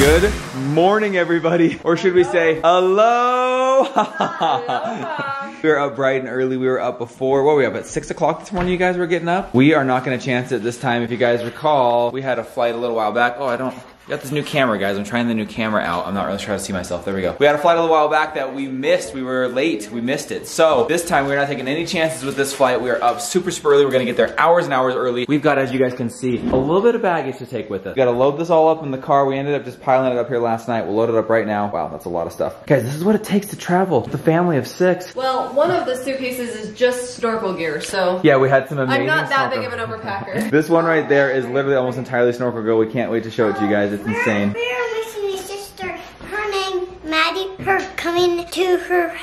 Good morning, everybody. Or should we say, hello? we were up bright and early. We were up before, what were we up at? 6 o'clock this morning you guys were getting up? We are not going to chance it this time. If you guys recall, we had a flight a little while back. Oh, I don't, Got this new camera, guys. I'm trying the new camera out. I'm not really trying to see myself. There we go. We had a flight a little while back that we missed. We were late. We missed it. So this time we're not taking any chances with this flight. We are up super, super early. We're gonna get there hours and hours early. We've got, as you guys can see, a little bit of baggage to take with us. We gotta load this all up in the car. We ended up just piling it up here last night. We'll load it up right now. Wow, that's a lot of stuff. Guys, this is what it takes to travel. The family of six. Well, one of the suitcases is just snorkel gear, so Yeah, we had some amazing I'm not that snorkel- big of an overpacker. This one right there is literally almost entirely snorkel gear. We can't wait to show it to you guys. It's insane. We're missing a sister. Her name Maddie. Her coming to her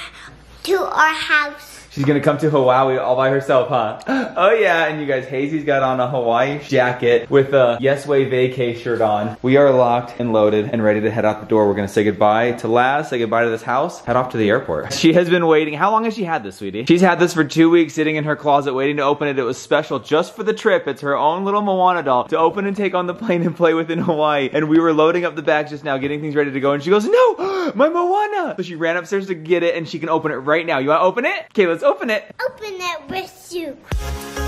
to our house. She's gonna come to Hawaii all by herself, huh? Oh yeah, and you guys, Hazy's got on a Hawaii jacket with a Yes Way Vacay shirt on. We are locked and loaded and ready to head out the door. We're gonna say goodbye to Laz, say goodbye to this house, head off to the airport. She has been waiting. How long has she had this, sweetie? She's had this for two weeks sitting in her closet waiting to open it. It was special just for the trip. It's her own little Moana doll to open and take on the plane and play with in Hawaii. And we were loading up the bags just now, getting things ready to go. And she goes, no, my Moana. So she ran upstairs to get it and she can open it right now. You wanna open it? Okay, let's open it. Open it with you.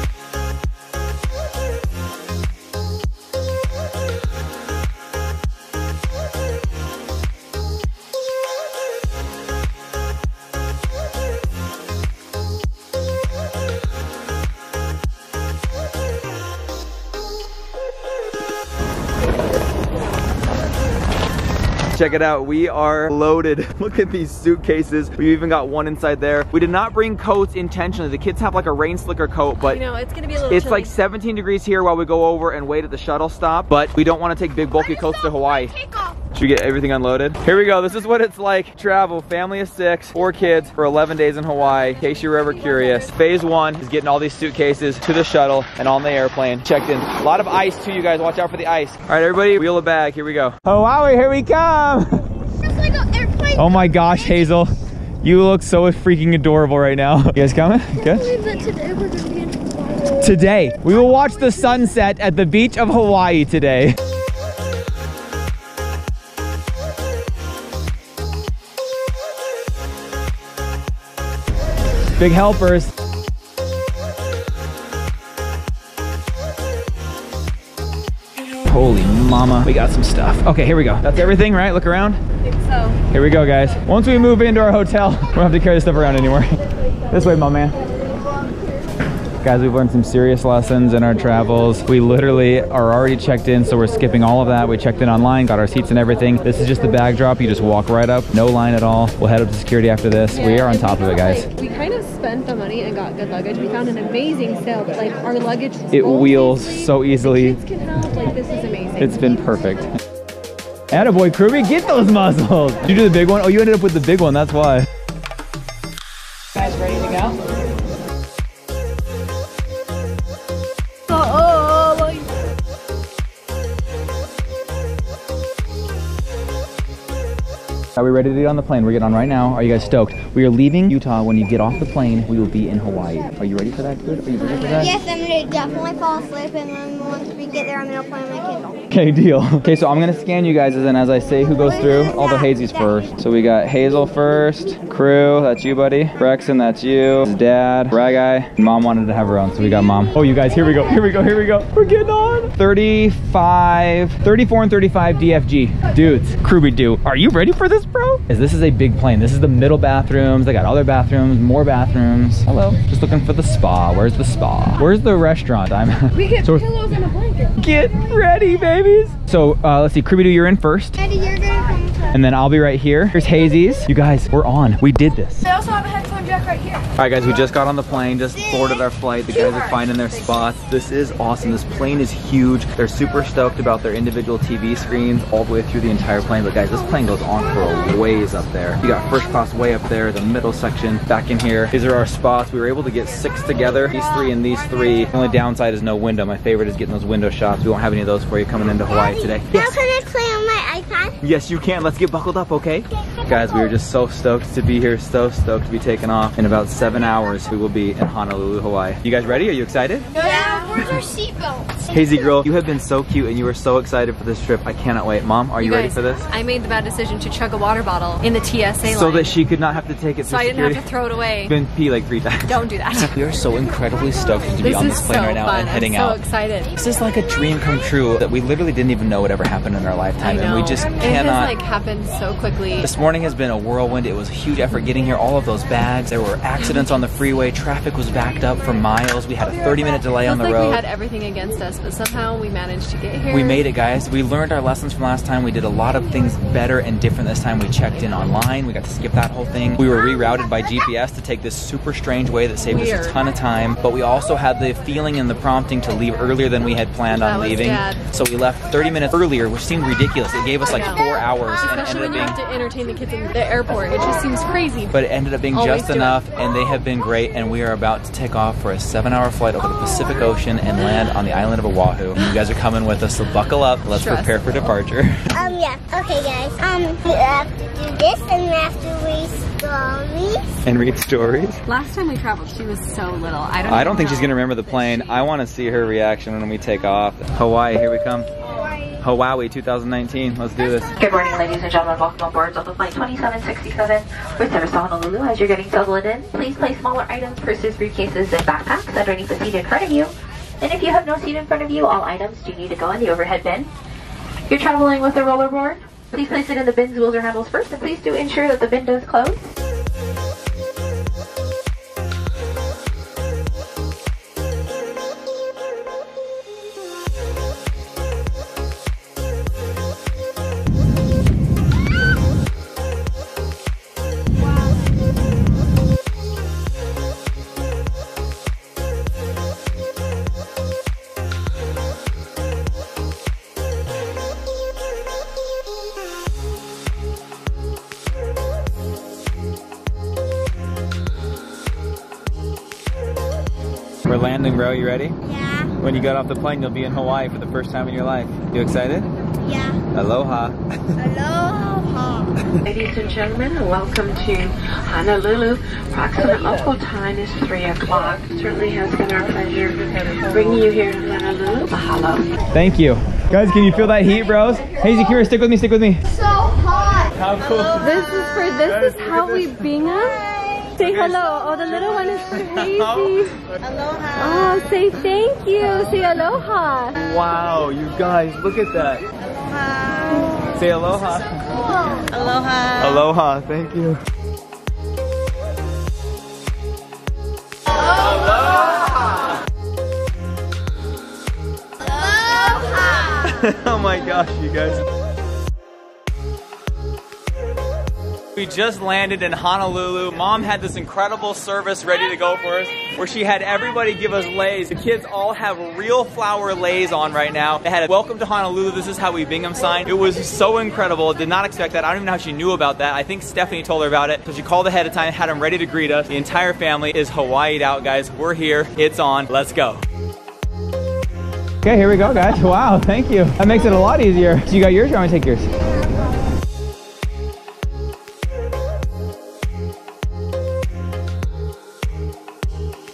Check it out, we are loaded. Look at these suitcases. We even got one inside there. We did not bring coats intentionally. The kids have like a rain slicker coat, but you know, it's gonna be a little it's chilly. like 17 degrees here while we go over and wait at the shuttle stop, but we don't want to take big bulky coats to Hawaii. Take off. Should we get everything unloaded? Here we go. This is what it's like. Travel, family of six, four kids for 11 days in Hawaii. In case you were ever curious. Phase one is getting all these suitcases to the shuttle and on the airplane. Checked in. A lot of ice too, you guys. Watch out for the ice. All right, everybody, wheel a bag. Here we go. Hawaii, here we come. Just like an airplane. Oh my gosh, Hazel. You look so freaking adorable right now. You guys coming? Good? believe today we're gonna be in Hawaii. Today, we will watch the sunset at the beach of Hawaii today. Big helpers. Holy mama, we got some stuff. Okay, here we go. That's everything, right? Look around. I think so. Here we go, guys. Once we move into our hotel, we don't have to carry this stuff around anymore. this way, my man. Guys, we've learned some serious lessons in our travels. We literally are already checked in, so we're skipping all of that. We checked in online, got our seats and everything. This is just the bag drop. You just walk right up, no line at all. We'll head up to security after this. we are on top of it, guys. like, we kind of spent the money and got good luggage. We found an amazing sale, but like our luggage It wheels easily. so easily. Kids can help. Like this is amazing. It's been perfect. Attaboy, Kruby, get those muscles. Did you do the big one? Oh, you ended up with the big one, that's why. Are we ready to get on the plane? We're getting on right now. Are you guys stoked? We are leaving Utah. When you get off the plane, we will be in Hawaii. Are you ready for that, good? Are you ready for that? Yes, I'm gonna definitely fall asleep, and then once we get there, I'm gonna play on my Kindle. Okay, deal. Okay, so I'm gonna scan you guys, and then as I say who goes through, all the Hazies first. So we got Hazel first, Crew, that's you, buddy. Brexton, that's you. This is Dad, Rag Guy. Mom wanted to have her own, so we got Mom. Oh, you guys, here we go, here we go, here we go. We're getting on. 35, 34 and 35 DFG. Dudes, Kruby do. Are you ready for this, bro? Is This is a big plane. This is the middle bathrooms. They got other bathrooms, more bathrooms. Hello. Just looking for the spa. Where's the spa? Where's the restaurant? I'm. We get So- pillows and a blanket. Get ready, babies. So uh, let's see, Kruby, you're in first, Daddy, you're gonna first. And then I'll be right here. Here's Hazy's. You guys, we're on. We did this. I also have a headphone jack right here. All right, guys, we just got on the plane, just boarded our flight. The guys are finding their spots. This is awesome. This plane is huge. They're super stoked about their individual TV screens all the way through the entire plane. But guys, this plane goes on for a ways up there. You got first class way up there, the middle section back in here. These are our spots. We were able to get six together, these three and these three. The only downside is no window. My favorite is getting those window shots. We won't have any of those for you coming into Hawaii today. Now can I play on my iPad? Yes, you can. Let's get buckled up, okay? Okay, Guys, we are just so stoked to be here, so stoked to be taking off. In about seven hours, we will be in Honolulu, Hawaii. You guys ready? Are you excited? Yeah, where's our seatbelts? Hazy girl, you have been so cute and you were so excited for this trip. I cannot wait. Mom, are you, ready guys, for this? I made the bad decision to chug a water bottle in the TSA line. So that she could not have to take it so I didn't security. have to throw it away. Been pee like three times. Don't do that. We are so incredibly stoked to be this on this plane so right now fun. and heading I'm so out. excited. This is like a dream come true that we literally didn't even know would ever happen in our lifetime, and we just it cannot. has like happened so quickly. This morning has been a whirlwind. It was a huge effort getting here. All of those bags. There were accidents on the freeway. Traffic was backed up for miles. We had a 30 minute delay on the like we had everything against us, but somehow we managed to get here. We made it, guys. We learned our lessons from last time. We did a lot of things better and different this time. We checked in online. We got to skip that whole thing. We were rerouted by GPS to take this super strange way that saved us a ton of time. But we also had the feeling and the prompting to leave earlier than we had planned That on leaving. bad. So we left 30 minutes earlier, which seemed ridiculous. It gave us like four hours and Especially ended when up you being have to entertain the kids in the airport. It just seems crazy. but it ended up being Always just do it. enough and they have been great and we are about to take off for a seven hour flight over the pacific ocean and land on the island of oahu you guys are coming with us so buckle up let's Trust. prepare for departure Um, yeah. Okay, guys. Um, we have to do this and we have to read stories. and read stories Last time we traveled, she was so little. I don't. i don't think she's gonna remember the plane i want to see her reaction when we take off hawaii here we come hawaii 2019 let's do this Good morning, ladies and gentlemen. Welcome aboard Delta Flight 2767 with service to Honolulu. As you're getting settled in, please place smaller items, purses, briefcases, and backpacks underneath the seat in front of you. And if you have no seat in front of you, all items do need to go in the overhead bin. You're traveling with a rollerboard. Please place it in the bin's wheels or handles first, and please do ensure that the bin does close. Landing you ready Yeah. when you get off the plane you'll be in hawaii for the first time in your life you excited Yeah. aloha Aloha. Ladies and gentlemen, welcome to Honolulu. Approximate local time is 3 o'clock. Certainly has been our pleasure bringing you here to Honolulu. Mahalo. thank you guys can you feel that heat bros hazy come here stick with me stick with me So hot. how cool This is for this is how we bing us. Say hello. Oh, the little one is crazy. Hazy. Aloha. Oh, say thank you. Say aloha. Wow, you guys, look at that. Say aloha. So cool. Aloha. Aloha, thank you. Aloha. Aloha. oh my gosh, you guys. We just landed in Honolulu. Mom had this incredible service ready to go for us where she had everybody give us leis. The kids all have real flower leis on right now. They had a welcome to Honolulu, this is how we Bingham sign. It was so incredible. Did not expect that. I don't even know how she knew about that. I think Stephanie told her about it. So she called ahead of time, had them ready to greet us. The entire family is Hawaii'd out, guys. We're here. It's on. Let's go. Okay, here we go, guys. Wow, thank you. That makes it a lot easier. So you got yours, or I'm gonna take yours?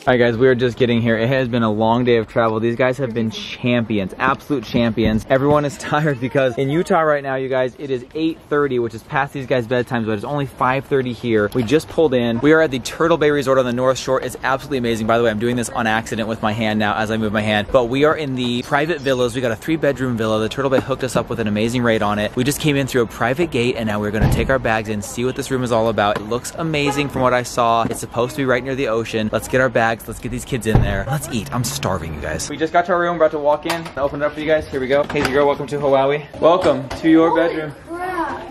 All right, guys, we are just getting here. It has been a long day of travel. These guys have been champions, absolute champions. Everyone is tired because in Utah right now, you guys, it is 8.30, which is past these guys' bedtimes, but it's only 5.30 here. We just pulled in. We are at the Turtle Bay Resort on the North Shore. It's absolutely amazing. By the way, I'm doing this on accident with my hand now as I move my hand, but we are in the private villas. We got a three bedroom villa. The Turtle Bay hooked us up with an amazing rate on it. We just came in through a private gate and now we're gonna take our bags in, see what this room is all about. It looks amazing from what I saw. It's supposed to be right near the ocean. Let's get our bags. Let's get these kids in there. Let's eat. I'm starving, you guys. We just got to our room, about to walk in. I Open it up for you guys. Here we go. Hazy girl, welcome to Hawaii. Welcome to your bedroom.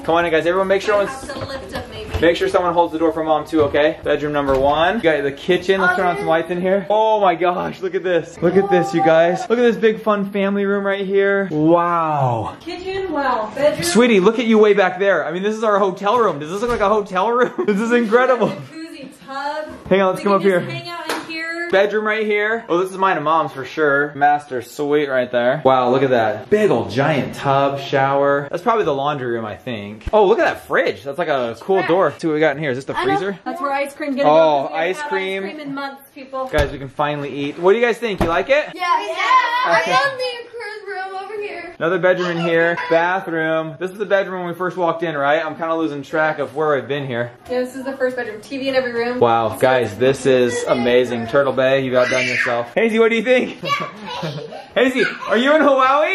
Come on in, guys. Everyone, make sure everyone's Make sure someone holds the door for mom too, okay? Bedroom number one. You got the kitchen. Let's turn on some lights in here. Oh my gosh, look at this. Look at this, you guys. Look at this big fun family room right here. Wow. Kitchen, wow. Bedroom, Sweetie, look at you way back there. I mean, this is our hotel room. Does this look like a hotel room? this is incredible. jacuzzi, tub. Hang on, let's we come can up here. Here. Bedroom right here. Oh, this is mine and mom's for sure. Master suite right there. Wow, look at that. Big old giant tub, shower. That's probably the laundry room, I think. Oh, look at that fridge. That's like a cool door. See what we got in here. Is this the I know. freezer? That's where ice cream's oh, gonna Oh, go. 'cause we ice had cream. Ice cream in months, people. Guys, we can finally eat. What do you guys think? You like it? Yeah, yeah. I love the cruise room over here. Another bedroom in here. Bathroom. This is the bedroom when we first walked in, right? I'm kind of losing track of where I've been here. Yeah, this is the first bedroom. TV in every room. Wow, guys, this is amazing. Turtle Bay, you've outdone yourself. Hazy, what do you think? Hazy, are you in Hawaii?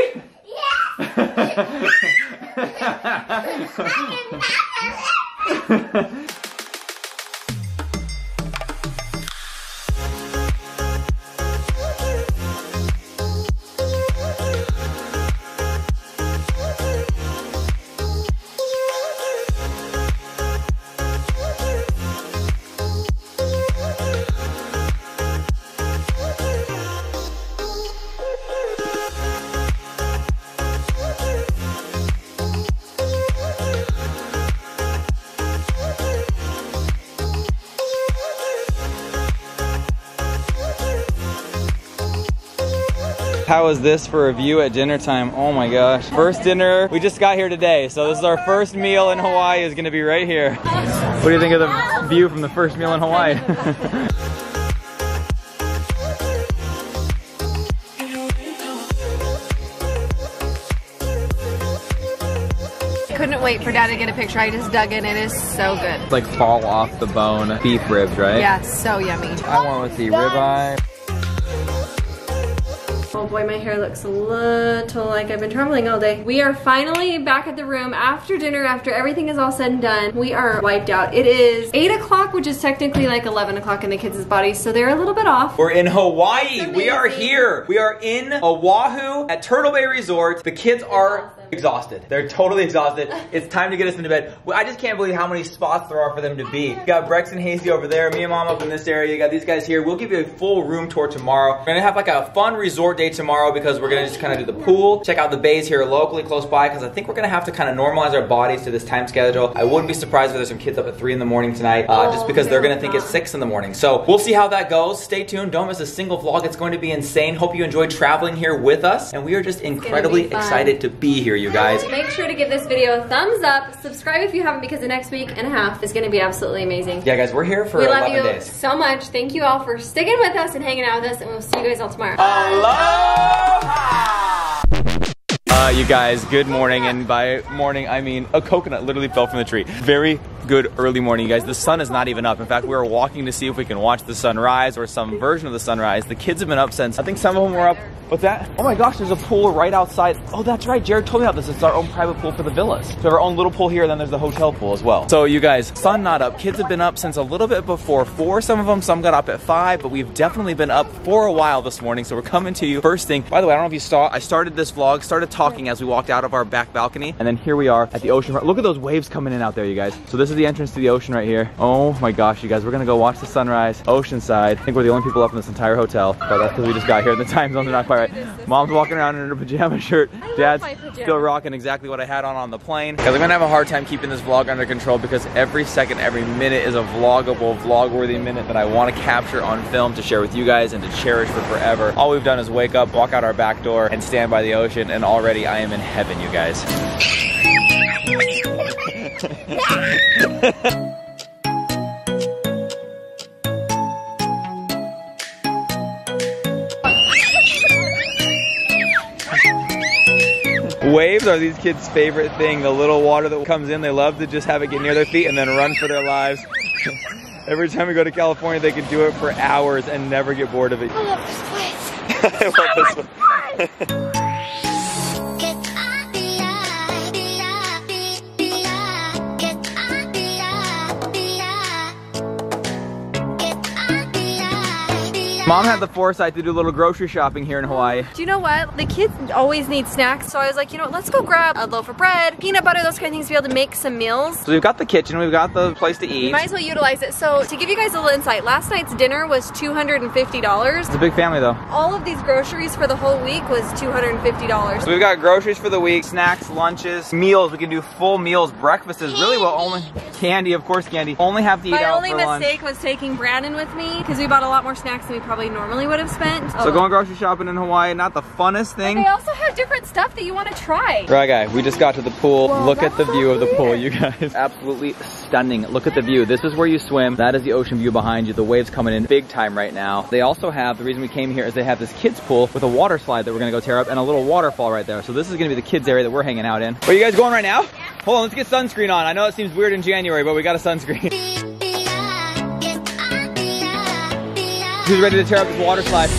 How was this for a view at dinner time? Oh my gosh. First dinner, we just got here today, so this is our first meal in Hawaii is gonna be right here. What do you think of the view from the first meal in Hawaii? Couldn't wait for dad to get a picture. I just dug in. It is so good. like fall off the bone beef ribs, right? Yeah, so yummy. I went with the ribeye. Oh boy, my hair looks a little like I've been traveling all day. We are finally back at the room after dinner, after everything is all said and done. We are wiped out. It is 8 o'clock, which is technically like 11 o'clock in the kids' bodies, so they're a little bit off. We're in Hawaii. We are here. We are in Oahu at Turtle Bay Resort. The kids are. Exhausted. They're totally exhausted. It's time to get us into bed. I just can't believe how many spots there are for them to be. You got Brex and Hazy over there, me and mom up in this area. You got these guys here. We'll give you a full room tour tomorrow. We're gonna have like a fun resort day tomorrow because we're gonna just kind of do the pool, check out the bays here locally close by because I think we're gonna have to kind of normalize our bodies to this time schedule. I wouldn't be surprised if there's some kids up at three in the morning tonight, uh, just because they're gonna think it's six in the morning. So we'll see how that goes. Stay tuned. Don't miss a single vlog. It's going to be insane. Hope you enjoyed traveling here with us, and we are just incredibly excited to be here, you guys. Make sure to give this video a thumbs up, subscribe if you haven't because the next week and a half is gonna be absolutely amazing. Yeah, guys, we're here for we love 11 you days. so much. Thank you all for sticking with us and hanging out with us, and we'll see you guys all tomorrow. Aloha! Uh, you guys, good morning, and by morning I mean a coconut literally fell from the tree. Very good early morning, you guys. The sun is not even up. In fact, we were walking to see if we can watch the sunrise or some version of the sunrise. The kids have been up since I think some of them were up. What's that? Oh my gosh, there's a pool right outside. Oh, that's right. Jared told me about this. It's our own private pool for the villas. So we have our own little pool here, and then there's the hotel pool as well. So you guys, sun not up. Kids have been up since a little bit before four. Some of them, some got up at five, but we've definitely been up for a while this morning. So we're coming to you first thing. By the way, I don't know if you saw, I started this vlog, started talking as we walked out of our back balcony, and then here we are at the ocean. front. Look at those waves coming in out there, you guys. So this is the entrance to the ocean right here. Oh my gosh, you guys, we're gonna go watch the sunrise, oceanside. I think we're the only people up in this entire hotel, but that's because we just got here and the time zones are not quite right. Mom's walking around in her pajama shirt. Dad's still rocking exactly what I had on on the plane. Guys, I'm gonna have a hard time keeping this vlog under control because every second, every minute is a vloggable, vlog-worthy minute that I want to capture on film to share with you guys and to cherish for forever. All we've done is wake up, walk out our back door, and stand by the ocean, and already I am in heaven, you guys. Waves are these kids' favorite thing. The little water that comes in, they love to just have it get near their feet and then run for their lives. Every time we go to California, they can do it for hours and never get bored of it. I love this place. I love this one. Mom had the foresight to do a little grocery shopping here in Hawaii. Do you know what? The kids always need snacks, so I was like, you know what, let's go grab a loaf of bread, peanut butter, those kind of things to be able to make some meals. So we've got the kitchen, we've got the place to We eat. might as well utilize it. So to give you guys a little insight, last night's dinner was $250. It's a big family though. All of these groceries for the whole week was $250. So we've got groceries for the week, snacks, lunches, meals. We can do full meals. Breakfast is really well only. Candy, of course, candy. Only have to eat My out only for lunch. mistake was taking Brandon with me because we bought a lot more snacks than we probably normally would have spent. So oh. going grocery shopping in Hawaii, not the funnest thing. They also have different stuff that you want to try. Right guy, we just got to the pool. Wow, Look at the that's view so of the pool, you guys. Absolutely stunning. Look at the view. This is where you swim. That is the ocean view behind you. The waves coming in big time right now. They also have, the reason we came here is they have this kids pool with a water slide that we're gonna go tear up and a little waterfall right there. So this is gonna be the kids area that we're hanging out in. Where you guys going right now? Hold on, let's get sunscreen on. I know it seems weird in January, but we got a sunscreen. Who's ready to tear up his water slide?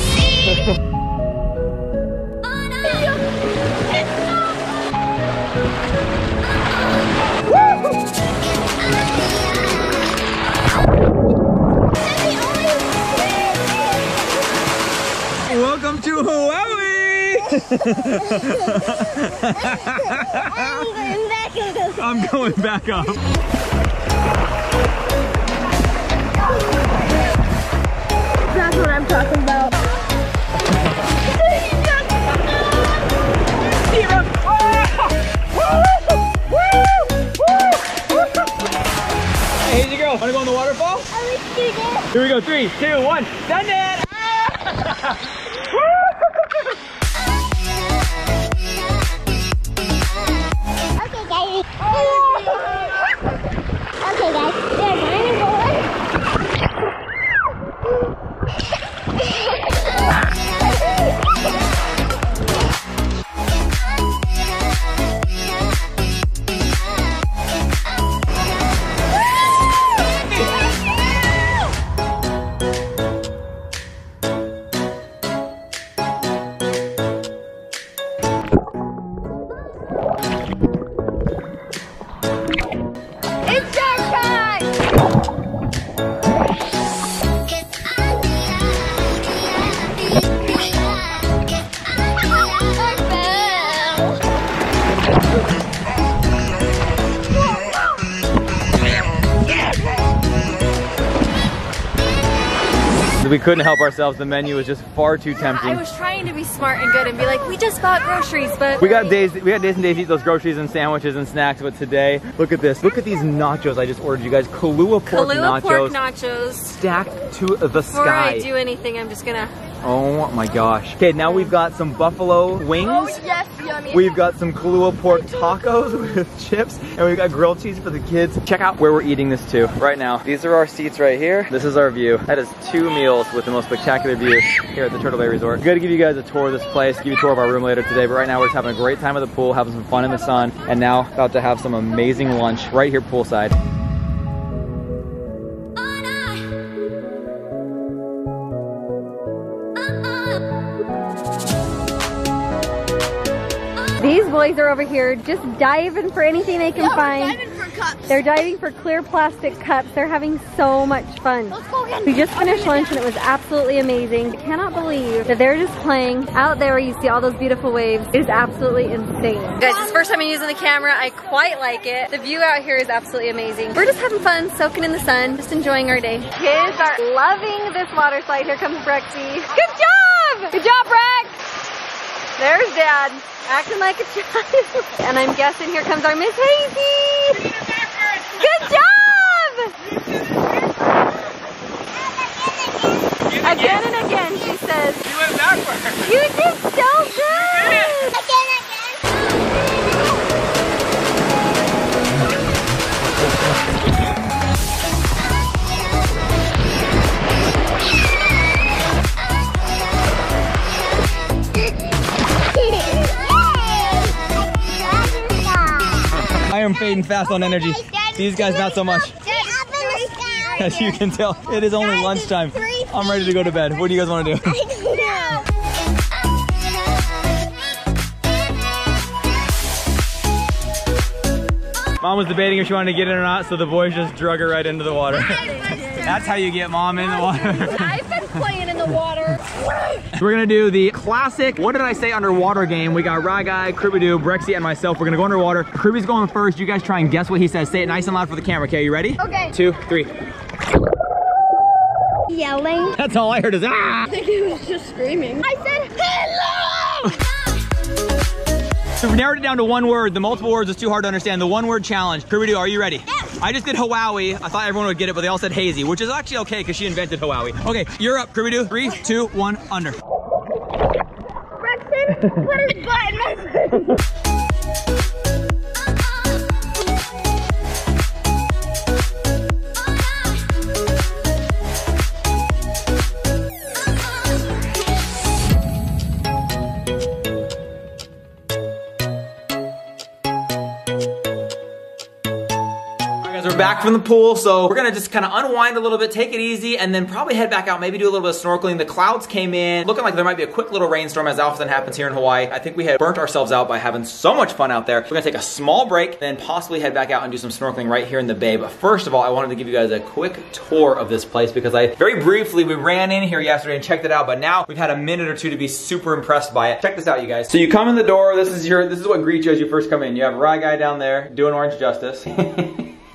Welcome to Hawaii! I'm going back up. What I'm talking about. Hey, here's your girl. Wanna go in the waterfall? Here we go. Three, two, one. Done it! Okay, guys. Couldn't help ourselves. The menu was just far too I tempting. I was trying to be smart and good and be like, we just bought groceries, but We got days, we had days and days to eat those groceries and sandwiches and snacks, but today, look at this. Look at these nachos I just ordered you guys. Kalua pork Kalua nachos pork nachos. stacked to the Before sky. I do anything, I'm just gonna. Oh my gosh. Okay, now we've got some buffalo wings. Oh, yes, yummy. We've got some Kalua pork tacos with chips, and we've got grilled cheese for the kids. Check out where we're eating this too right now. These are our seats right here. This is our view. That is two meals with the most spectacular view here at the Turtle Bay Resort. We're gonna give you guys a tour of this place, give you a tour of our room later today, but right now we're just having a great time at the pool, having some fun in the sun, and now about to have some amazing lunch right here poolside. Boys are over here just diving for anything they can find. They're diving for clear plastic cups. They're having so much fun. Let's go again. We just finished lunch and it was absolutely amazing. I cannot believe that they're just playing out there where you see all those beautiful waves. It is absolutely insane. Guys, it's the first time I'm using the camera. I quite like it. The view out here is absolutely amazing. We're just having fun, soaking in the sun, just enjoying our day. Kids are loving this water slide. Here comes Brexy. Good job! Good job, Brex! There's Dad, acting like a child. And I'm guessing here comes our Miss Hazy. Good job! Again and again, she says. You went backwards. You did so good! Again, again. I am fading fast on energy. These guys not so much. As you can tell, it is only lunchtime. I'm ready to go to bed. What do you guys want to do? Mom was debating if she wanted to get in or not, so the boys just drug her right into the water. That's how you get mom in the water. I've been playing in the water. We're gonna do the classic, what did I say, underwater game. We got Ragai, Kribidoo, Brexy, and myself. We're gonna go underwater. Kribi's going first. You guys try and guess what he says. Say it nice and loud for the camera, okay? You ready? Okay. Two, three. Yelling. That's all I heard is ah! I think he was just screaming. I said hello. So we've narrowed it down to one word. The multiple words is too hard to understand. The one word challenge. Kribidoo, are you ready? Yes. I just did Hawaii. I thought everyone would get it, but they all said hazy, which is actually okay because she invented Hawaii. Okay, you're up. Kirby do three, two, one, under. Brexton, put his butt in my back from the pool, so we're gonna just kind of unwind a little bit, take it easy, and then probably head back out, maybe do a little bit of snorkeling. The clouds came in, looking like there might be a quick little rainstorm as often happens here in Hawaii. I think we had burnt ourselves out by having so much fun out there. We're gonna take a small break, then possibly head back out and do some snorkeling right here in the bay. But first of all, I wanted to give you guys a quick tour of this place because I very briefly, we ran in here yesterday and checked it out, but now we've had a minute or two to be super impressed by it. Check this out, you guys. So you come in the door, this is your, this is what greets you as you first come in. You have Rye Guy down there doing orange justice.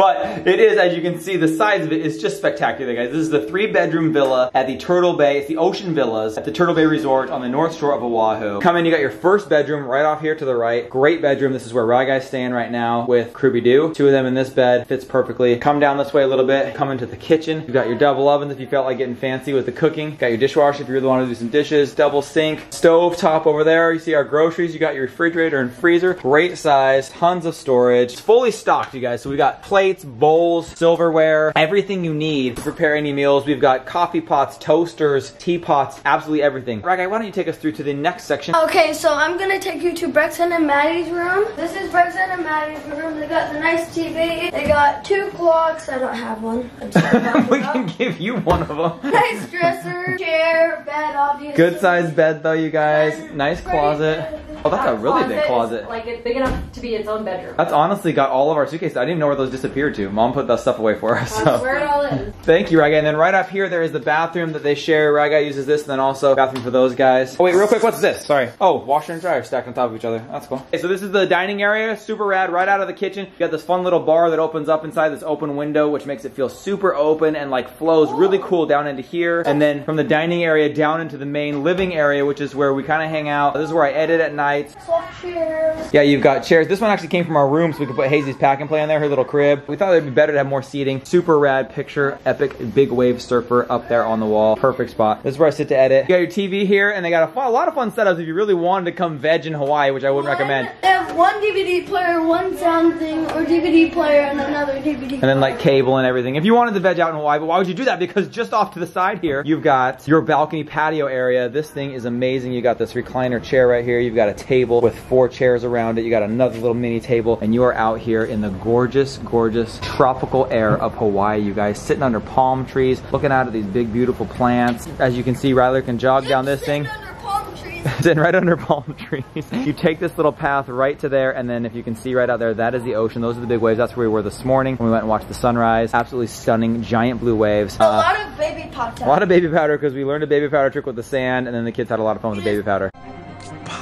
but it is, as you can see, the size of it is just spectacular, guys. This is the three bedroom villa at the Turtle Bay. It's the Ocean Villas at the Turtle Bay Resort on the north shore of Oahu. Come in, you got your first bedroom right off here to the right. Great bedroom. This is where Rye Guy's staying right now with Kruby Doo. Two of them in this bed. Fits perfectly. Come down this way a little bit. Come into the kitchen. You've got your double ovens if you felt like getting fancy with the cooking. Got your dishwasher if you really want to do some dishes. Double sink. Stove top over there. You see our groceries. You got your refrigerator and freezer. Great size. Tons of storage. It's fully stocked, you guys. So we got plates, bowls, silverware, everything you need to prepare any meals. We've got coffee pots, toasters, teapots, absolutely everything. Guy, why don't you take us through to the next section? Okay, so I'm gonna take you to Brexton and Maddie's room. This is Brexton and Maddie's room. They got the nice TV. They got two clocks. I don't have one. I'm sorry we can give you one of them. Nice dresser, chair, bed, obviously. Good sized bed though, you guys. Nice closet. good. Oh, that's a really big is, closet. Like it's big enough to be its own bedroom. That's honestly got all of our suitcases. I didn't even know where those disappeared to. Mom put that stuff away for us. That's So. where it all is. Thank you, Raga. And then right up here, there is the bathroom that they share. Raga uses this, and then also bathroom for those guys. Oh wait, real quick, what's this? Sorry. Oh, washer and dryer stacked on top of each other. That's cool. Okay, so this is the dining area, super rad, right out of the kitchen. You got this fun little bar that opens up inside this open window, which makes it feel super open and like flows really cool down into here. And then from the dining area down into the main living area, which is where we kind of hang out. This is where I edit at night. Soft chairs. Yeah, you've got chairs. This one actually came from our room, so we could put Hazy's pack and play in there, her little crib. We thought it'd be better to have more seating. Super rad picture, epic big wave surfer up there on the wall. Perfect spot. This is where I sit to edit. You got your TV here, and they got a, fun, a lot of fun setups if you really wanted to come veg in Hawaii, which I wouldn't recommend. They have one DVD player, one sound thing, or DVD player, and another DVD. And then like cable and everything. If you wanted to veg out in Hawaii, but why would you do that? Because just off to the side here, you've got your balcony patio area. This thing is amazing. You got this recliner chair right here. You've got a table with four chairs around it. You got another little mini table, and you are out here in the gorgeous, gorgeous tropical air of Hawaii. You guys sitting under palm trees, looking out at these big, beautiful plants. As you can see, Ryler can jog down this thing. Under palm trees. Sitting right under palm trees. You take this little path right to there, and then if you can see right out there, that is the ocean. Those are the big waves. That's where we were this morning when we went and watched the sunrise. Absolutely stunning, giant blue waves. A Uh, lot of baby pops a lot of baby powder because we learned a baby powder trick with the sand, and then the kids had a lot of fun with the baby powder.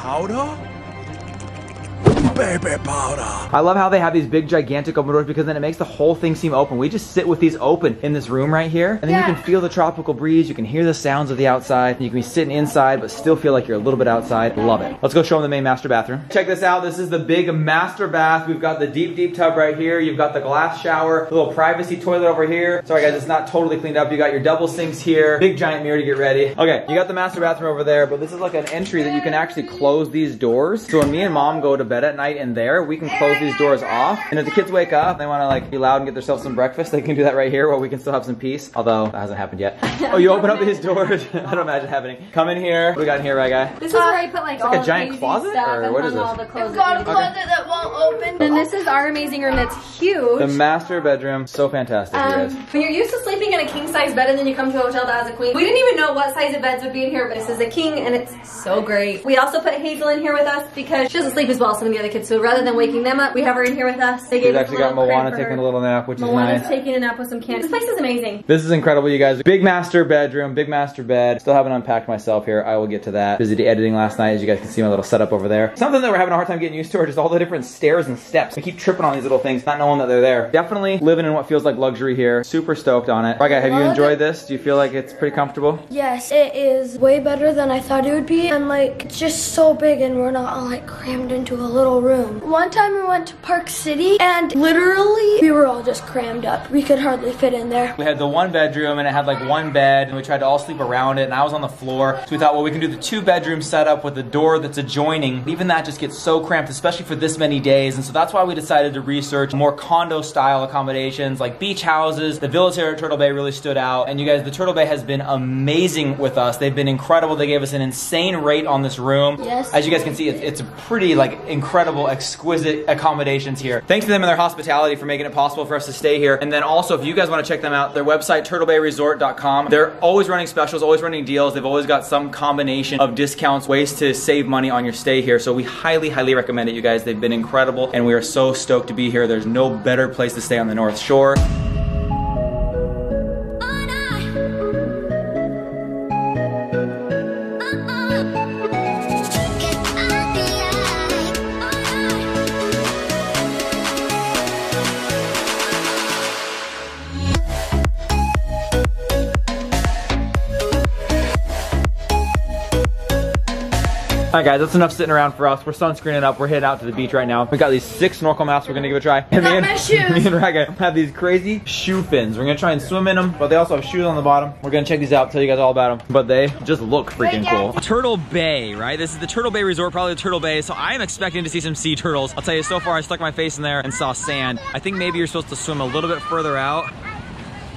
Powder? Baby powder. I love how they have these big, gigantic open doors because then it makes the whole thing seem open. We just sit with these open in this room right here, and then you can feel the tropical breeze. You can hear the sounds of the outside. You can be sitting inside, but still feel like you're a little bit outside. Love it. Let's go show them the main master bathroom. Check this out. This is the big master bath. We've got the deep, deep tub right here. You've got the glass shower, the little privacy toilet over here. Sorry guys, it's not totally cleaned up. You got your double sinks here, big giant mirror to get ready. Okay, you got the master bathroom over there, but this is like an entry that you can actually close these doors. So when me and mom go to bed at night in there, we can close these doors off. And if the kids wake up, they want to like be loud and get themselves some breakfast, they can do that right here where we can still have some peace. Although that hasn't happened yet. Oh, you open up these doors. I don't imagine happening. Come in here. What we got in here, right guy? This is where I put like like all a of giant closet, stuff or and what is hung all this? the clothes It's got a that we- closet that won't open. And this is our amazing room that's huge. The master bedroom. So fantastic, you guys. Um, when you're used to sleeping in a king size bed and then you come to a hotel that has a queen, we didn't even know what size of beds would be in here, but this is a king and it's so great. We also put Hazel in here with us because she doesn't sleep as well as some of the other kids. So rather than waking them up, we have her in here with us. They us actually got Moana taking a little nap, which Moana's is nice. taking a nap with some candy. This place is amazing. This is incredible, you guys. Big master bedroom, big master bed. Still haven't unpacked myself here. I will get to that. Busy editing last night, as you guys can see my little setup over there. Something that we're having a hard time getting used to are just all the different stairs and steps. We keep tripping on these little things, not knowing that they're there. Definitely living in what feels like luxury here. Super stoked on it. Right, guy, have you enjoyed this? Do you feel like it's pretty comfortable? Yes, it is way better than I thought it would be. And like, it's just so big and we're not all like crammed into a little room. One time we went to Park City and literally we were all just crammed up. We could hardly fit in there. We had the one bedroom and it had like one bed and we tried to all sleep around it and I was on the floor. So we thought, well, we can do the two bedroom setup with the door that's adjoining. Even that just gets so cramped, especially for this many days. And so that's why we decided to research more condo style accommodations like beach houses. The villas here at Turtle Bay really stood out. And you guys, the Turtle Bay has been amazing with us. They've been incredible. They gave us an insane rate on this room. Yes. As you guys can see, it's, it's a pretty like incredible, exquisite accommodations here. Thanks to them and their hospitality for making it possible for us to stay here. And then also, if you guys want to check them out, their website, turtlebayresort.com. They're always running specials, always running deals. They've always got some combination of discounts, ways to save money on your stay here. So we highly, highly recommend it, you guys. They've been incredible and we are so stoked to be here. There's no better place to stay on the North Shore. All right, guys, that's enough sitting around for us. We're sunscreening up. We're heading out to the beach right now. We got these six snorkel masks. We're gonna give it a try. And me and, my shoes. me and Raga have these crazy shoe fins. We're gonna try and swim in them, but they also have shoes on the bottom. We're gonna check these out, tell you guys all about them. But they just look freaking Wait, cool. Turtle Bay, right? This is the Turtle Bay Resort, probably the Turtle Bay. So I'm expecting to see some sea turtles. I'll tell you, so far I stuck my face in there and saw sand. I think maybe you're supposed to swim a little bit further out.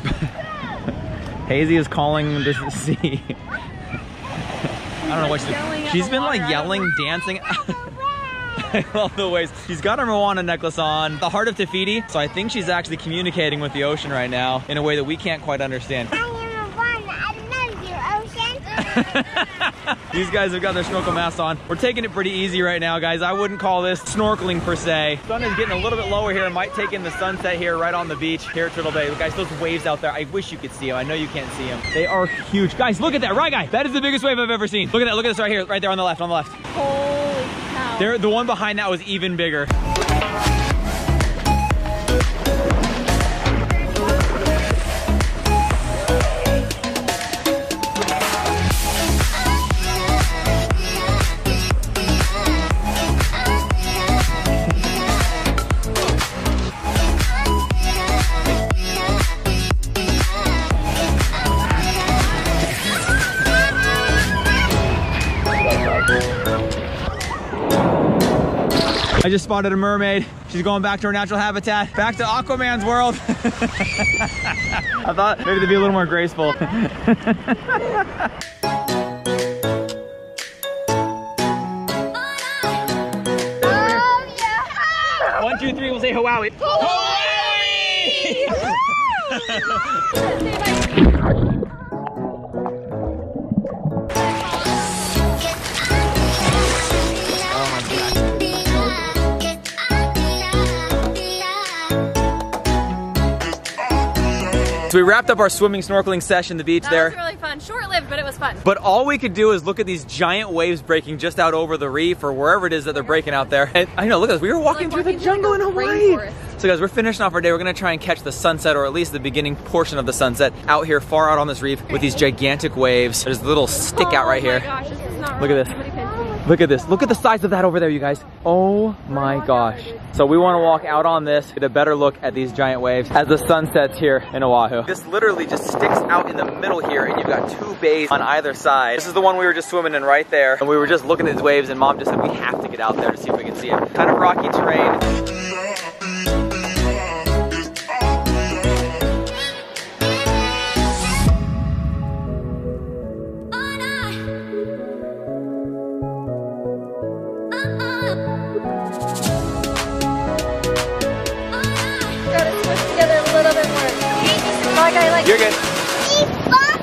Hazy is calling the sea. I don't know what she's doing. She's been like yelling, dancing. I love the waves. She's got her Moana necklace on, the heart of Te Fiti. So I think she's actually communicating with the ocean right now in a way that we can't quite understand. I am a one. I love you, ocean. These guys have got their snorkel masks on. We're taking it pretty easy right now, guys. I wouldn't call this snorkeling per se. Sun is getting a little bit lower here. Might take in the sunset here right on the beach here at Turtle Bay. Look, guys, those waves out there, I wish you could see them. I know you can't see them. They are huge. Guys, look at that, right guy? That is the biggest wave I've ever seen. Look at that, look at this right here, right there on the left, on the left. Holy cow. There, the one behind that was even bigger. Just spotted a mermaid. She's going back to her natural habitat, back to Aquaman's world. I thought maybe they'd be a little more graceful. One, two, three, we'll say Hawaii. So we wrapped up our swimming, snorkeling session, the beach That there. was really fun. Short-lived, but it was fun. But all we could do is look at these giant waves breaking just out over the reef or wherever it is that they're breaking out there. And I know, look at this. We were walking Like through the walking through, jungle in Hawaii. rainforest. So guys, we're finishing off our day. We're gonna try and catch the sunset or at least the beginning portion of the sunset out here far out on this reef with these gigantic waves. There's a little stick out right Oh here. gosh, this is not Look at this. Look at this. Look at the size of that over there, you guys. Oh my gosh. So we want to walk out on this, get a better look at these giant waves as the sun sets here in Oahu. This literally just sticks out in the middle here and you've got two bays on either side. This is the one we were just swimming in right there. And we were just looking at these waves and mom just said we have to get out there to see if we can see it. Kind of rocky terrain. Like You're good. He bumped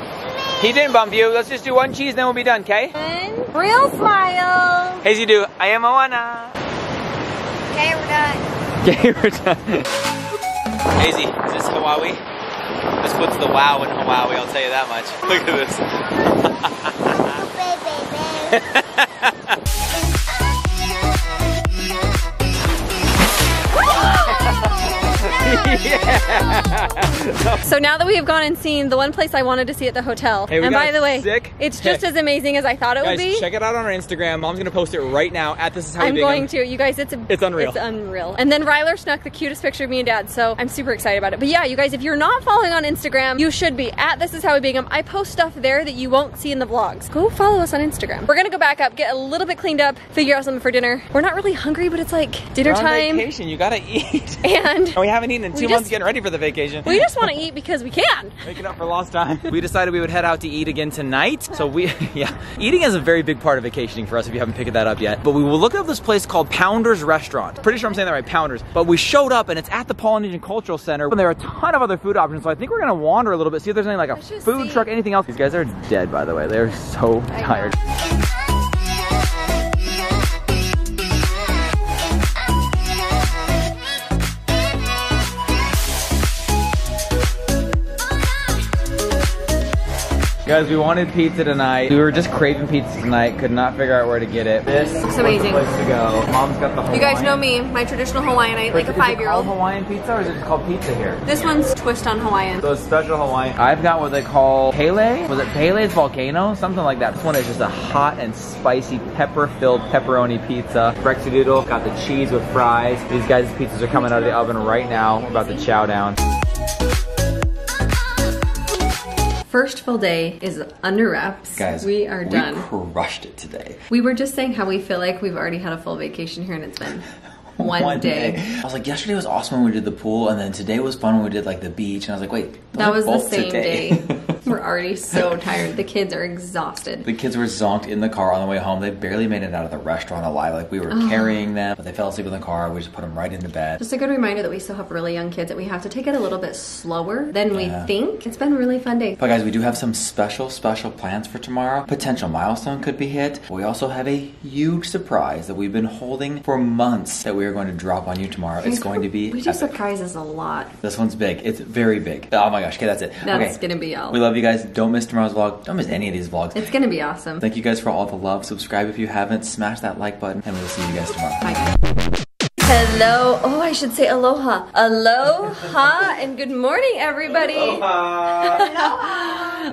me. He didn't bump you. Let's just do one cheese then we'll be done, okay? Real smile. Hazy do. I am Moana. Okay, we're done. Okay, we're done. Hazy, is this Hawaii? This puts the wow in Hawaii, I'll tell you that much. Look at this. Yeah. So now that we have gone and seen the one place I wanted to see at the hotel, Hey, and by the way, sick it's just as amazing as I thought it would be. check it out on our Instagram. Mom's gonna post it right now at This Is How I'm going to. You guys, it's a, It's unreal. It's unreal. And then Ryler snuck the cutest picture of me and Dad, so I'm super excited about it. But yeah, you guys, if you're not following on Instagram, you should be at This Is How We Bingham. I post stuff there that you won't see in the vlogs. Go follow us on Instagram. We're gonna go back up, get a little bit cleaned up, figure out something for dinner. We're not really hungry, but it's like dinner time, vacation. You gotta eat. and And we haven't eaten in two just- months getting ready for the vacation. We just want to eat because we can. Making up for lost time. we decided we would head out to eat again tonight. So we, yeah, eating is a very big part of vacationing for us if you haven't picked that up yet. But we will look up this place called Pounders Restaurant. Pretty sure I'm saying that right, Pounders. But we showed up and it's at the Polynesian Cultural Center. And there are a ton of other food options. So I think we're gonna wander a little bit, see if there's any like a food see. truck, anything else. These guys are dead, by the way. They're so tired. Guys, we wanted pizza tonight. We were just craving pizza tonight. Could not figure out where to get it. This Looks amazing. place to go. Mom's got the Hawaiian. You guys know me, my traditional Hawaiian. I like a Is it five-year-old. Hawaiian pizza or is it just called pizza here? This one's twist on Hawaiian. So it's special Hawaiian. I've got what they call Pele. Was it Pele's Volcano? Something like that. This one is just a hot and spicy pepper-filled pepperoni pizza. Brexy Doodle got the cheese with fries. These guys' pizzas are coming out of the oven right now. We're about to chow down. First full day is under wraps. Guys, we are done. crushed it today. We were just saying how we feel like we've already had a full vacation here and it's been one, day. I was like, yesterday was awesome when we did the pool, and then today was fun when we did like the beach. And I was like, wait, That was the same today. day. We're already so tired. The kids are exhausted. The kids were zonked in the car on the way home. They barely made it out of the restaurant alive. Like we were carrying them, but they fell asleep in the car. We just put them right into bed. Just a good reminder that we still have really young kids, that we have to take it a little bit slower than we Yeah. think. It's been really fun day. But guys, we do have some special, special plans for tomorrow. Potential milestone could be hit. We also have a huge surprise that we've been holding for months that we are going to drop on you tomorrow. It's going to be We do epic. surprises a lot. This one's big. It's very big. Oh my gosh. Okay, that's it. That's okay. gonna be all. We love you guys. Don't miss tomorrow's vlog. Don't miss any of these vlogs. It's gonna be awesome. Thank you guys for all the love. Subscribe if you haven't. Smash that like button, and we'll see you guys tomorrow. Bye. Hello. Oh, I should say aloha. Aloha and good morning, everybody.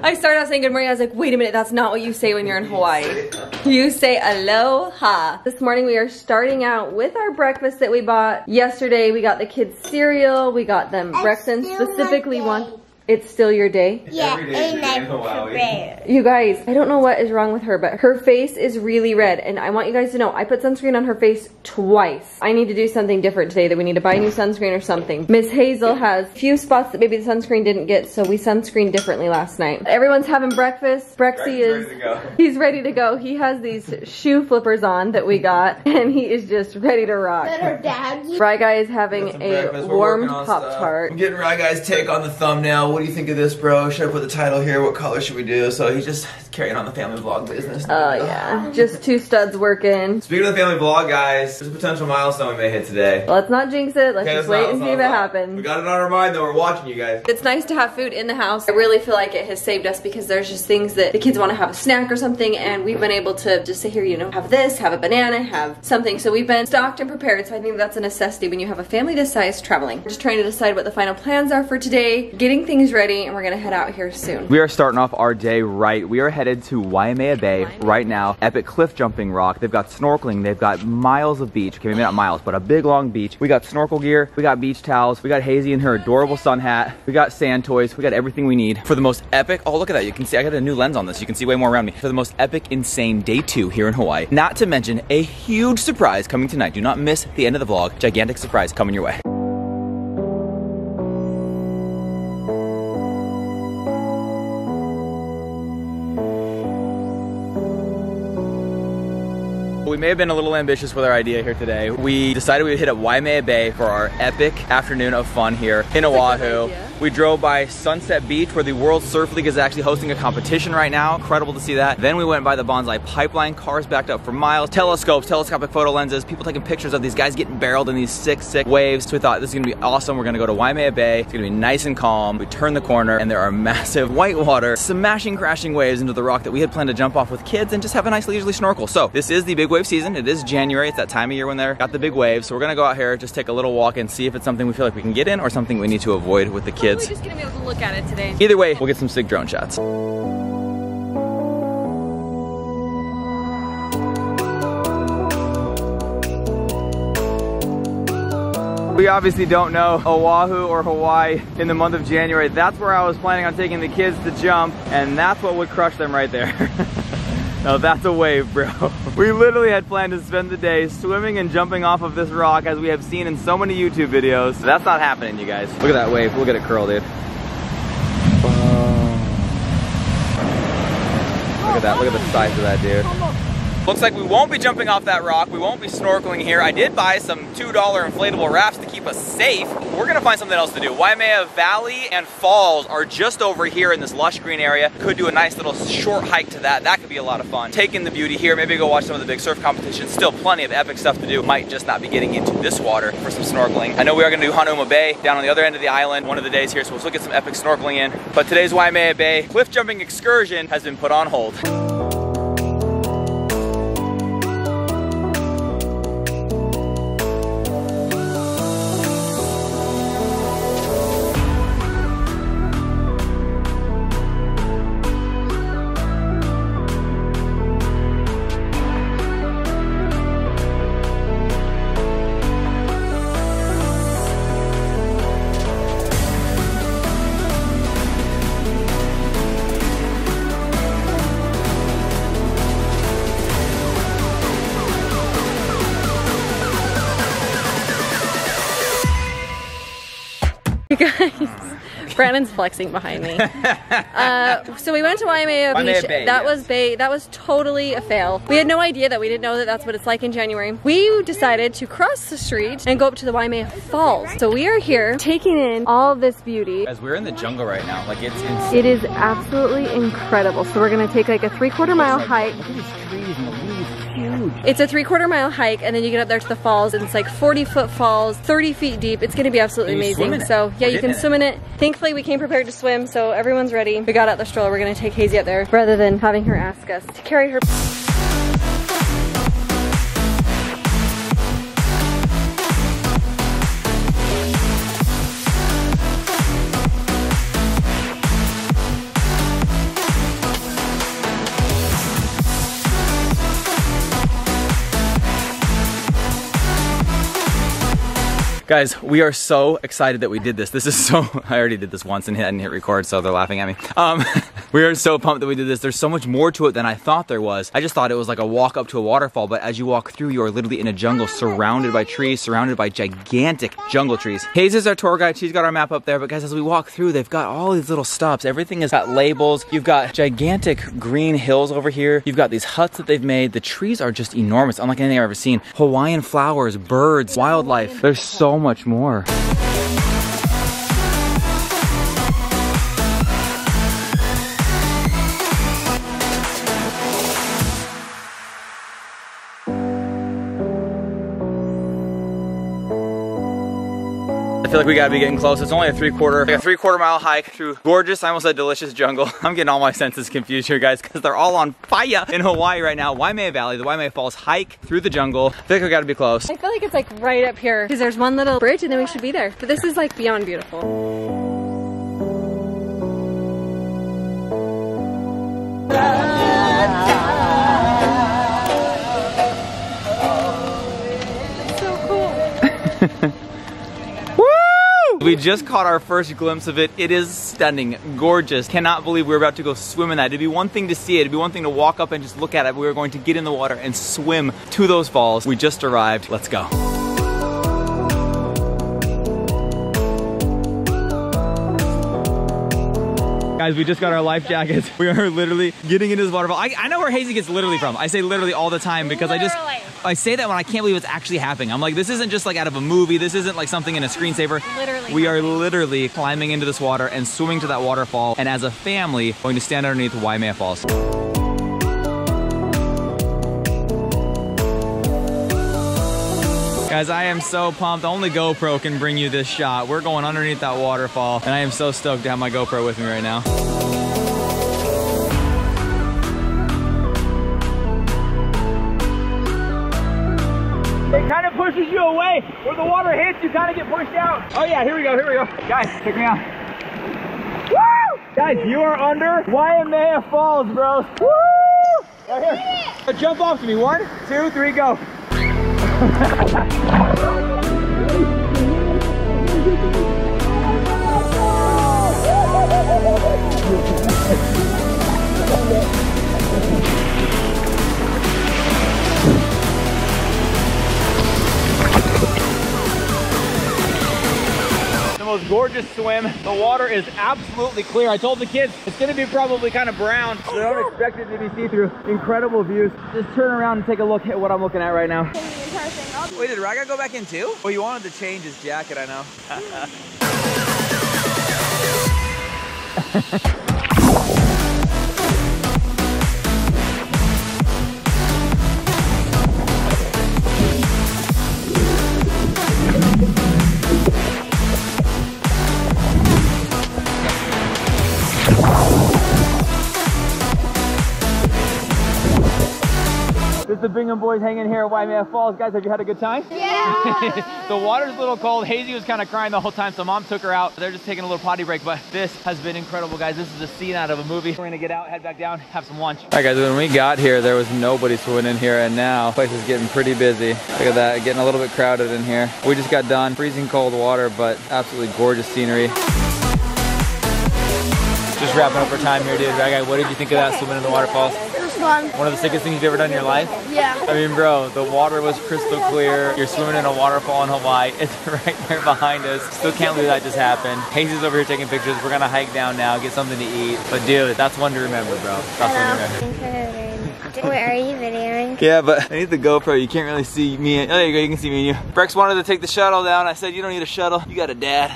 I started out saying good morning. I was like, wait a minute, that's not what you say when you're in Hawaii. You say aloha. This morning we are starting out with our breakfast that we bought yesterday. We got the kids cereal. We got them It's breakfast still my specifically day. one. It's still your day. Yeah, Every day and is I in Hawaii. prepare. You guys, I don't know what is wrong with her, but her face is really red. And I want you guys to know, I put sunscreen on her face twice. I need to do something different today, that we need to buy new sunscreen or something. Miss Hazel has a few spots that maybe the sunscreen didn't get, so we sunscreened differently last night. Everyone's having breakfast. Brexy is, he's ready to go. He has these shoe flippers on that we got, and he is just ready to rock. Better dad. Fry Guy is having a warmed Pop-Tart. getting Rye Guy's take on the thumbnail. What do you think of this, bro? Should I put the title here? What color should we do? So he just carrying on the family vlog oh business. Oh yeah, just two studs working. Speaking of the family vlog, guys, there's a potential milestone we may hit today. Let's not jinx it. Let's Okay, just wait not, and see if it happens. We got it on our mind, though. We're watching you guys. It's nice to have food in the house. I really feel like it has saved us because there's just things that the kids want to have a snack or something, and we've been able to just sit here, you know, have this, have a banana, have something. So we've been stocked and prepared. So I think that's a necessity when you have a family this size traveling. We're just trying to decide what the final plans are for today, getting things ready, and we're gonna head out here soon. We are starting off our day right. We are headed to Waimea Bay right now. Epic cliff jumping rock. They've got snorkeling. They've got miles of beach. Okay, maybe not miles, but a big long beach. We got snorkel gear. We got beach towels. We got Hazy in her adorable sun hat. We got sand toys. We got everything we need for the most epic. Oh, look at that. You can see I got a new lens on this. You can see way more around me. For the most epic, insane day two here in Hawaii. Not to mention a huge surprise coming tonight. Do not miss the end of the vlog. Gigantic surprise coming your way. May have been a little ambitious with our idea here today. We decided we would hit up Waimea Bay for our epic afternoon of fun here in Oahu. We drove by Sunset Beach where the World Surf League is actually hosting a competition right now. Incredible to see that. Then we went by the Banzai Pipeline, cars backed up for miles, telescopes, telescopic photo lenses, people taking pictures of these guys getting barreled in these sick, sick waves. So we thought this is gonna be awesome. We're gonna go to Waimea Bay. It's gonna be nice and calm. We turn the corner and there are massive whitewater smashing, crashing waves into the rock that we had planned to jump off with kids and just have a nice leisurely snorkel. So this is the big wave season. It is January. It's that time of year when they're got the big waves. So we're gonna go out here, just take a little walk and see if it's something we feel like we can get in or something we need to avoid with the kids. Kids. We're just gonna be able to look at it today. Either way, we'll get some sick drone shots. We obviously don't know Oahu or Hawaii in the month of January. That's where I was planning on taking the kids to jump, and that's what would crush them right there. no, that's a wave, bro. We literally had planned to spend the day swimming and jumping off of this rock as we have seen in so many YouTube videos. That's not happening, you guys. Look at that wave. Look at it curl, dude. Look at that. Look at the size of that, dude. Looks like we won't be jumping off that rock. We won't be snorkeling here. I did buy some $2 inflatable rafts to keep us safe. We're gonna find something else to do. Waimea Valley and Falls are just over here in this lush green area. Could do a nice little short hike to that. That could be a lot of fun. Taking the beauty here, maybe go watch some of the big surf competitions. Still plenty of epic stuff to do. Might just not be getting into this water for some snorkeling. I know we are gonna do Hanauma Bay down on the other end of the island one of the days here, so we'll still get some epic snorkeling in. But today's Waimea Bay cliff jumping excursion has been put on hold. Brandon's flexing behind me. Uh, so we went to Waimea, Waimea Beach. Bay, that yes. was Bay. That was totally a fail. We had no idea that we didn't know that that's what it's like in January. We decided to cross the street and go up to the Waimea Falls. So we are here taking in all this beauty. As we're in the jungle right now. Like it's insane. It is absolutely incredible. So we're gonna take like a three quarter mile hike. Huge. It's a three quarter mile hike and then you get up there to the falls and it's like 40 foot falls, 30 feet deep. It's gonna be absolutely And you swim amazing. So yeah, you can swim in it. Thankfully we came prepared to swim so everyone's ready. We got out the stroller. We're gonna take Hazy up there rather than having her ask us to carry her. Guys, we are so excited that we did this. This is so, I already did this once and hadn't hit record, so they're laughing at me. Um, we are so pumped that we did this. There's so much more to it than I thought there was. I just thought it was like a walk up to a waterfall, but as you walk through, you are literally in a jungle surrounded by trees, surrounded by gigantic jungle trees. Hayes is our tour guide. She's got our map up there, but guys, as we walk through, they've got all these little stops. Everything has got labels. You've got gigantic green hills over here. You've got these huts that they've made. The trees are just enormous, unlike anything I've ever seen. Hawaiian flowers, birds, wildlife. There's so much more. Feel like we gotta be getting close. It's only a three quarter, like a three quarter mile hike through gorgeous, I almost said delicious jungle. I'm getting all my senses confused here, guys, because they're all on fire in Hawaii right now. Waimea Valley, the Waimea Falls hike through the jungle. I think we gotta be close. I feel like it's like right up here because there's one little bridge and then we should be there. But this is like beyond beautiful. so cool. We just caught our first glimpse of it. It is stunning, gorgeous. Cannot believe we're about to go swim in that. It'd be one thing to see it. It'd be one thing to walk up and just look at it. We were going to get in the water and swim to those falls. We just arrived. Let's go. Guys, we just got our life jackets. We are literally getting into this waterfall. I, I know where Hazy gets literally from. I say literally all the time because I just, I say that when I can't believe it's actually happening. I'm like, this isn't just like out of a movie. This isn't like something in a screensaver. Literally We are literally climbing into this water and swimming to that waterfall. And as a family, going to stand underneath Waimea Falls. Guys, I am so pumped. Only GoPro can bring you this shot. We're going underneath that waterfall, and I am so stoked to have my GoPro with me right now. It kind of pushes you away. Where the water hits, you kind of get pushed out. Oh yeah, here we go, here we go. Guys, check me out. Woo! Guys, you are under Waimea Falls, bros. Woo! Right here. Jump off to me. One, two, three, go. The most gorgeous swim. The water is absolutely clear. I told the kids it's gonna be probably kind of brown. So don't expect it to be see-through. Incredible views. Just turn around and take a look at what I'm looking at right now. Wait, did Raga go back in too? Oh, you wanted to change his jacket, I know. the Bingham boys hanging here at Waimea Falls. Guys, have you had a good time? Yeah. the water's a little cold. Hazy was kind of crying the whole time, so mom took her out. They're just taking a little potty break, but this has been incredible, guys. This is a scene out of a movie. We're gonna get out, head back down, have some lunch. All right, guys, when we got here, there was nobody swimming in here, and now the place is getting pretty busy. Look at that, getting a little bit crowded in here. We just got done, freezing cold water, but absolutely gorgeous scenery. Just wrapping up our time here, dude. Right, guy, what did you think of that swimming in the waterfalls? Fun. One of the sickest things you've ever done in your life? Yeah. I mean, bro, the water was crystal clear. You're swimming in a waterfall in Hawaii. It's right there behind us. Still can't believe that just happened. Hazy's over here taking pictures. We're gonna hike down now, get something to eat. But dude, that's one to remember, bro. That's one to remember. Wait, are you videoing? Yeah, but I need the GoPro. You can't really see me. Oh, there you go. You can see me and you. Brex wanted to take the shuttle down. I said, you don't need a shuttle. You got a dad.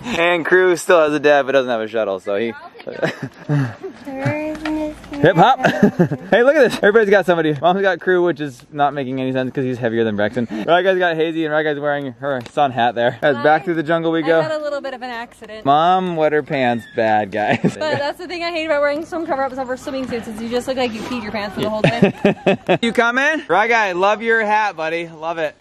and Crew still has a dad, but doesn't have a shuttle. So he. Hip hop. hey, look at this. Everybody's got somebody. Mom's got Crew, which is not making any sense because he's heavier than Brexton. Right guy's got Hazy, and right guy's wearing her sun hat there. Guys, back through the jungle we I had go. a little bit of an accident. Mom wet her pants bad, guys. But that's the thing I hate about wearing swim cover-ups over swimming suits is you just look like you peed your pants for the whole day. you coming? Right guy, love your hat, buddy. Love it.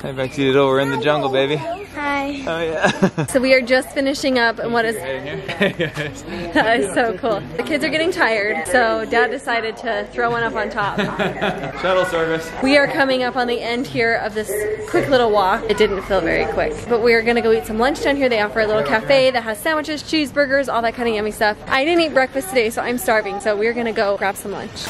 Hey, Bex, you over in the jungle, baby. Hi. Oh yeah. so we are just finishing up and what is Right in here. that is so cool. The kids are getting tired, so dad decided to throw one up on top. Shuttle service. We are coming up on the end here of this quick little walk. It didn't feel very quick, but we are gonna go eat some lunch down here. They offer a little cafe that has sandwiches, cheeseburgers, all that kind of yummy stuff. I didn't eat breakfast today, so I'm starving, so we're gonna go grab some lunch.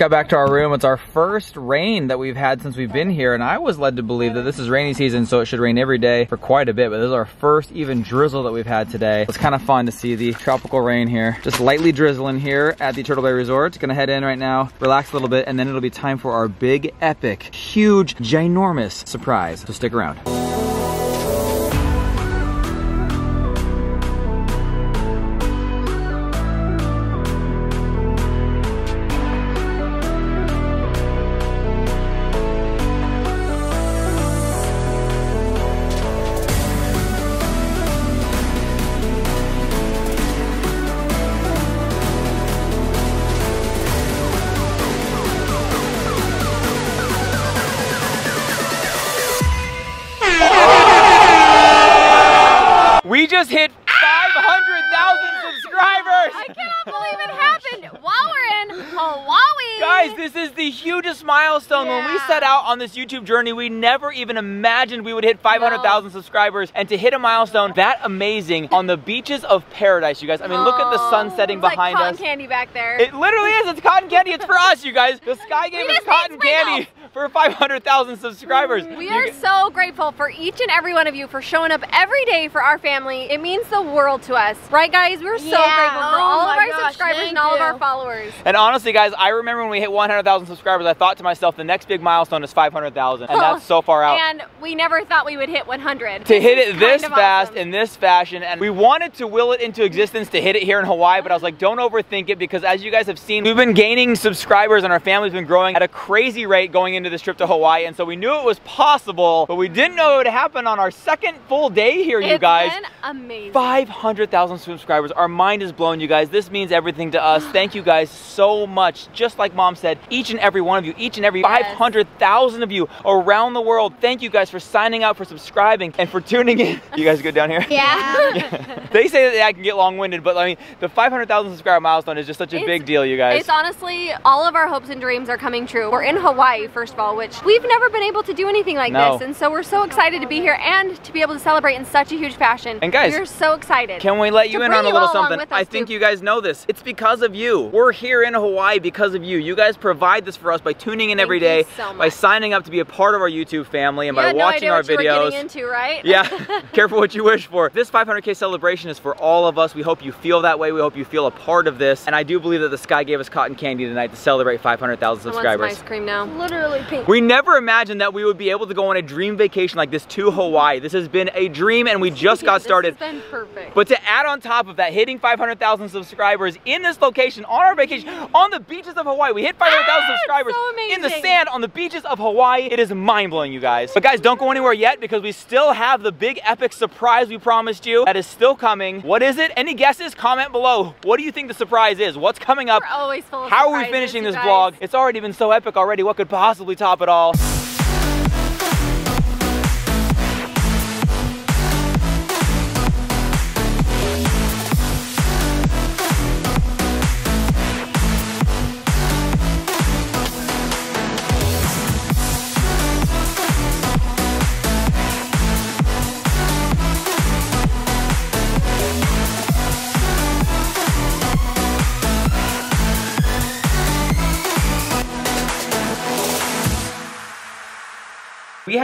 Got back to our room. It's our first rain that we've had since we've been here, and I was led to believe that this is rainy season, so it should rain every day for quite a bit, but this is our first even drizzle that we've had today. It's kind of fun to see the tropical rain here. Just lightly drizzling here at the Turtle Bay Resort. Gonna head in right now, relax a little bit, and then it'll be time for our big, epic, huge, ginormous surprise. So stick around. This YouTube journey, we never even imagined we would hit 500,000 subscribers. And to hit a milestone that amazing on the beaches of paradise, you guys. I mean, look at the sun setting It's like behind cotton us. candy back there. It literally is. It's cotton candy. It's for us, you guys. The sky Game We need cotton candy sprinkles. For 500,000 subscribers. We You are g- so grateful for each and every one of you for showing up every day for our family. It means the world to us. Right, guys? We're so Yeah. grateful for Oh all of our gosh, subscribers and all of our followers. And honestly, guys, I remember when we hit 100,000 subscribers, I thought to myself, the next big milestone is 500,000. And that's so far out. And we never thought we would hit 100. to hit it this fast awesome. in this fashion and we wanted to will it into existence to hit it here in Hawaii but I was like don't overthink it because as you guys have seen we've been gaining subscribers and our family's been growing at a crazy rate going into this trip to Hawaii, and so we knew it was possible, but we didn't know it would happen on our second full day here, you It's guys. been amazing. 500,000 subscribers. Our mind is blown, you guys. This means everything to us. Thank you guys so much. Just like mom said, each and every one of you, each and every Yes. 500,000 of you around the world, thank you guys for signing up, for subscribing, and for tuning in. You guys good down here? Yeah. they say that I can get long-winded, but I mean, the 500,000 subscriber milestone is just such a It's- big deal, you guys. It's honestly, all of our hopes and dreams are coming true. We're in Hawaii, first of all, which we've never been able to do anything like No. this. And so we're so excited to be here and to be able to celebrate in such a huge fashion. And guys, we're so excited. Can we let you in on a little something? I think too. you guys know this. It's because of you. We're here in Hawaii because of you. You guys provide this for us by tuning in Thank every you day, so by signing up to be a part of our YouTube family, and you by had no watching idea our what you were videos. getting into, right? Yeah, careful what you wish for. This 500K celebration is for all of us. We hope you feel that way. We hope you feel a part of this. And I do believe that the sky gave us cotton candy tonight to celebrate 500,000 I want some subscribers. ice cream now. Literally We never imagined that we would be able to go on a dream vacation like this to Hawaii. This has been a dream and we just got started. has been perfect. But to add on top of that, hitting 500,000 subscribers in this location on our vacation on the beaches of Hawaii. We hit 500,000 Ah, subscribers so in the sand on the beaches of Hawaii. It is mind blowing, you guys. But guys, don't go anywhere yet because we still have the big epic surprise we promised you that is still coming. What is it? Any guesses? Comment below. What do you think the surprise is? What's coming up? We're always full of How are we finishing this guys. vlog? It's already been so epic already. What could possibly top it all?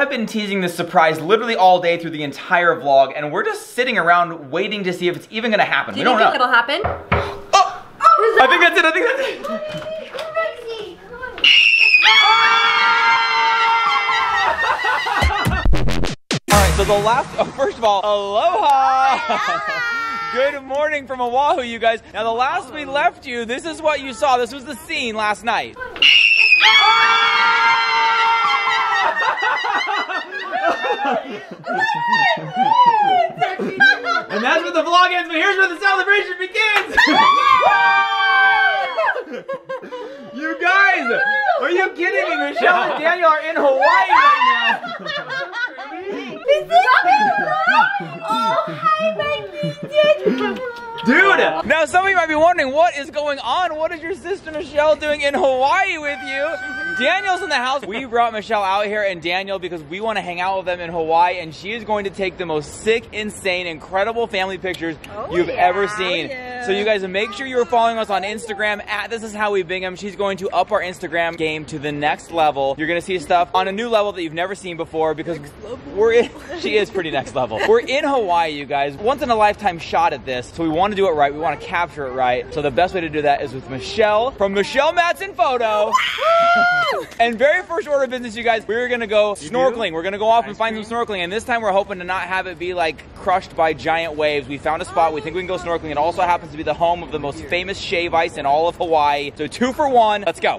Have been teasing this surprise literally all day through the entire vlog, and we're just sitting around waiting to see if it's even gonna happen. Do we you don't think know. it'll happen? Oh! oh! I think that's it, I think that's it. All right, so the last, oh, first of all, aloha! Good morning from Oahu, you guys. Now, the last we left you, this is what you saw. This was the scene last night. And that's where the vlog ends, but here's where the celebration begins! you guys! Are you kidding me? Michelle and Daniel are in Hawaii right now. Dude! Now some of you might be wondering what is going on? What is your sister Michelle doing in Hawaii with you? Daniel's in the house. We brought Michelle out here and Daniel because we want to hang out with them in Hawaii and she is going to take the most sick, insane, incredible family pictures oh, you've ever seen. So you guys make sure you're following us on Instagram at This Is How We Bingham. She's going to up our Instagram game to the next level. You're gonna see stuff on a new level that you've never seen before because we're in, she is pretty next level. We're in Hawaii, you guys. Once in a lifetime shot at this. So we want to do it right. We want to capture it right. So the best way to do that is with Michelle from Michelle Matson Photo. and very first order of business, you guys, we're gonna go snorkeling. We're gonna go off and find some snorkeling. And this time we're hoping to not have it be like crushed by giant waves. We found a spot. We think we can go snorkeling. It also happens to be the home of the most famous shave ice in all of Hawaii. So two for one. Let's go.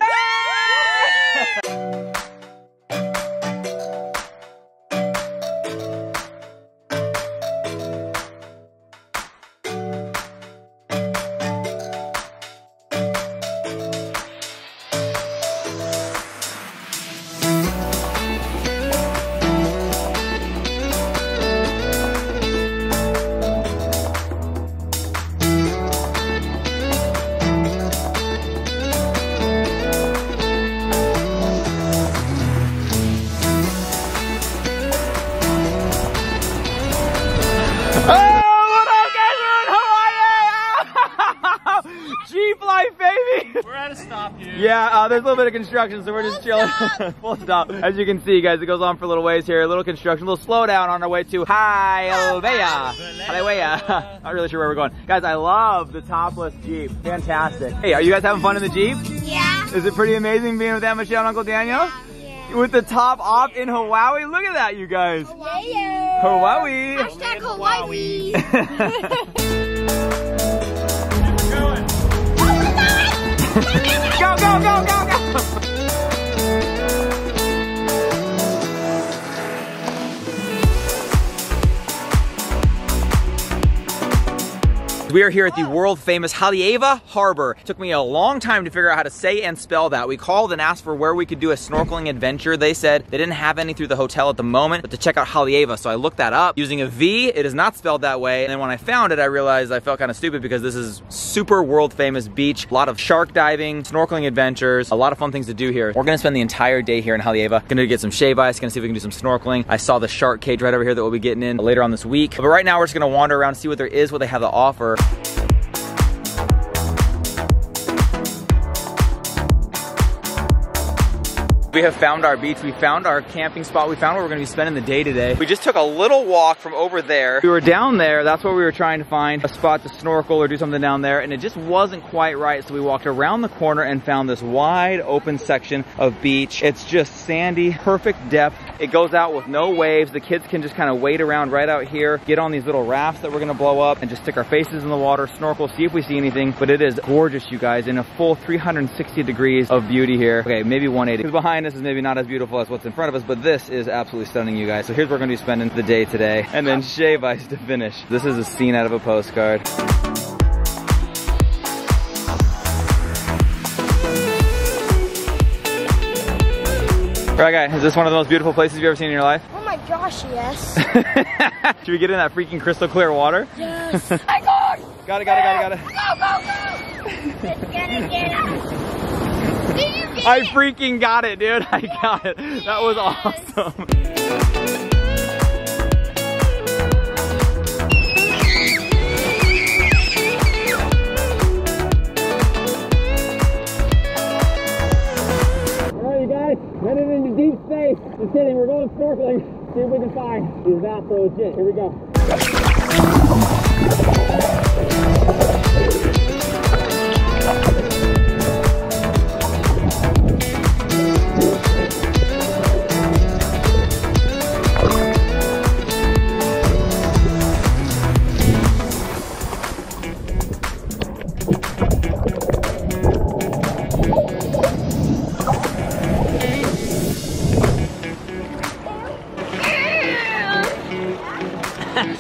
Uh, there's a little bit of construction, so we're just chilling. Full stop. As you can see, guys, it goes on for a little ways here. A little construction, a little slowdown on our way to Hialeah. Hialeah. Not really sure where we're going. Guys, I love the topless Jeep. Fantastic. Hey, are you guys having fun in the Jeep? Yeah. Is it pretty amazing being with Aunt Michelle and Uncle Daniel? With the top off in Hawaii? Look at that, you guys. Yeah. Hawaii. Hashtag Hawaii. Go, go, go, go! We are here at the world famous Haleiwa Harbor. It took me a long time to figure out how to say and spell that. We called and asked for where we could do a snorkeling adventure. They said they didn't have any through the hotel at the moment, but to check out Haleiwa. So I looked that up using a V. It is not spelled that way. And then when I found it, I realized I felt kind of stupid because this is super world famous beach. A lot of shark diving, snorkeling adventures, a lot of fun things to do here. We're gonna spend the entire day here in Haleiwa. Gonna get some shave ice, gonna see if we can do some snorkeling. I saw the shark cage right over here that we'll be getting in later on this week. But right now we're just gonna wander around, see what there is, what they have to offer. Forever. We have found our beach. We found our camping spot. We found where we're gonna be spending the day today. We just took a little walk from over there. We were down there. That's where we were trying to find a spot to snorkel or do something down there. And it just wasn't quite right. So we walked around the corner and found this wide open section of beach. It's just sandy, perfect depth. It goes out with no waves. The kids can just kind of wait around right out here, get on these little rafts that we're gonna blow up and just stick our faces in the water, snorkel, see if we see anything. But it is gorgeous, you guys, in a full 360 degrees of beauty here. Okay, maybe 180. Because behind us is maybe not as beautiful as what's in front of us, but this is absolutely stunning, you guys. So here's where we're gonna be spending the day today. And then shave ice to finish. This is a scene out of a postcard. Right guy, is this one of the most beautiful places you've ever seen in your life? Oh my gosh, yes. Should we get in that freaking crystal clear water? yes. My God. Got it, got it, got it, got it. It's gonna get us. Did you get I freaking got it, dude. I got it. That was awesome. Alright, you guys, headed into deep space. Just kidding, we're going snorkeling. See if we can find these not so legit. Here we go.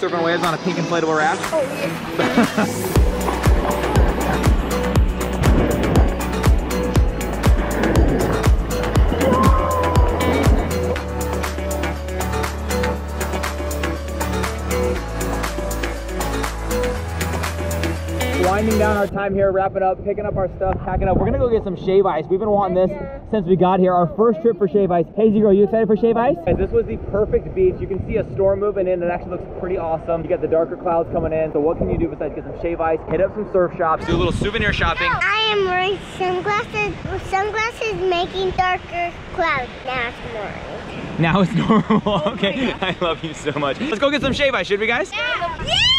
Surfing waves on a pink inflatable raft. Oh, Winding down our time here, wrapping up, picking up our stuff, packing up. We're gonna go get some shave ice. We've been wanting this since we got here. Our first trip for shave ice. Hazy girl, you excited for shave ice? Guys, this was the perfect beach. You can see a storm moving in. It actually looks pretty awesome. You got the darker clouds coming in. So what can you do besides get some shave ice, hit up some surf shops, do a little souvenir shopping. I am wearing sunglasses. Sunglasses making darker clouds. Now it's morning. Now it's normal. Oh okay, I love you so much. Let's go get some shave ice, should we guys? Yeah!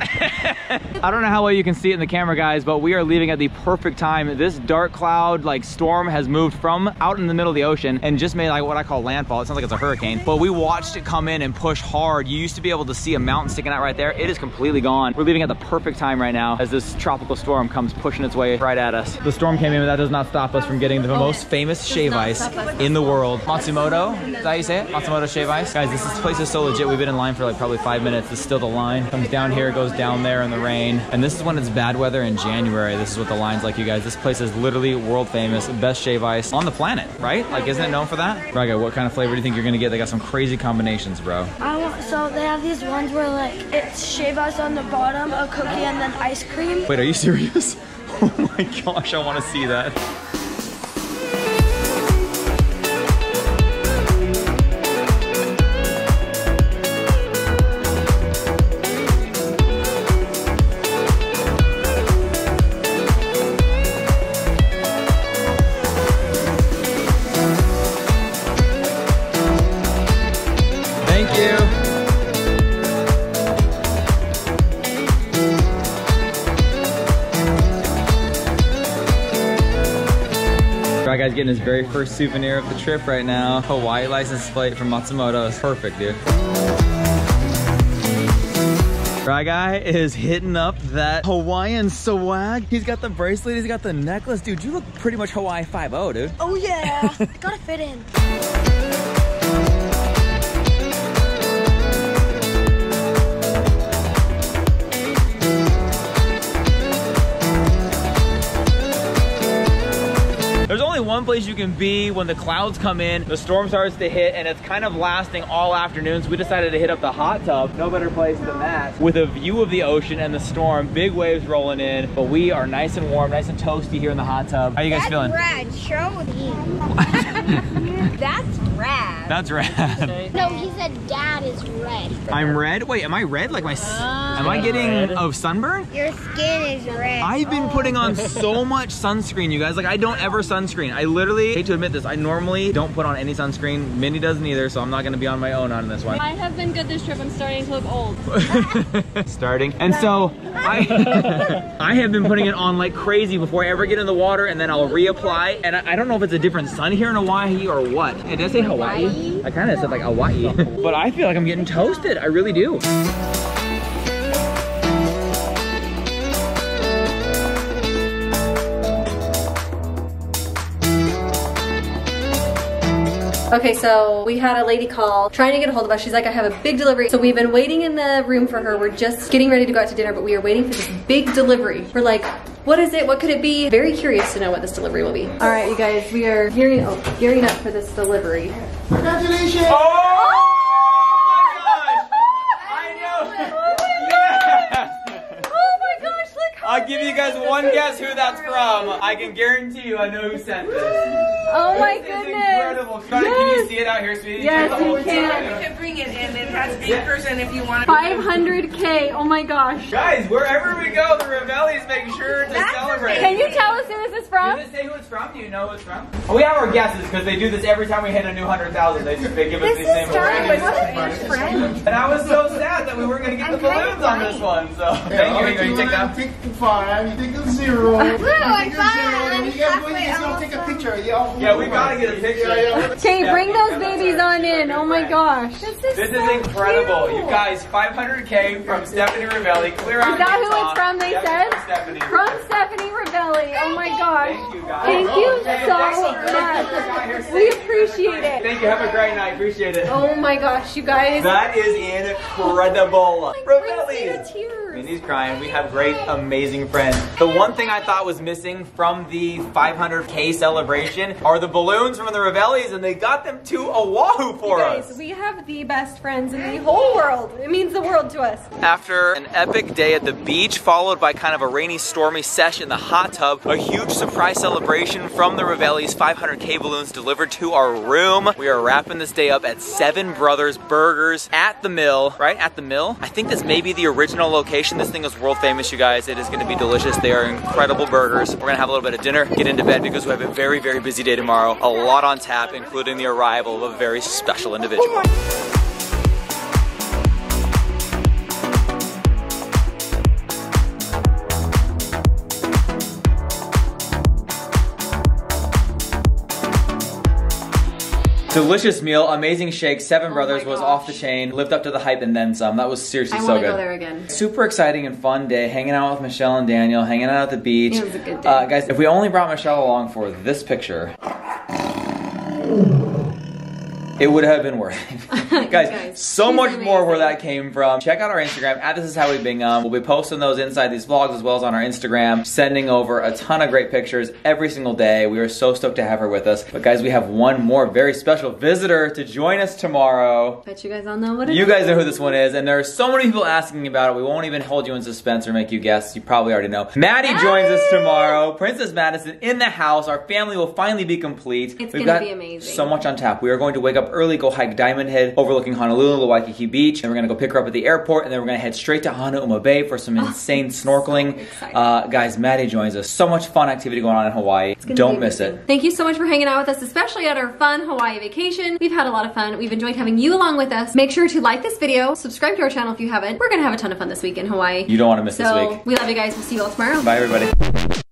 I don't know how well you can see it in the camera, guys, but we are leaving at the perfect time. This dark cloud, like storm, has moved from out in the middle of the ocean and just made like what I call landfall. It sounds like it's a hurricane, but we watched it come in and push hard. You used to be able to see a mountain sticking out right there. It is completely gone. We're leaving at the perfect time right now as this tropical storm comes pushing its way right at us. The storm came in, but that does not stop us from getting the most famous shave ice in the world. Matsumoto, is that how you say it? Matsumoto shave ice. Guys, this, is, place is so legit. We've been in line for like probably five minutes. It's still the line. Comes down here, goes down there in the rain. And this is when it's bad weather in January. This is what the line's like, you guys. This place is literally world famous, best shave ice on the planet, right? Like, isn't it known for that? Braga, what kind of flavor do you think you're gonna get? They got some crazy combinations, bro. I want, so they have these ones where like it's shave ice on the bottom, a cookie, and then ice cream. Wait, are you serious? Oh my gosh, I wanna see that. Guy's getting his very first souvenir of the trip right now. Hawaii license plate from Matsumoto. It's perfect, dude. Right guy is hitting up that Hawaiian swag. He's got the bracelet, he's got the necklace. Dude, you look pretty much Hawaii 5-0, dude. Oh yeah, gotta fit in. There's only one place you can be when the clouds come in, the storm starts to hit, and it's kind of lasting all afternoon. So we decided to hit up the hot tub. No better place than that. With a view of the ocean and the storm, big waves rolling in. But we are nice and warm, nice and toasty here in the hot tub. How are you guys feeling? Rad, show me. That's rad. That's rad. No, he said dad is red. I'm red? Wait, am I red? Like my, s- ah. am I getting of sunburn? Your skin is red. I've been putting on so much sunscreen, you guys. Like, I don't ever sunscreen. I literally hate to admit this. I normally don't put on any sunscreen. Minnie doesn't either, so I'm not gonna be on my own on this one. I have been good this trip. I'm starting to look old. Starting. And so I I have been putting it on like crazy before I ever get in the water and then I'll reapply. And I, I don't know if it's a different sun here in Hawaii or what. It does say Hawaii. I kind of said like Hawaii. but I feel like I'm getting toasted. I really do. Okay, so we had a lady call trying to get a hold of us. She's like, I have a big delivery. So we've been waiting in the room for her. We're just getting ready to go out to dinner, but we are waiting for this big delivery. We're like, what is it? What could it be? Very curious to know what this delivery will be. All right, you guys, we are gearing, oh, gearing up for this delivery. Congratulations! Oh my gosh! I know. Yeah. Oh my gosh, look how I'll give you guys one guess who that's from. I can guarantee you I know who sent this. Oh my This is goodness. incredible. Scotty, can you see it out here, sweetie? Yes, Check the whole we can. time. can bring it in. It has anchors, and if you want to. 500K, oh my gosh. Guys, wherever we go, the Ravellis make sure to celebrate. Can you tell us who this is from? Does it say who it's from? Do you know who it's from? we have our guesses because they do this every time we hit a new hundred thousand. They, they give us This these is same starting with awareness. Spanish friend. And I was so sad that we weren't going to get the balloons on this one. So thank you. You take that. Take the five, you take a zero. Blue, you I take a found zero, it. then I'm you guys halfway wait, you almost take a picture. Yeah, Yeah, we gotta get a picture. Yeah, yeah. Okay, bring those babies on in. Oh my gosh. This is incredible. You guys, 500k from Stephanie Ravelli. Clear out Is that who it's from, they said? from Stephanie. From Stephanie Ravelli. Oh my gosh. Thank you, guys. Thank you so thanks for bringing much. We appreciate it. Thank you. Have a great night. Appreciate it. Oh my gosh, you guys. That is incredible. Like, brings me to Ravelli. Minnie's crying. We have great, amazing friends. The one thing I thought was missing from the 500k celebration are the balloons from the Ravellis, and they got them to Oahu for You us. we have the best friends in the whole world. It means the world to us. After an epic day at the beach, followed by kind of a rainy, stormy sesh in the hot tub, a huge surprise celebration from the Ravellis, 500k balloons delivered to our room. We are wrapping this day up at Seven Brothers Burgers at the Mill, right? At the Mill. I think this may be the original location. This thing is world famous, you guys. It is gonna be delicious. They are incredible burgers. We're gonna have a little bit of dinner, get into bed because we have a very, very busy day tomorrow. A lot on tap, including the arrival of a very special individual. Delicious meal, amazing shake. Seven Brothers was off the chain, lived up to the hype and then some. That was seriously I so good. go there again. Super exciting and fun day, hanging out with Michelle and Daniel, hanging out at the beach. It was a good day. Uh, guys, if we only brought Michelle along for this picture, it would have been worth it. guys, Guys, so much more where that came from. Check out our Instagram, at This Is How We Bingham. Um, we'll be posting those inside these vlogs as well as on our Instagram, sending over a ton of great pictures every single day. We are so stoked to have her with us. But guys, we have one more very special visitor to join us tomorrow. Bet you guys all know what it is. You guys know who this one is, and there are so many people asking about it. We won't even hold you in suspense or make you guess. You probably already know. Maddie joins us tomorrow. Princess Madison in the house. Our family will finally be complete. It's We've gonna got be amazing. So much on tap. We are going to wake up early, go hike Diamond Head, overlooking Honolulu, Waikiki Beach, and we're gonna go pick her up at the airport, and then we're gonna head straight to Hanauma Bay for some insane snorkeling. excited. Uh, guys, Maddie joins us. So much fun activity going on in Hawaii. Don't miss amazing. it. Thank you so much for hanging out with us, especially at our fun Hawaii vacation. We've had a lot of fun. We've enjoyed having you along with us. Make sure to like this video, subscribe to our channel if you haven't. We're gonna have a ton of fun this week in Hawaii. You don't want to miss this so week. we love you guys. We'll see you all tomorrow. Bye, everybody.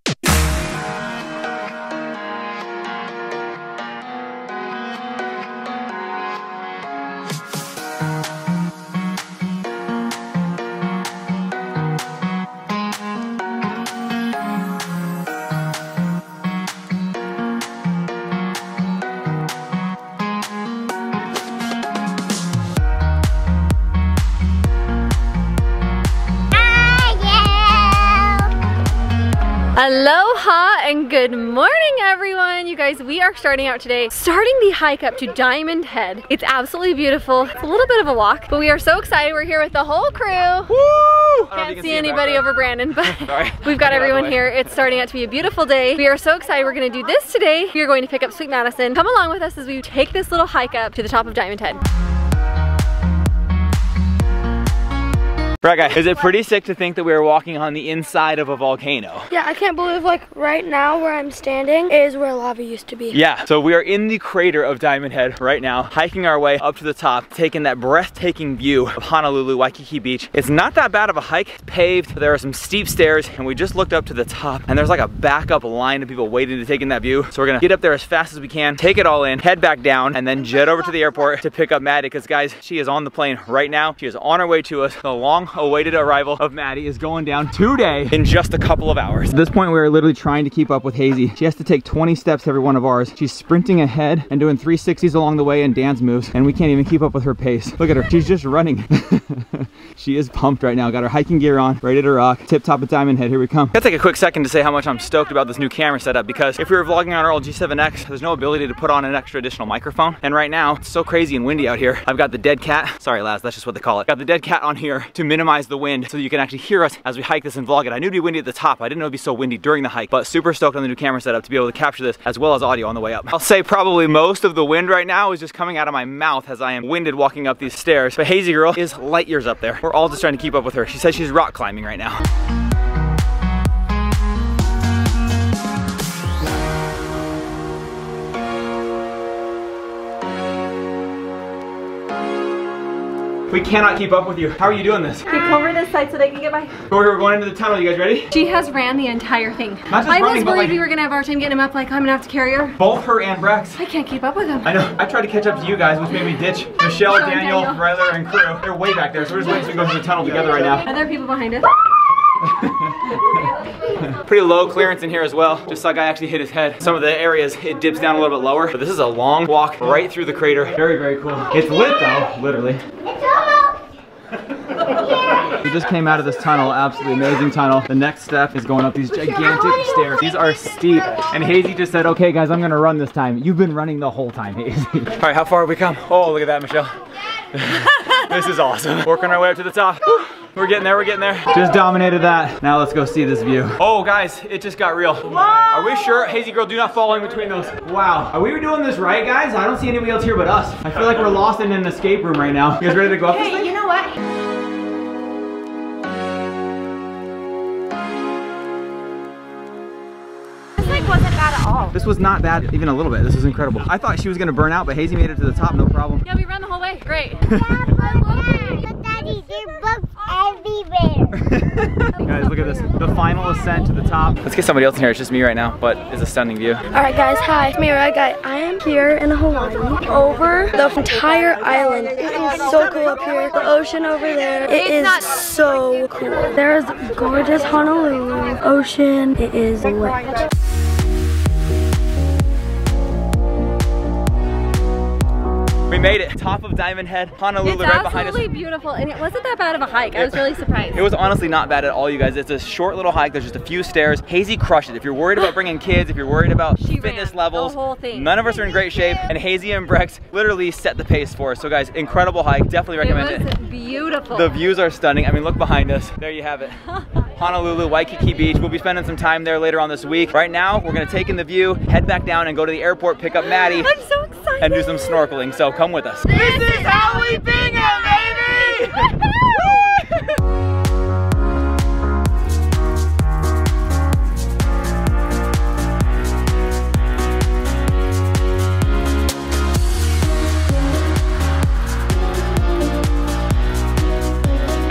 And good morning everyone. You guys, we are starting out today, starting the hike up to Diamond Head. It's absolutely beautiful. It's a little bit of a walk, but we are so excited. We're here with the whole crew. Woo! Can't see anybody over Brandon, but we've got Get out of the everyone here. It's starting out to be a beautiful day. We are so excited. We're gonna do this today. We are going to pick up Sweet Madison. Come along with us as we take this little hike up to the top of Diamond Head. Right guys, is it pretty sick to think that we are walking on the inside of a volcano? Yeah, I can't believe like right now where I'm standing is where lava used to be. Yeah, so we are in the crater of Diamond Head right now, hiking our way up to the top, taking that breathtaking view of Honolulu, Waikiki Beach. It's not that bad of a hike, it's paved, there are some steep stairs, and we just looked up to the top, and there's like a backup line of people waiting to take in that view. So we're gonna get up there as fast as we can, take it all in, head back down, and then jet over to the airport to pick up Maddie, because guys, she is on the plane right now. She is on her way to us. The long awaited arrival of Maddie is going down today in just a couple of hours. At this point, we are literally trying to keep up with Hazy. She has to take 20 steps every one of ours. She's sprinting ahead and doing 360s along the way and dance moves, and we can't even keep up with her pace. Look at her, she's just running. she is pumped right now. Got her hiking gear on, ready to rock. Tip top of Diamond Head, here we come. Gotta take a quick second to say how much I'm stoked about this new camera setup because if we were vlogging on our old G7X, there's no ability to put on an extra additional microphone. And right now, it's so crazy and windy out here. I've got the dead cat, sorry lads, that's just what they call it. Got the dead cat on here to minimize the wind so that you can actually hear us as we hike this and vlog it. I knew it'd be windy at the top. I didn't know it'd be so windy during the hike, but super stoked on the new camera setup to be able to capture this as well as audio on the way up. I'll say probably most of the wind right now is just coming out of my mouth as I am winded walking up these stairs. But Hazy Girl is light years up there. We're all just trying to keep up with her. She says she's rock climbing right now. We cannot keep up with you. How are you doing this? Okay, cover this side so they can get by. We're we're going into the tunnel. You guys ready? She has ran the entire thing. Not just I running, was but, worried like- we were gonna have our time getting him up, like I'm gonna have to carry her. Both her and Brex. I can't keep up with him. I know. I tried to catch up to you guys, which made me ditch Michelle, Daniel, Daniel. Ryler, and crew. They're way back there, so we're just waiting to go through the tunnel together right now. Are there people behind us? Pretty low clearance in here as well. Just like I actually hit his head. Some of the areas it dips down a little bit lower, but this is a long walk right through the crater. Very, very cool. It's lit though, literally. We just came out of this tunnel, absolutely amazing tunnel. The next step is going up these gigantic stairs. These are steep. And Hazy just said, okay guys, I'm gonna run this time. You've been running the whole time, Hazy. All right, how far have we come? Oh, look at that, Michelle. this is awesome. Working our way up to the top. We're getting there, we're getting there. Just dominated that. Now let's go see this view. Oh guys, it just got real. Are we sure? Hazy girl, do not fall in between those. Wow. Are we doing this right, guys? I don't see anybody else here but us. I feel like we're lost in an escape room right now. You guys ready to go up this thing? You know what? This wasn't bad at all. This was not bad, even a little bit. This was incredible. I thought she was gonna burn out, but Hazy made it to the top, no problem. Yeah, we ran the whole way. Great. But Daddy, there are bugs everywhere. Guys, look at this. The final ascent to the top. Let's get somebody else in here. It's just me right now, but it's a stunning view. Alright guys, hi, it's me, Red Guy. I am here in Hawaii, over the entire island. It is so cool up here. The ocean over there, it is so cool. There's gorgeous Honolulu ocean. It is lit. We made it. Top of Diamond Head, Honolulu, It's right behind us. It's absolutely beautiful, and it wasn't that bad of a hike. I was really surprised. It was honestly not bad at all, you guys. It's a short little hike. There's just a few stairs. Hazy crushed it. If you're worried about bringing kids, if you're worried about She fitness levels, the whole thing. none of us are in great shape. And Hazy and Brex literally set the pace for us. So guys, incredible hike. Definitely recommend it it. beautiful. The views are stunning. I mean, look behind us. There you have it. Honolulu, Waikiki Beach. We'll be spending some time there later on this week. Right now, we're gonna take in the view, head back down and go to the airport, pick up Maddie, I'm so excited. and do some snorkeling. So come with us. This is how we Bingham, baby!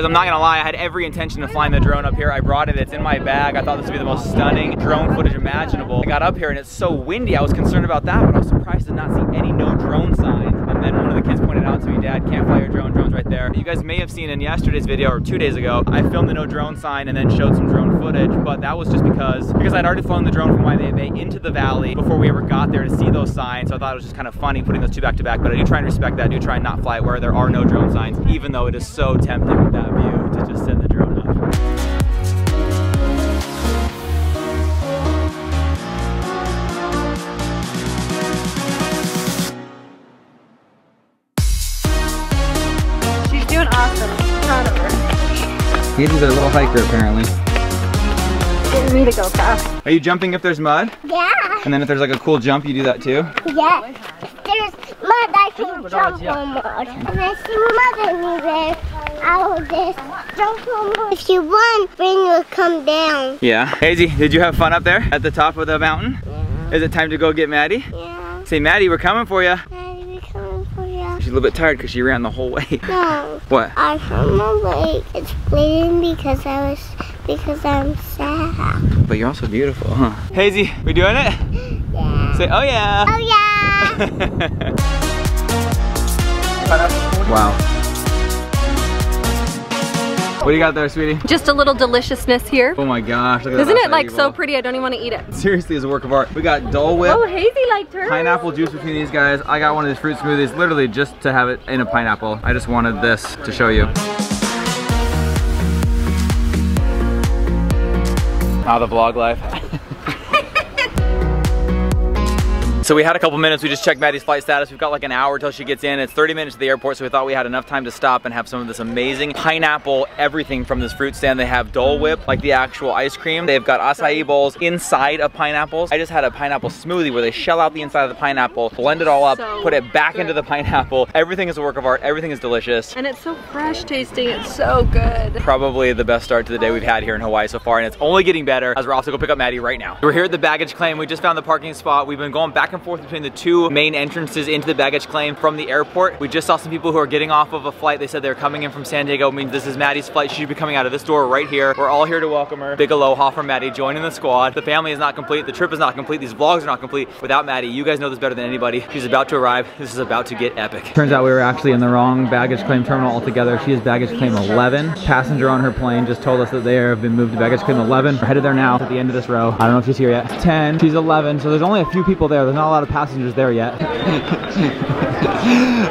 Because I'm not gonna lie, I had every intention of flying the drone up here. I brought it, it's in my bag. I thought this would be the most stunning drone footage imaginable. I got up here and it's so windy, I was concerned about that, but I was surprised to not see any no drone signs. And then one of the kids pointed out to me, Dad, can't fly your drone, drone's right there. You guys may have seen in yesterday's video, or two days ago, I filmed the no drone sign and then showed some drone footage, but that was just because, because I'd already flown the drone from Waimea into the valley before we ever got there to see those signs, so I thought it was just kind of funny putting those two back to back, but I do try and respect that, I do try and not fly where there are no drone signs, even though it is so tempting with that view to just send the drone up. Katie's a little hiker, apparently. Didn't to go fast. Are you jumping if there's mud? Yeah. And then if there's like a cool jump, you do that too? Yeah. There's mud I can jump on mud. And I see mud anywhere. I will just jump on mud. If you run, rain will come down. Yeah. Hazy, did you have fun up there at the top of the mountain? Yeah. Is it time to go get Maddie? Yeah. Say, Maddie, we're coming for you. Daddy, we're coming for you. She's a little bit tired because she ran the whole way. No. What? I hurt my leg. It's bleeding because I was because I'm sad. But you're also beautiful, huh? Hazy, we doing it? Yeah. Say, oh yeah. Oh yeah. Wow. What do you got there, sweetie? Just a little deliciousness here. Oh my gosh, look at that. Isn't it like so pretty? I don't even want to eat it. Seriously, it's a work of art. We got Dole Whip. Oh, Hazy liked hers. Pineapple juice between these guys. I got one of these fruit smoothies literally just to have it in a pineapple. I just wanted this to show you. How the vlog life. So we had a couple minutes, we just checked Maddie's flight status. We've got like an hour till she gets in. It's 30 minutes to the airport, so we thought we had enough time to stop and have some of this amazing pineapple everything from this fruit stand. They have Dole Whip, like the actual ice cream. They've got acai bowls inside of pineapples. I just had a pineapple smoothie where they shell out the inside of the pineapple, blend it all up, So put it back good. into the pineapple. Everything is a work of art, everything is delicious. And it's so fresh tasting. It's so good. Probably the best start to the day we've had here in Hawaii so far, and it's only getting better as we're off to go pick up Maddie right now. We're here at the baggage claim. We just found the parking spot. We've been going back and forth between the two main entrances into the baggage claim from the airport. We just saw some people who are getting off of a flight. They said they're coming in from San Diego. It means this is Maddie's flight. She should be coming out of this door right here. We're all here to welcome her. Big aloha from Maddie joining the squad. The family is not complete. The trip is not complete. These vlogs are not complete without Maddie. You guys know this better than anybody. She's about to arrive. This is about to get epic. Turns out we were actually in the wrong baggage claim terminal altogether. She is baggage claim 11. Passenger on her plane just told us that they have been moved to baggage claim 11. We're headed there now at the end of this row. I don't know if she's here yet. 10. She's 11. So there's only a few people there. There's not a lot of passengers there yet.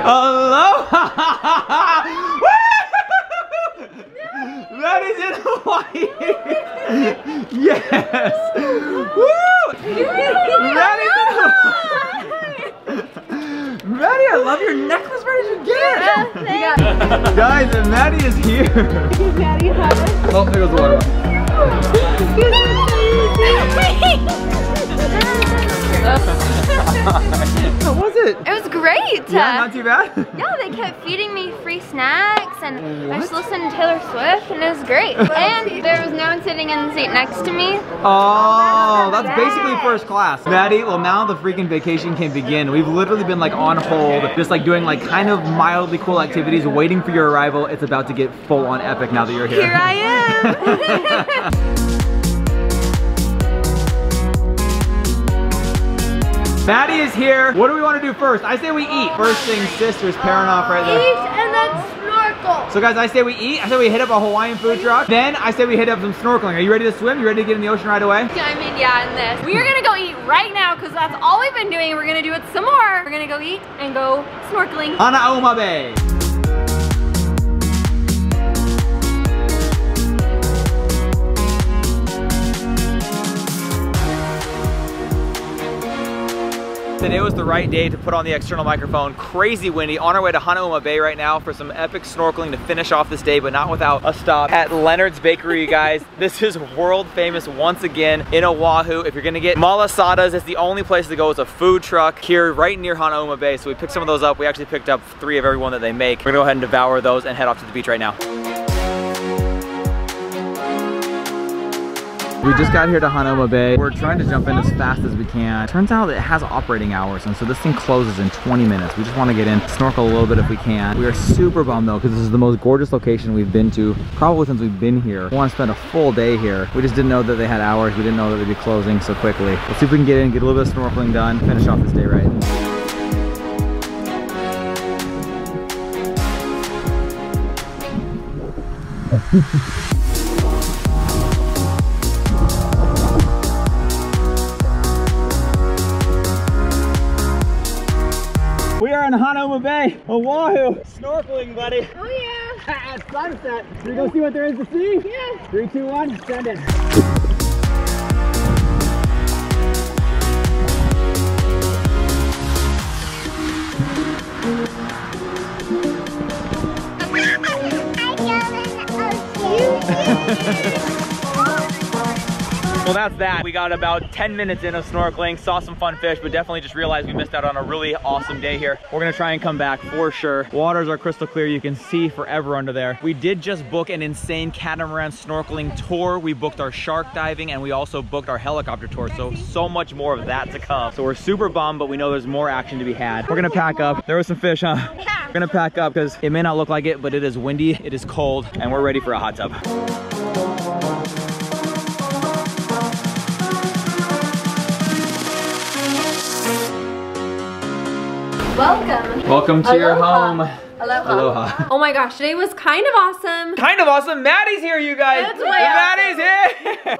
Aloha! that is in Hawaii! yes! Woo! That is in Hawaii! Maddie, I love your necklace. Where did you get it? Guys, and Maddie is here. Maddie Oh, there goes the water. How was it? It was great. Yeah, not too bad. Yeah, they kept feeding me free snacks and I just listened to Taylor Swift and it was great. and there was no one sitting in the seat next to me. Oh, that's basically first class. Maddie, well now the freaking vacation can begin. We've literally been like on hold, just like doing like kind of mildly cool activities, waiting for your arrival. It's about to get full on epic now that you're here. Here I am. Maddie is here. What do we want to do first? I say we eat. First thing, sister's pairing off right there. Eat and then snorkel. So guys, I say we eat. I say we hit up a Hawaiian food truck. Then I say we hit up some snorkeling. Are you ready to swim? You ready to get in the ocean right away? I mean, yeah, in this. We are gonna go eat right now because that's all we've been doing. We're gonna do it some more. We're gonna go eat and go snorkeling. Hanauma Bay. Today was the right day to put on the external microphone. Crazy windy. On our way to Hanauma Bay right now for some epic snorkeling to finish off this day, but not without a stop at Leonard's Bakery, guys. this is world famous once again in Oahu. If you're gonna get malasadas, it's the only place to go. It's a food truck here right near Hanauma Bay. So we picked some of those up. We actually picked up three of every one that they make. We're gonna go ahead and devour those and head off to the beach right now. We just got here to Hanauma Bay. We're trying to jump in as fast as we can. Turns out it has operating hours, and so this thing closes in 20 minutes. We just want to get in, snorkel a little bit if we can. We are super bummed though, because this is the most gorgeous location we've been to, probably since we've been here. We want to spend a full day here. We just didn't know that they had hours. We didn't know that they'd be closing so quickly. Let's see if we can get in, get a little bit of snorkeling done, finish off this day right. We are in Hanauma Bay, Oahu. Snorkeling, buddy. Oh yeah. At sunset. Should we go see what there is to see? Yeah. Three, two, one, send it. I fell in ocean. that's that. We got about 10 minutes in of snorkeling, saw some fun fish, but definitely just realized we missed out on a really awesome day here. We're gonna try and come back for sure. Waters are crystal clear. You can see forever under there. We did just book an insane catamaran snorkeling tour. We booked our shark diving and we also booked our helicopter tour. So, so much more of that to come. So we're super bummed, but we know there's more action to be had. We're gonna pack up. There was some fish, huh? Yeah. We're gonna pack up because it may not look like it, but it is windy, it is cold, and we're ready for a hot tub. Welcome. Welcome to your home. Aloha. Aloha. Oh my gosh, today was kind of awesome. Kind of awesome. Maddie's here, you guys. That's way Maddie's here.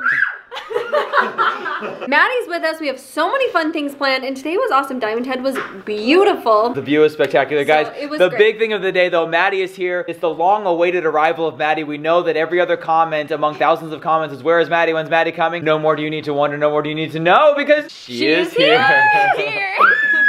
Maddie's with us. We have so many fun things planned, and today was awesome. Diamond Head was beautiful. The view is spectacular, guys. it was the great. big thing of the day, though, Maddie is here. It's the long-awaited arrival of Maddie. We know that every other comment among thousands of comments is, "Where is Maddie? When's Maddie coming?" No more do you need to wonder. No more do you need to know because she, She is is here. Here.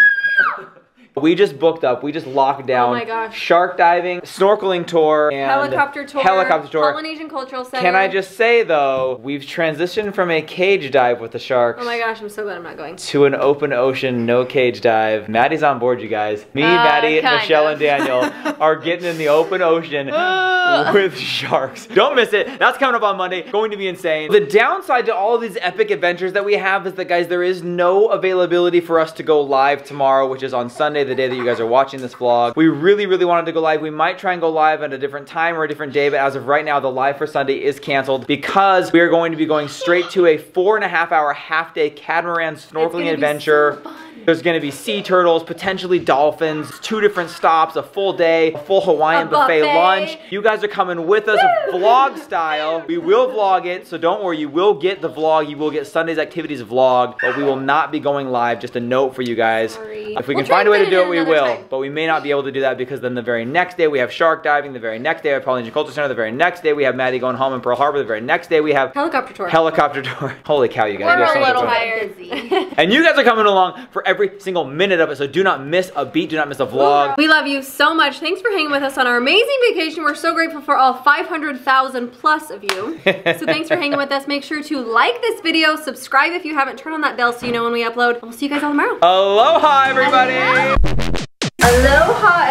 we just booked up. We just locked down. Oh my gosh. Shark diving, snorkeling tour, and Helicopter tour. Helicopter tour. Polynesian Cultural Center. Can I just say though, we've transitioned from a cage dive with the sharks. Oh my gosh, I'm so glad I'm not going. to an open ocean, no cage dive. Maddie's on board, you guys. Me, Uh, Maddie, Michelle, of. and Daniel are getting in the open ocean with sharks. Don't miss it. That's coming up on Monday. Going to be insane. The downside to all of these epic adventures that we have is that, guys, there is no availability for us to go live tomorrow, which is on Sunday, the day that you guys are watching this vlog. We really, really wanted to go live. We might try and go live at a different time or a different day, but as of right now, the live for Sunday is canceled because we are going to be going straight to a four and a half hour half day catamaran snorkeling adventure. so. There's gonna be sea turtles, potentially dolphins, two different stops, a full day, a full Hawaiian buffet, buffet. lunch. You guys are coming with us vlog style. We will vlog it, so don't worry, you will get the vlog. You will get Sunday's activities vlog, but we will not be going live. Just a note for you guys. Sorry. If we We'll can find a way to fit do it it, we will. time. But we may not be able to do that because then the very next day we have shark diving, the very next day we have Polynesian Culture Center, the very next day we have Maddie going home in Pearl Harbor, the very next day we have Helicopter tour. helicopter tour. Holy cow, you guys. We're you a little fun. tired. And you guys are coming along for every single minute of it, so do not miss a beat, do not miss a vlog. We love you so much. Thanks for hanging with us on our amazing vacation. We're so grateful for all 500,000 plus of you. so thanks for hanging with us. Make sure to like this video, subscribe if you haven't, turn on that bell so you know when we upload. And we'll see you guys all tomorrow. Aloha, everybody! Aloha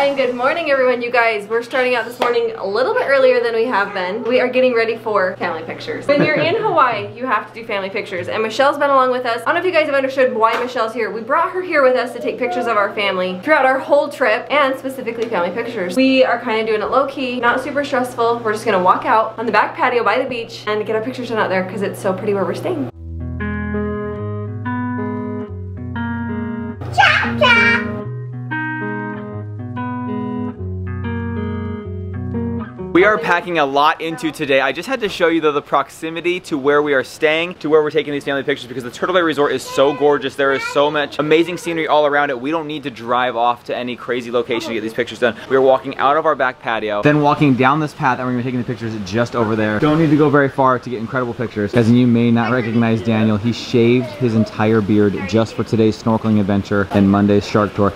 and good morning everyone. You guys, we're starting out this morning a little bit earlier than we have been. We are getting ready for family pictures. When you're in Hawaii, you have to do family pictures and Michelle's been along with us. I don't know if you guys have understood why Michelle's here. We brought her here with us to take pictures of our family throughout our whole trip and specifically family pictures. We are kind of doing it low key, not super stressful. We're just gonna walk out on the back patio by the beach and get our pictures done out there because it's so pretty where we're staying. We are packing a lot into today. I just had to show you though the proximity to where we are staying, to where we're taking these family pictures because the Turtle Bay Resort is so gorgeous. There is so much amazing scenery all around it. We don't need to drive off to any crazy location to get these pictures done. We are walking out of our back patio, then walking down this path and we're gonna be taking the pictures just over there. Don't need to go very far to get incredible pictures. As you may not recognize Daniel, he shaved his entire beard just for today's snorkeling adventure and Monday's shark tour.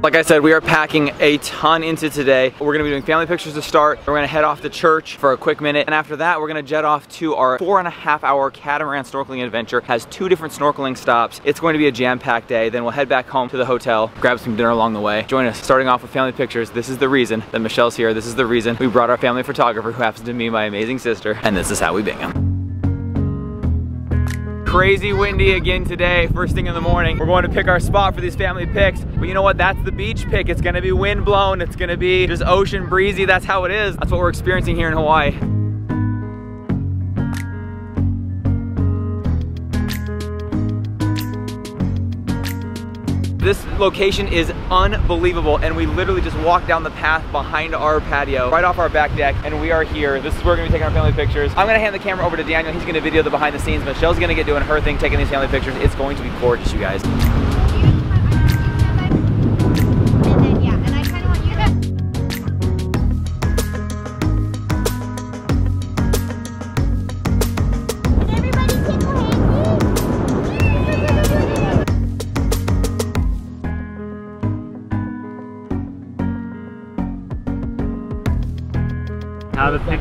Like I said, we are packing a ton into today. We're gonna be doing family pictures to start. We're gonna head off to church for a quick minute. And after that, we're gonna jet off to our four and a half hour catamaran snorkeling adventure. Has two different snorkeling stops. It's going to be a jam-packed day. Then we'll head back home to the hotel, grab some dinner along the way. Join us, starting off with family pictures. This is the reason that Michelle's here. This is the reason we brought our family photographer who happens to be my amazing sister. And this is how we Bingham. Crazy windy again today, first thing in the morning. We're going to pick our spot for these family pics. But you know what? That's the beach pick. It's gonna be wind blown. It's gonna be just ocean breezy. That's how it is. That's what we're experiencing here in Hawaii. This location is unbelievable and we literally just walked down the path behind our patio, right off our back deck, and we are here. This is where we're gonna be taking our family pictures. I'm gonna hand the camera over to Daniel. He's gonna video the behind the scenes. Michelle's gonna get doing her thing, taking these family pictures. It's going to be gorgeous, you guys.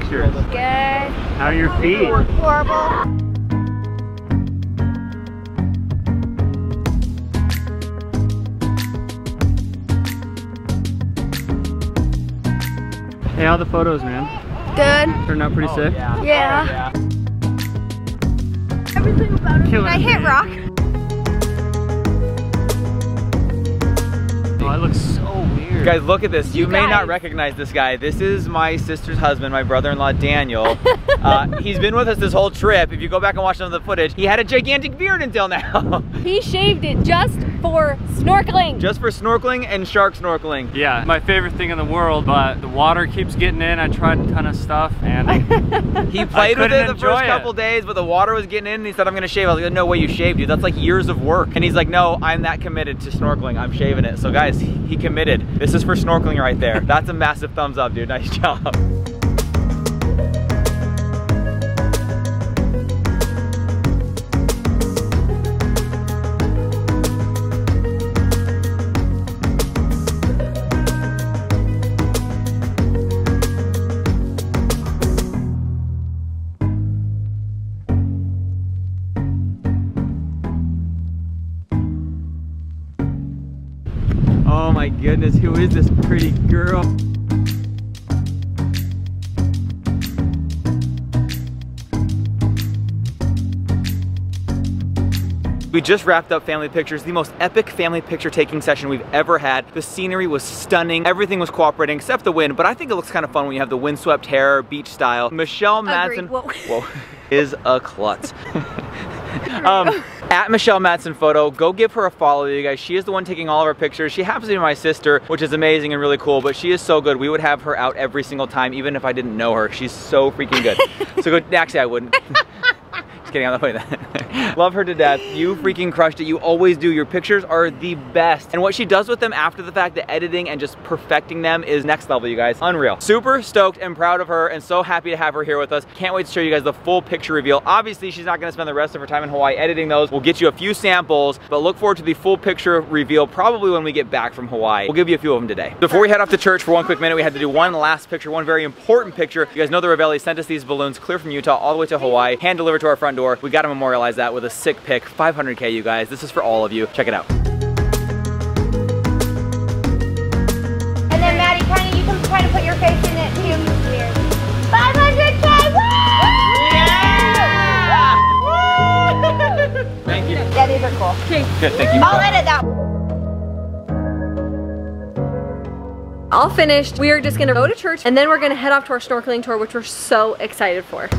Pictures? Good. How are your feet? Horrible. Hey, how the photos, man? Good. Turned out pretty oh, sick. Yeah. Can oh, I hit rock? Oh, it looks so weird. Guys, look at this. You, You may not recognize this guy. This is my sister's husband, my brother-in-law, Daniel. uh, he's been with us this whole trip. If you go back and watch some of the footage, he had a gigantic beard until now. He shaved it just for snorkeling. Just for snorkeling and shark snorkeling. Yeah, my favorite thing in the world, but the water keeps getting in. I tried a ton of stuff and He played with it the enjoy first it. couple days, but the water was getting in and he said, I'm gonna shave. I was like, no way you shaved, dude. That's like years of work. And he's like, no, I'm that committed to snorkeling. I'm shaving it. So guys, he committed. This is for snorkeling right there. That's a massive thumbs up, dude. Nice job. Goodness, who is this pretty girl? We just wrapped up family pictures, the most epic family picture taking session we've ever had. The scenery was stunning. Everything was cooperating except the wind, but I think it looks kind of fun when you have the windswept hair, beach style. Michelle Madsen Whoa. whoa, is a klutz. um, at Michelle Madsen Photo, go give her a follow, you guys. She is the one taking all of our pictures. She happens to be my sister, which is amazing and really cool, but she is so good. We would have her out every single time, even if I didn't know her. She's so freaking good. so go, actually I wouldn't. Just kidding, I'm not putting that. Love her to death. You freaking crushed it. You always do. Your pictures are the best. And what she does with them after the fact, the editing and just perfecting them is next level, you guys. Unreal. Super stoked and proud of her and so happy to have her here with us. Can't wait to show you guys the full picture reveal. Obviously, she's not gonna spend the rest of her time in Hawaii editing those. We'll get you a few samples, but look forward to the full picture reveal probably when we get back from Hawaii. We'll give you a few of them today. Before we head off to church for one quick minute, we had to do one last picture, one very important picture. You guys know the Ravelli sent us these balloons clear from Utah all the way to Hawaii, hand delivered to our front door. We gotta memorialize that with a sick pick. 500K you guys. This is for all of you. Check it out. And then Maddie, kind of you can kind of put your face in it too. 500k! Woo! Thank you. Yeah, these are cool. Good, thank you. I'll edit that. All finished. We are just gonna go to church and then we're gonna head off to our snorkeling tour, which we're so excited for.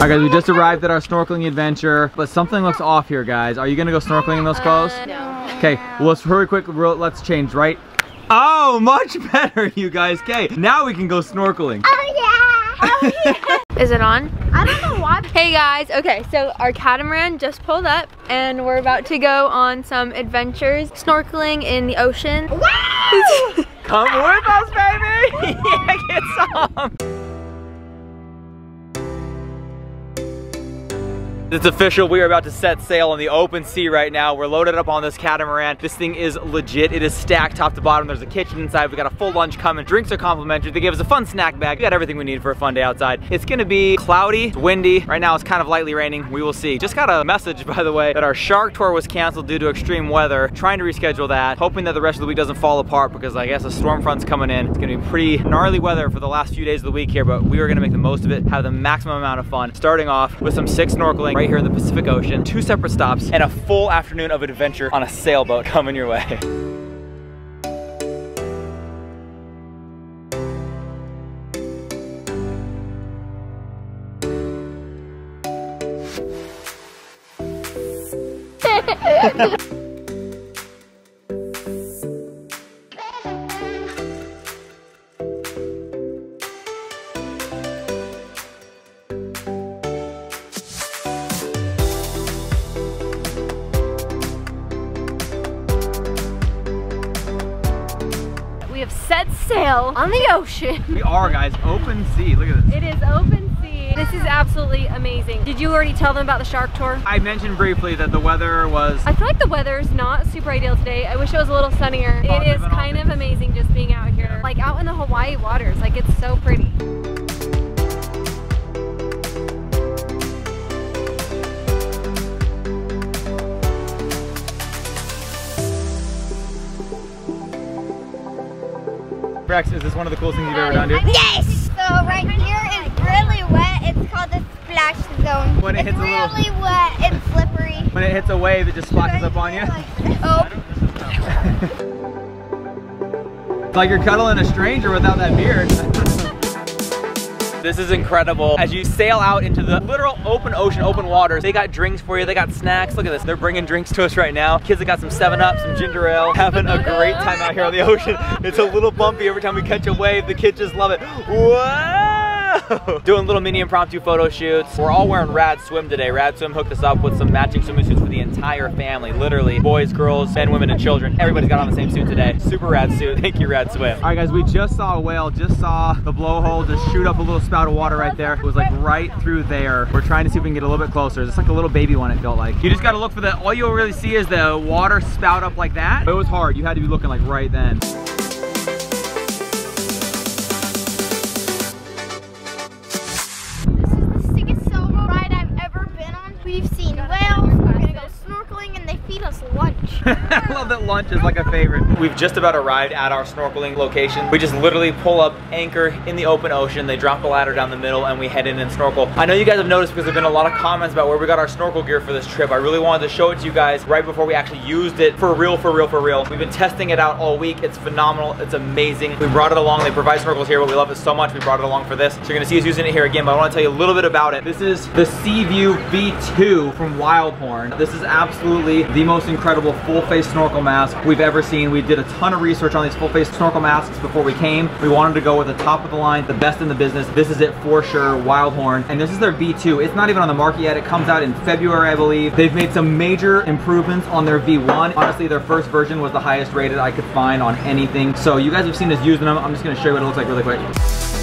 All right, guys, we just arrived at our snorkeling adventure, but something looks off here, guys. Are you gonna go snorkeling in those clothes? Uh, no. Okay, well, let's hurry quick. real- Let's change, right? Oh, much better, you guys. Okay, now we can go snorkeling. Oh yeah. Oh, Is it on? I don't know why. Hey guys, okay, so our catamaran just pulled up and we're about to go on some adventures, snorkeling in the ocean. Wow! Come with us, baby! yeah, get some! It's official, we are about to set sail on the open sea right now. We're loaded up on this catamaran. This thing is legit. It is stacked top to bottom. There's a kitchen inside. We got a full lunch coming. Drinks are complimentary. They gave us a fun snack bag. We got everything we need for a fun day outside. It's gonna be cloudy, windy. Right now it's kind of lightly raining. We will see. Just got a message, by the way, that our shark tour was canceled due to extreme weather. Trying to reschedule that. Hoping that the rest of the week doesn't fall apart because I guess a storm front's coming in. It's gonna be pretty gnarly weather for the last few days of the week here, but we are gonna make the most of it, have the maximum amount of fun. Starting off with some sick snorkeling right here in the Pacific Ocean, two separate stops, and a full afternoon of adventure on a sailboat coming your way. sail on the ocean. We are, guys. Open sea. Look at this. It is open sea. This is absolutely amazing. Did you already tell them about the shark tour? I mentioned briefly that the weather was I feel like the weather's not super ideal today. I wish it was a little sunnier. It is kind of amazing just being out here. Like out in the Hawaii waters. Like it's so pretty. Is this one of the coolest things you've ever done, dude? Yes! So right here is really wet. It's called the splash zone. When it it's hits a little- really wet. It's slippery. When it hits a wave, it just splashes up on you. Oh, It's like you're cuddling a stranger without that beard. This is incredible. As you sail out into the literal open ocean, open waters, they got drinks for you, they got snacks. Look at this, they're bringing drinks to us right now. Kids have got some 7-Up, some ginger ale, having a great time out here on the ocean. It's a little bumpy every time we catch a wave. The kids just love it. Whoa! Doing little mini impromptu photo shoots. We're all wearing Rad Swim today. Rad Swim hooked us up with some matching swimming suits for the entire family. Literally, boys, girls, men, women, and children. Everybody's got on the same suit today. Super rad suit. Thank you, Rad Swim. All right, guys, we just saw a whale. Just saw the blowhole just shoot up a little spout of water right there. It was like right through there. We're trying to see if we can get a little bit closer. It's like a little baby one, it felt like. You just got to look for the, all you'll really see is the water spout up like that. But it was hard. You had to be looking like right then. That lunch is like a favorite. We've just about arrived at our snorkeling location. We just literally pull up anchor in the open ocean. They drop the ladder down the middle and we head in and snorkel. I know you guys have noticed because there have been a lot of comments about where we got our snorkel gear for this trip. I really wanted to show it to you guys right before we actually used it for real, for real, for real. We've been testing it out all week. It's phenomenal. It's amazing. We brought it along. They provide snorkels here, but we love it so much. We brought it along for this. So you're gonna see us using it here again, but I wanna tell you a little bit about it. This is the Seaview V2 from Wildhorn. This is absolutely the most incredible full face snorkel mask we've ever seen. We did a ton of research on these full face snorkel masks before we came. We wanted to go with the top of the line, the best in the business. This is it for sure, Wildhorn. And this is their V2. It's not even on the market yet. It comes out in February, I believe. They've made some major improvements on their V1. Honestly, their first version was the highest rated I could find on anything. So you guys have seen us using them. I'm just gonna show you what it looks like really quick.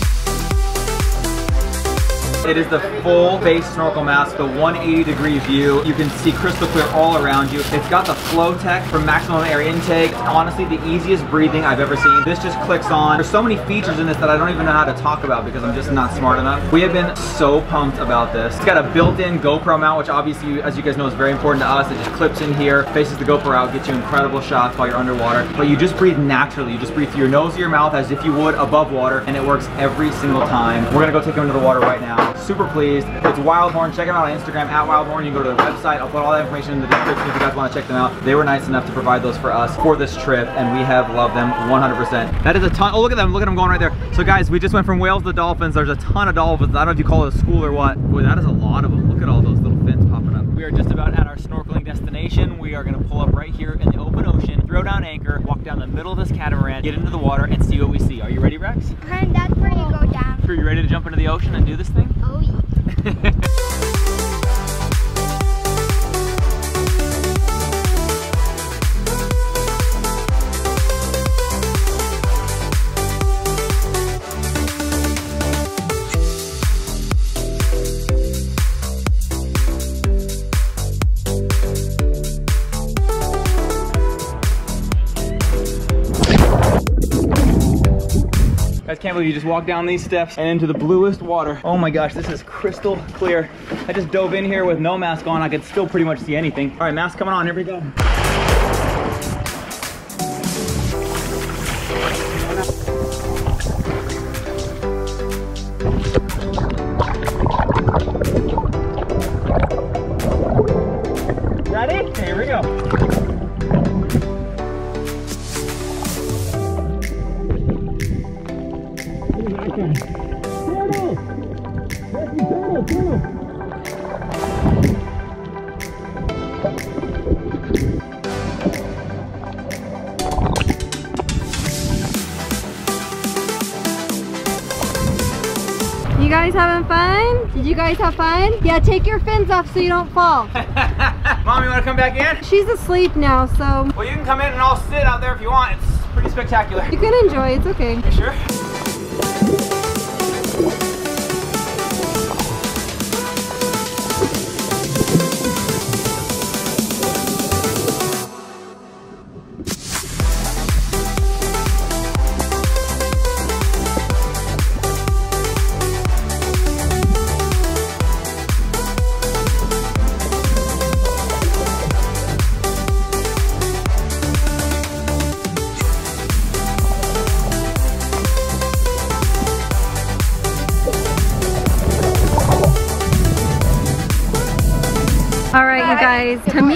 It is the full face snorkel mask, the 180 degree view. You can see crystal clear all around you. It's got the flow tech for maximum air intake. Honestly the easiest breathing I've ever seen. This just clicks on. There's so many features in this that I don't even know how to talk about because I'm just not smart enough. We have been so pumped about this. It's got a built-in GoPro mount, which obviously, as you guys know, is very important to us. It just clips in here, faces the GoPro out, gets you incredible shots while you're underwater. But you just breathe naturally. You just breathe through your nose or your mouth as if you would above water, and it works every single time. We're gonna go take him into the water right now. Super pleased. It's Wildhorn. Check them out on Instagram at Wildhorn. You can go to their website. I'll put all that information in the description if you guys want to check them out. They were nice enough to provide those for us for this trip, and we have loved them 100%. That is a ton. Oh, look at them. Look at them going right there. So, guys, we just went from whales to dolphins. There's a ton of dolphins. I don't know if you call it a school or what. Boy, that is a lot of them. Look at all those little fins popping up. We are just about at our snorkeling destination. We are going to pull up right here in the open ocean, throw down anchor, walk down the middle of this catamaran, get into the water, and see what we see. Are you ready, Rex? And that's where you go down. Are you ready to jump into the ocean and do this thing? Oh, yeah. can't believe you just walked down these steps and into the bluest water. Oh my gosh, this is crystal clear. I just dove in here with no mask on. I could still pretty much see anything. All right, mask coming on, here we go. Guys have fun? Yeah, take your fins off so you don't fall. Mom, you wanna come back in? She's asleep now, so Well, you can come in and I'll sit out there if you want. It's pretty spectacular. You can enjoy, it's okay. You sure?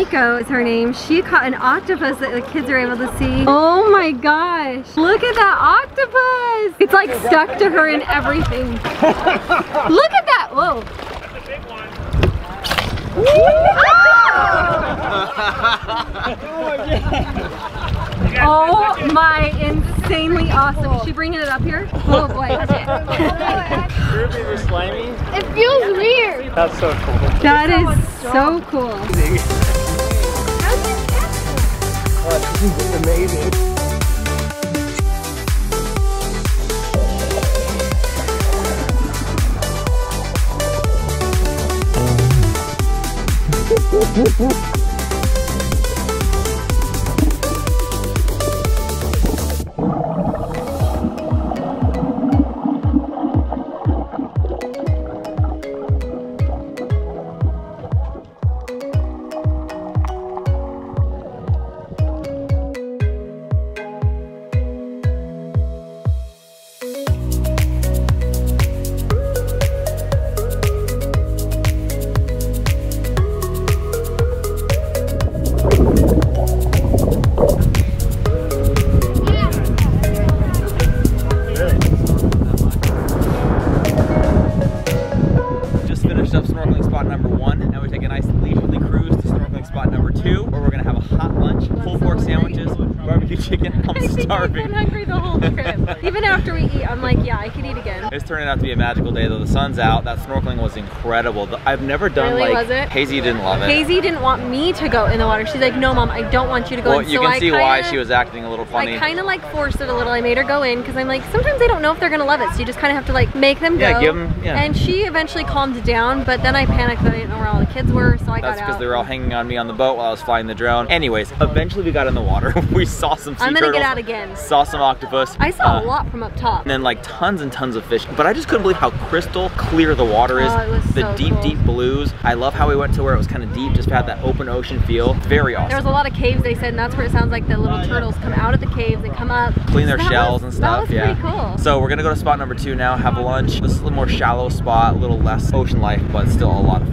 Guys, is her name. She caught an octopus that the kids are able to see. Oh my gosh, look at that octopus. It's like stuck to her and everything. look at that, whoa. That's a big one. oh my, insanely awesome. Is she bringing it up here? Oh boy. Rubies are slimy. It feels weird. That's so cool. That is so cool. Is amazing. Just turning out to be a magical day though. The sun's out. That snorkeling was incredible. I've never done Really, like was it? Hazy didn't love it. Hazy didn't want me to go in the water. She's like, no, mom, I don't want you to go well, in. you can I see kinda, why she was acting a little funny. I kind of like forced it a little. I made her go in because I'm like, sometimes they don't know if they're gonna love it, so you just kind of have to like make them Yeah, go. give 'em- yeah. And she eventually calmed down, but then I panicked that I kids were, so I That's got because they were all hanging on me on the boat while I was flying the drone. Anyways, eventually we got in the water. we saw some sea I'm gonna turtles. get out again. Saw some octopus. I saw uh, a lot from up top. And then like tons and tons of fish. But I just couldn't believe how crystal clear the water is. Oh, the so deep, cool. deep blues. I love how we went to where it was kind of deep, just had that open ocean feel. Very awesome. There was a lot of caves, they said, and that's where it sounds like the little turtles come out of the caves and come up. clean their That shells was- and stuff. That was yeah. pretty cool. So we're gonna go to spot number two now, have lunch. This is a little more shallow spot, a little less ocean life, but still a lot of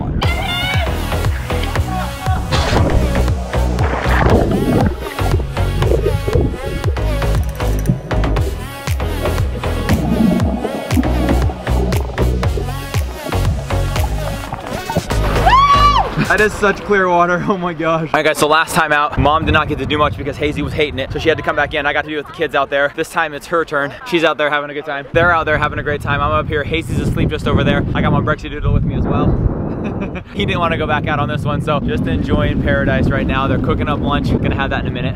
That is such clear water, oh my gosh. All right guys, so last time out, mom did not get to do much because Hazy was hating it, so she had to come back in. I got to do with the kids out there. This time it's her turn. She's out there having a good time. They're out there having a great time. I'm up here, Hazy's asleep just over there. I got my Brexy Doodle with me as well. he didn't want to go back out on this one, so just enjoying paradise right now. They're cooking up lunch, gonna have that in a minute.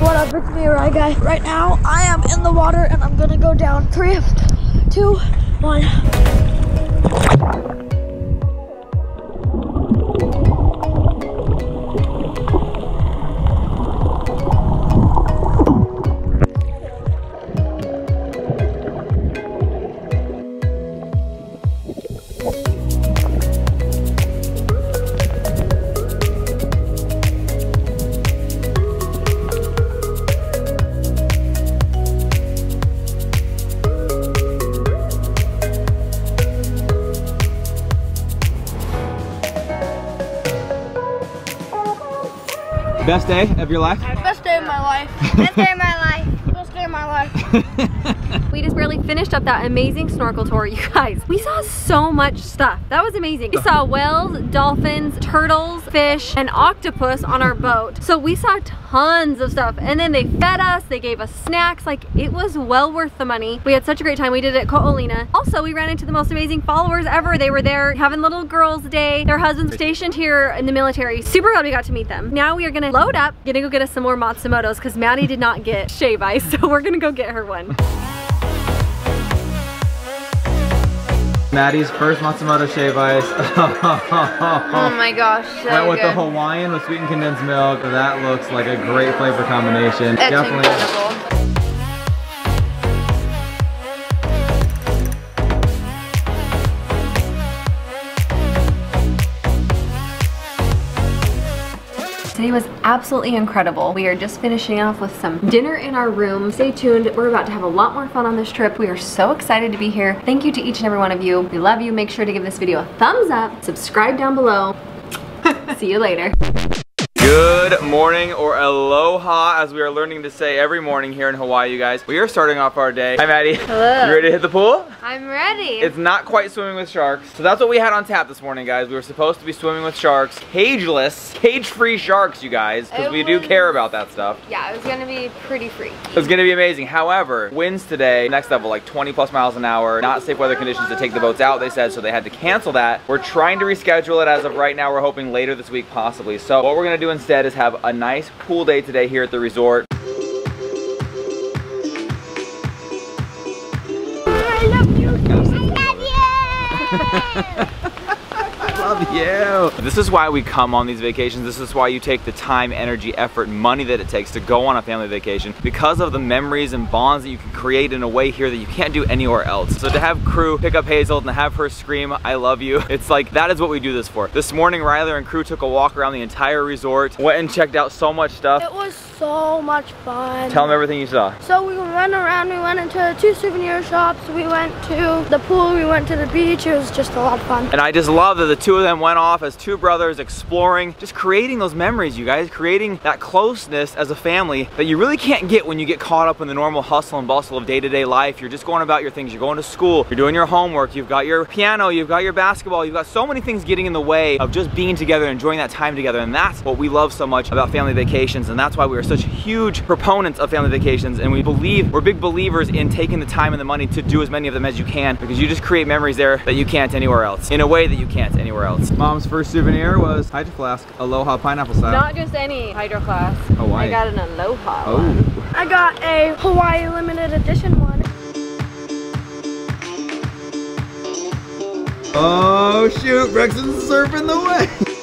What up, it's me, Right Guy. Right now, I am in the water and I'm gonna go down. Three, two, one. Of your life? Best day of my life. Best day of my life. Best day of my life. We just barely finished finished up that amazing snorkel tour, you guys, we saw so much stuff. That was amazing. We saw whales, dolphins, turtles, fish, and octopus on our boat. So we saw tons of stuff. And then they fed us, they gave us snacks. Like it was well worth the money. We had such a great time. We did it at Ko'olina. Also, we ran into the most amazing followers ever. They were there having little girls day. Their husbands stationed here in the military. Super glad we got to meet them. Now we are gonna load up, gonna go get us some more Matsumotos because Maddie did not get shave ice. So we're gonna go get her one. Maddie's first Matsumoto shave ice. Oh my gosh, so Went with good. the Hawaiian with sweetened condensed milk. That looks like a great flavor combination. It's Definitely. incredible. Today was absolutely incredible. We are just finishing off with some dinner in our room. Stay tuned. We're about to have a lot more fun on this trip. We are so excited to be here. Thank you to each and every one of you. We love you. Make sure to give this video a thumbs up. Subscribe down below. See you later. Good morning or aloha as we are learning to say every morning here in Hawaii, you guys. We are starting off our day. Hi, Maddie. Hello. You ready to hit the pool? I'm ready. It's not quite swimming with sharks. So that's what we had on tap this morning, guys. We were supposed to be swimming with sharks. Cageless, cage-free sharks, you guys, because It we do care about that stuff. yeah, it was gonna be pretty freaky. was gonna be amazing. However, winds today, next level, like 20 plus miles an hour. Not safe weather conditions to take the boats out, they said, so they had to cancel that. We're trying to reschedule it as of right now. We're hoping later this week, possibly. So what we're gonna do instead is have a nice pool day today here at the resort. I love you. I love you. Love you. This is why we come on these vacations. This is why you take the time, energy, effort, money that it takes to go on a family vacation because of the memories and bonds that you can create in a way here that you can't do anywhere else. So to have crew pick up Hazel and to have her scream, I love you, it's like that is what we do this for. This morning, Ryler and crew took a walk around the entire resort, went and checked out so much stuff. It was so much fun. Tell them everything you saw. So we went around, we went into two souvenir shops, we went to the pool, we went to the beach. It was just a lot of fun. And I just love that the two of them went off as two brothers exploring, just creating those memories, you guys, creating that closeness as a family that you really can't get when you get caught up in the normal hustle and bustle of day-to-day life. You're just going about your things. You're going to school, you're doing your homework, you've got your piano, you've got your basketball, you've got so many things getting in the way of just being together, enjoying that time together. And that's what we love so much about family vacations. And that's why we are such huge proponents of family vacations. And we believe, we're big believers in taking the time and the money to do as many of them as you can because you just create memories there that you can't anywhere else in a way that you can't anywhere else. Mom's first souvenir was Hydro Flask Aloha Pineapple Style. Not just any hydro Flask. Hawaii. I got an aloha. Oh. I got a Hawaii limited edition one. Oh shoot, Brexton's surfing the way.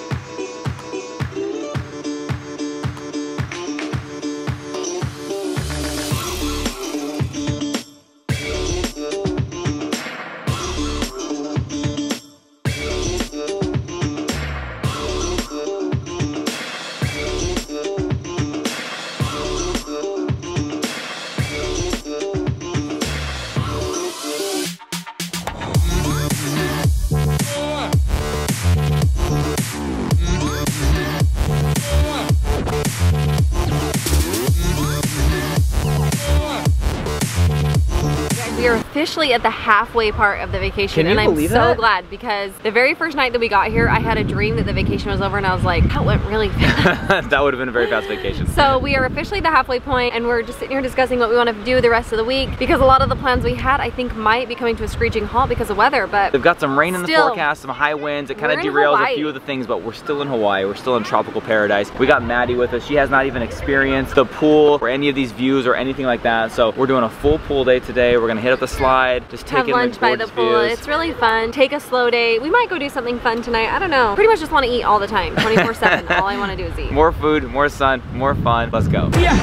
Officially at the halfway part of the vacation and I'm so that? glad because the very first night that we got here I had a dream that the vacation was over and I was like that went really fast. that would have been a very fast vacation. so we are officially the halfway point and we're just sitting here discussing what we want to do the rest of the week because a lot of the plans we had I think might be coming to a screeching halt because of weather but They've got some rain in the forecast, some high winds. It kind of derails a few of the things, but we're still in Hawaii. We're still in tropical paradise. We got Maddie with us. She has not even experienced the pool or any of these views or anything like that. So we're doing a full pool day today. We're gonna hit up the slide, just take have lunch the by the pool. views. It's really fun. Take a slow day. We might go do something fun tonight. I don't know. Pretty much just want to eat all the time, 24/7. all I want to do is eat. More food, more sun, more fun. Let's go. Yeah.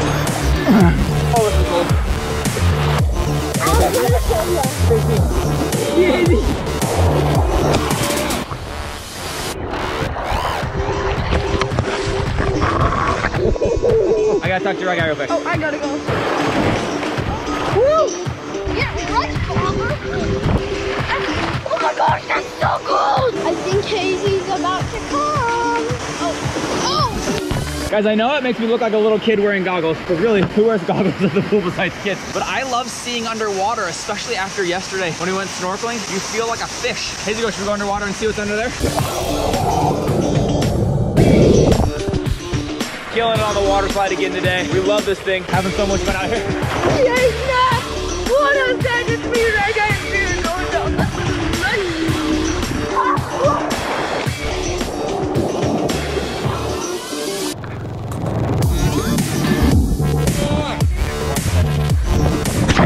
I gotta talk to your guy real quick. Oh, I gotta go. Oh my gosh, that's so cool! I think Hazy's about to come. Oh, oh! Guys, I know it makes me look like a little kid wearing goggles, but really, who wears goggles at the pool besides kids? But I love seeing underwater, especially after yesterday when we went snorkeling. You feel like a fish. Hazy, go, should we go underwater and see what's under there? Killing it on the water slide again today. We love this thing, having so much fun out here. What is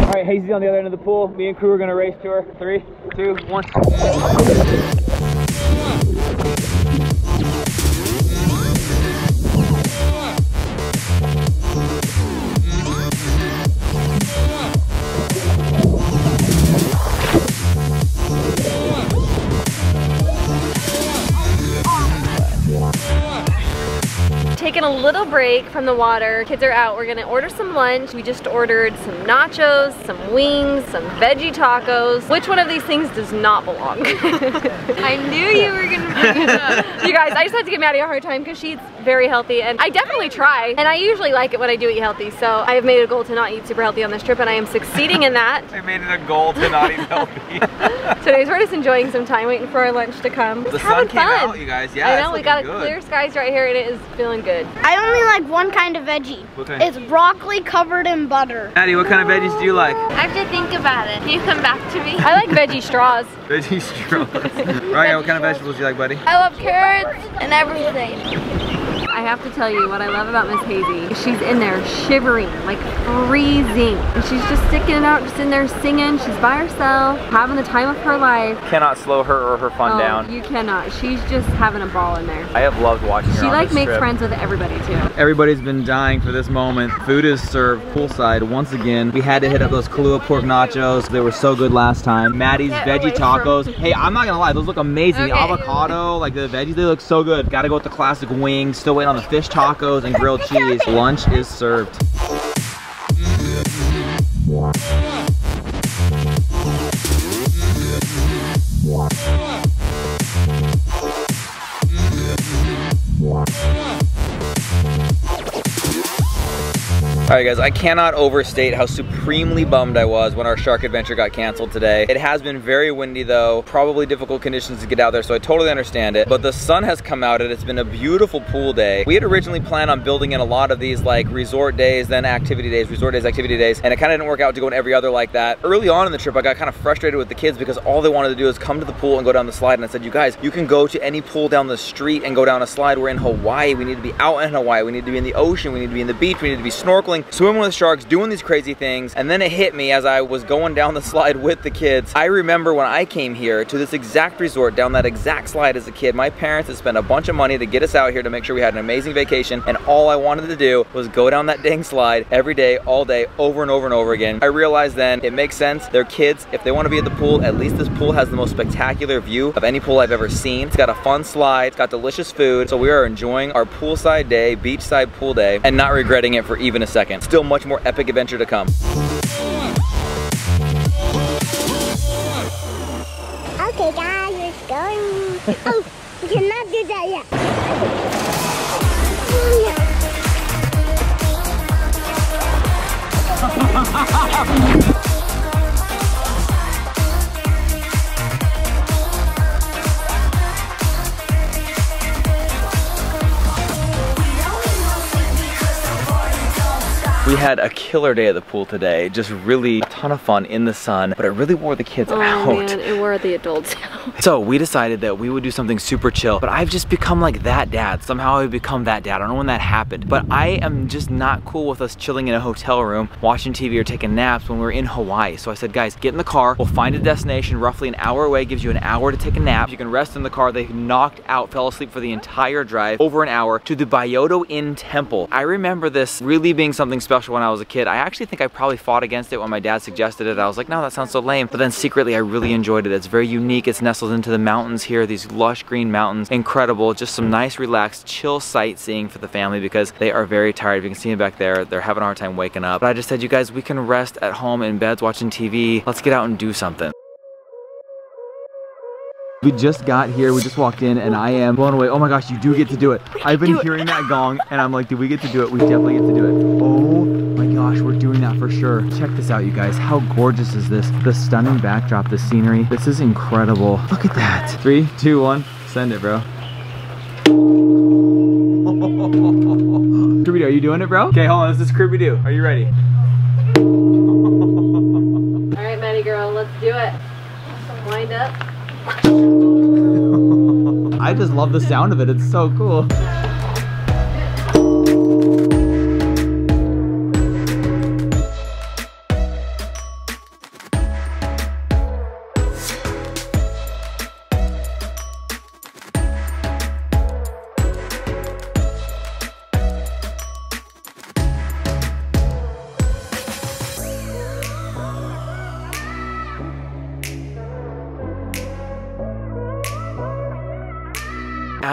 All right, Hazy's on the other end of the pool. Me and crew are gonna race to her. Three, two, one. A little break from the water. Kids are out. We're gonna order some lunch. We just ordered some nachos, some wings, some veggie tacos. Which one of these things does not belong? I knew you were gonna bring it up. you guys, I just had to give Maddie a hard time because she eats very healthy and I definitely try. And I usually like it when I do eat healthy. So I have made a goal to not eat super healthy on this trip and I am succeeding in that. I made it a goal to not eat healthy. Today's we're just enjoying some time waiting for our lunch to come. the Just sun having came fun. out, you guys. Yeah, I know, we got good. clear skies right here and it is feeling good. I only like one kind of veggie. What kind? It's broccoli covered in butter. Maddie, what kind of veggies do you like? I have to think about it. Can you come back to me? I like veggie straws. Veggie straws. Ryan, what kind of vegetables do you like, buddy? I love carrots and everything. I have to tell you what I love about Miss Hazy. She's in there shivering, like freezing. And she's just sticking it out, just in there singing. She's by herself, having the time of her life. Cannot slow her or her fun oh, down. you cannot. She's just having a ball in there. I have loved watching her She on like this makes trip. friends with everybody too. Everybody's been dying for this moment. Food is served poolside once again. We had to hit up those Kalua pork nachos. They were so good last time. Maddie's veggie tacos. Hey, I'm not gonna lie, those look amazing. The avocado, like the veggies, they look so good. Gotta go with the classic wings. Still waiting on the fish tacos and grilled cheese. Lunch is served. All right, guys, I cannot overstate how supremely bummed I was when our shark adventure got canceled today. It has been very windy though, probably difficult conditions to get out there, so I totally understand it. But the sun has come out and it's been a beautiful pool day. We had originally planned on building in a lot of these like resort days, then activity days, resort days, activity days, and it kind of didn't work out to go in every other like that. Early on in the trip, I got kind of frustrated with the kids because all they wanted to do is come to the pool and go down the slide. And I said, you guys, you can go to any pool down the street and go down a slide. We're in Hawaii. We need to be out in Hawaii. We need to be in the ocean. We need to be in the beach. We need to be snorkeling, swimming with sharks, doing these crazy things. And then it hit me as I was going down the slide with the kids. I remember when I came here to this exact resort, down that exact slide as a kid, my parents had spent a bunch of money to get us out here to make sure we had an amazing vacation. And all I wanted to do was go down that dang slide every day, all day, over and over and over again. I realized then it makes sense. They're kids. If they want to be at the pool, at least this pool has the most spectacular view of any pool I've ever seen. It's got a fun slide. It's got delicious food. So we are enjoying our poolside day, beachside pool day, and not regretting it for even a second. Still much more epic adventure to come. Okay, guys, let's go. oh, we cannot do that yet. We had a killer day at the pool today. Just really a ton of fun in the sun, but it really wore the kids Oh out. man, it wore the adults out. So we decided that we would do something super chill, but I've just become like that dad. Somehow I've become that dad. I don't know when that happened, but I am just not cool with us chilling in a hotel room, watching TV or taking naps when we're in Hawaii. So I said, guys, get in the car. We'll find a destination roughly an hour away, gives you an hour to take a nap. You can rest in the car. They knocked out, fell asleep for the entire drive, over an hour to the Byodo-In Temple. I remember this really being something special when I was a kid. I actually think I probably fought against it when my dad suggested it. I was like, no, that sounds so lame. But then secretly, I really enjoyed it. It's very unique. It's nestled into the mountains here, these lush green mountains. Incredible. Just some nice, relaxed, chill sightseeing for the family because they are very tired. You can see them back there. They're having a hard time waking up. But I just said, you guys, we can rest at home in beds watching TV. Let's get out and do something. We just got here, we just walked in and I am blown away. Oh my gosh, you do get to do it. I've been hearing that gong and I'm like, did we get to do it? We definitely get to do it. Oh my gosh, we're doing that for sure. Check this out, you guys. How gorgeous is this? The stunning backdrop, the scenery. This is incredible. Look at that. Three, two, one, send it, bro. Scooby Doo, are you doing it, bro? Okay, hold on. This is Scooby Doo. Are you ready? All right, Maddie girl, let's do it. Wind up. I just love the sound of it. It's so cool.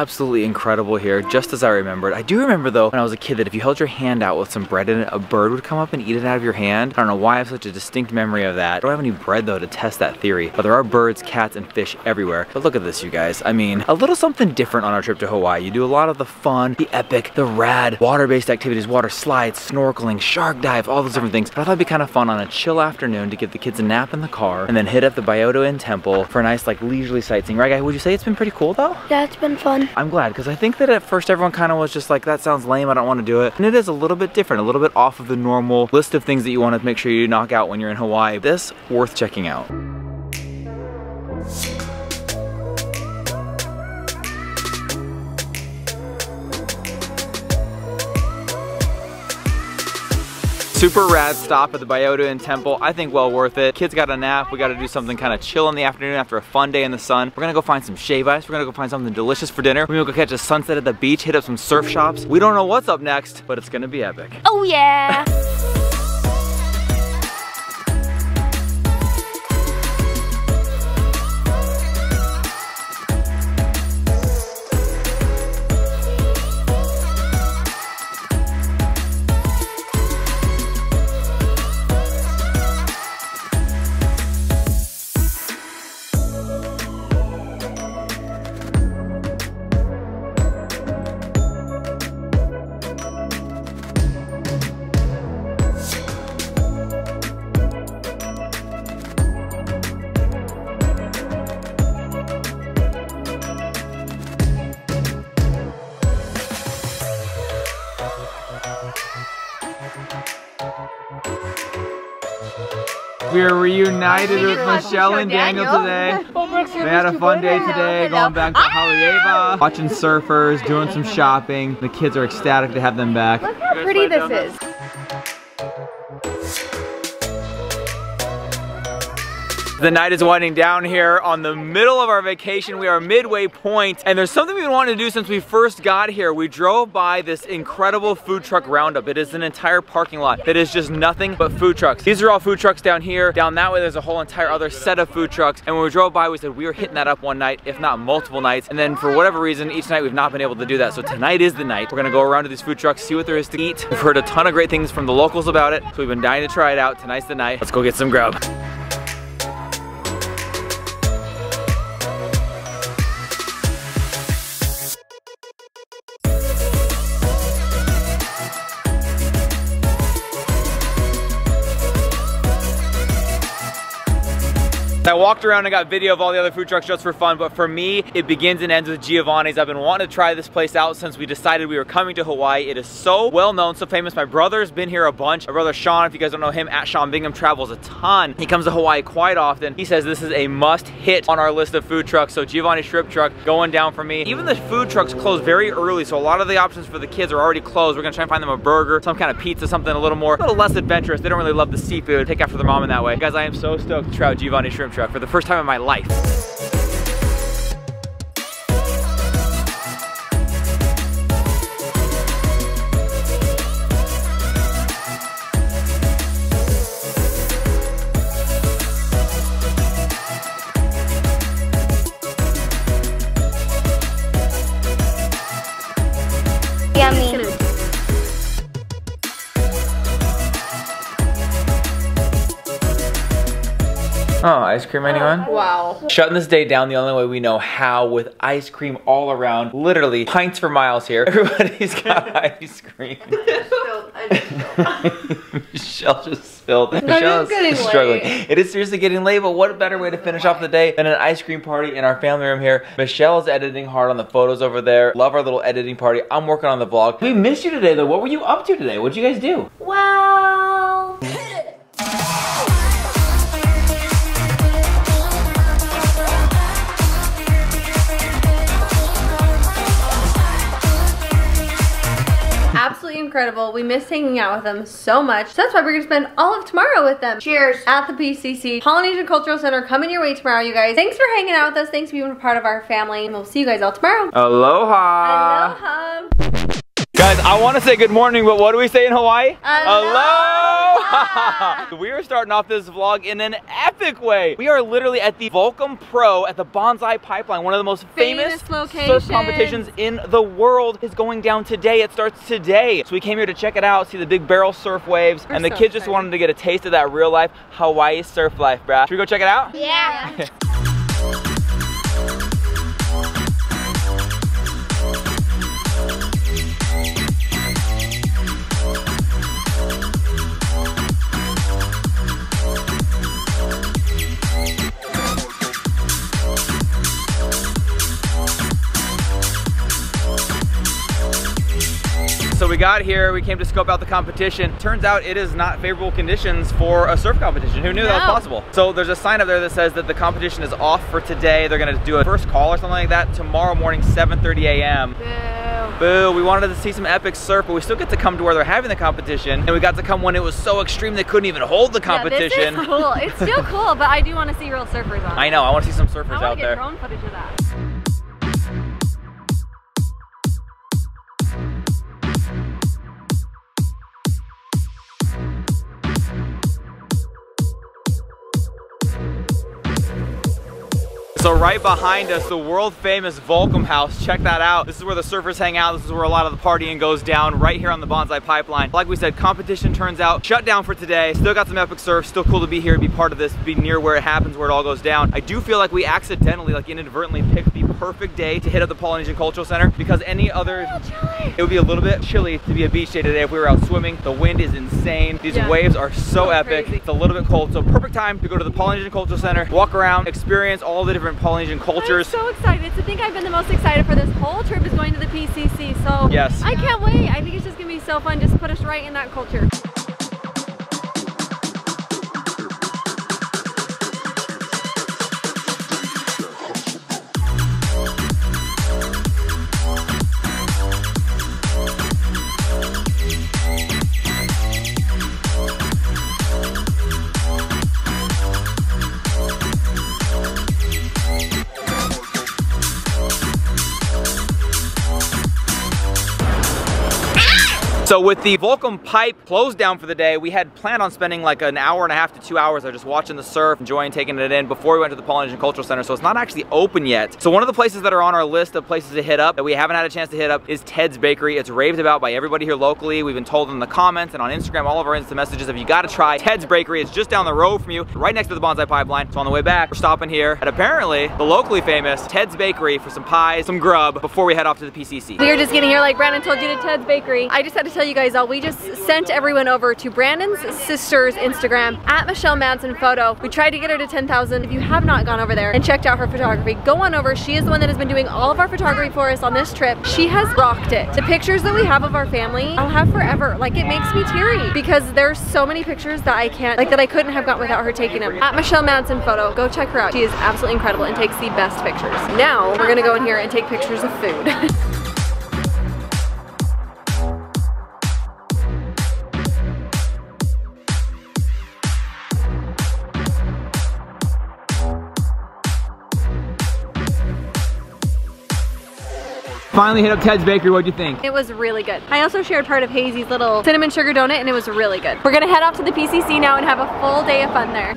Absolutely incredible here, just as I remembered. I do remember though, when I was a kid, that if you held your hand out with some bread in it, a bird would come up and eat it out of your hand. I don't know why I have such a distinct memory of that. I don't have any bread though to test that theory, but there are birds, cats, and fish everywhere. But look at this, you guys. I mean, a little something different on our trip to Hawaii. You do a lot of the fun, the epic, the rad, water-based activities, water slides, snorkeling, shark dive, all those different things. But I thought it'd be kind of fun on a chill afternoon to give the kids a nap in the car and then hit up the Byodo-In Temple for a nice like leisurely sightseeing. Right, guy? Would you say it's been pretty cool though? Yeah, it's been fun. I'm glad because I think that at first everyone kind of was just like, that sounds lame, I don't want to do it. And it is a little bit different, a little bit off of the normal list of things that you want to make sure you knock out when you're in Hawaii. This, worth checking out. Super rad stop at the Byodo Temple. I think well worth it. Kids got a nap. We got to do something kind of chill in the afternoon after a fun day in the sun. We're gonna go find some shave ice. We're gonna go find something delicious for dinner. We're gonna go catch a sunset at the beach, hit up some surf shops. We don't know what's up next, but it's gonna be epic. Oh yeah. Reunited with Michelle and Daniel today. They had a fun day today, going back to Haleiwa, ah! watching surfers, doing some shopping. The kids are ecstatic to have them back. Look how pretty this is. The night is winding down here on the middle of our vacation. We are midway point, and there's something we've been wanting to do since we first got here. We drove by this incredible food truck roundup. It is an entire parking lot that is just nothing but food trucks. These are all food trucks down here. Down that way, there's a whole entire other set of food trucks. And when we drove by, we said we were hitting that up one night, if not multiple nights. And then for whatever reason, each night we've not been able to do that. So tonight is the night. We're gonna go around to these food trucks, see what there is to eat. We've heard a ton of great things from the locals about it. So we've been dying to try it out. Tonight's the night. Let's go get some grub. I walked around and got video of all the other food trucks just for fun, but for me, it begins and ends with Giovanni's. I've been wanting to try this place out since we decided we were coming to Hawaii. It is so well known, so famous. My brother's been here a bunch. My brother Sean, if you guys don't know him, at Sean Bingham travels a ton. He comes to Hawaii quite often. He says this is a must hit on our list of food trucks. So Giovanni's Shrimp Truck going down for me. Even the food trucks close very early, so a lot of the options for the kids are already closed. We're gonna try and find them a burger, some kind of pizza, something a little more, a little less adventurous. They don't really love the seafood. Take after their mom in that way. Guys, I am so stoked to try out Giovanni's Shrimp Truck for the first time in my life. Oh, ice cream, anyone? Oh, wow. Shutting this day down the only way we know how with ice cream all around, literally pints for miles here. Everybody's got ice cream. Michelle just spilled. Michelle getting is struggling. late. It is seriously getting late, but what a better way to finish off the day than an ice cream party in our family room here? Michelle is editing hard on the photos over there. Love our little editing party. I'm working on the vlog. We missed you today though. What were you up to today? What'd you guys do? Well, incredible. We miss hanging out with them so much. So that's why we're gonna spend all of tomorrow with them. Cheers. At the PCC Polynesian Cultural Center coming your way tomorrow, you guys. Thanks for hanging out with us. Thanks for being a part of our family. And we'll see you guys all tomorrow. Aloha. Aloha. Guys, I want to say good morning, but what do we say in Hawaii? Aloha. we are starting off this vlog in an epic way. We are literally at the Volcom Pro at the Banzai Pipeline, one of the most famous, Famous surf competitions in the world is going down today. It starts today. So we came here to check it out, see the big barrel surf waves, We're and the so kids just wanted to get a taste of that real life Hawaii surf life, bruh. Should we go check it out? Yeah. So we got here, we came to scope out the competition. Turns out it is not favorable conditions for a surf competition. Who knew that was possible? So there's a sign up there that says that the competition is off for today. They're gonna do a first call or something like that tomorrow morning, 7.30 a.m. Boo, we wanted to see some epic surf, but we still get to come to where they're having the competition. And we got to come when it was so extreme they couldn't even hold the competition. Yeah, this is cool. It's still cool, but I do want to see real surfers on. I know, I wanna see some surfers I out want to get there. drone footage of that. So right behind us, the world famous Volcom House. Check that out. This is where the surfers hang out. This is where a lot of the partying goes down, right here on the Banzai Pipeline. Like we said, competition turns out shut down for today. Still got some epic surf. Still cool to be here, be part of this, be near where it happens, where it all goes down. I do feel like we accidentally, like inadvertently picked the perfect day to hit up the Polynesian Cultural Center because any other, oh, it would be a little bit chilly to be a beach day today if we were out swimming. The wind is insane. These Yeah. waves are so So epic. crazy. It's a little bit cold, so perfect time to go to the Polynesian Cultural Center, walk around, experience all the different Polynesian I'm so excited. To think I've been the most excited for this whole trip is going to the PCC. So Yes. I can't wait. I think it's just gonna be so fun. Just put us right in that culture. So with the Volcom pipe closed down for the day, we had planned on spending like an hour and a half to two hours there just watching the surf, enjoying taking it in before we went to the Polynesian Cultural Center. So it's not actually open yet. So one of the places that are on our list of places to hit up that we haven't had a chance to hit up is Ted's Bakery. It's raved about by everybody here locally. We've been told in the comments and on Instagram, all of our Insta messages, if you gotta try Ted's Bakery, it's just down the road from you, right next to the Banzai Pipeline. So on the way back, we're stopping here at apparently the locally famous Ted's Bakery for some pies, some grub before we head off to the PCC. We are just getting here like Brandon told you to Ted's Bakery. I just had to tell you guys all, we just sent everyone over to Brandon's sister's Instagram at Michelle Manson Photo. We tried to get her to 10,000. If you have not gone over there and checked out her photography, go on over. She is the one that has been doing all of our photography for us on this trip. She has rocked it. The pictures that we have of our family, I'll have forever. Like it makes me teary because there's so many pictures that I can't, like that I couldn't have got without her taking them. At Michelle Manson Photo, go check her out. She is absolutely incredible and takes the best pictures. Now we're gonna go in here and take pictures of food. Finally hit up Ted's Bakery, what'd you think? It was really good. I also shared part of Hazy's little cinnamon sugar donut and it was really good. We're gonna head off to the PCC now and have a full day of fun there.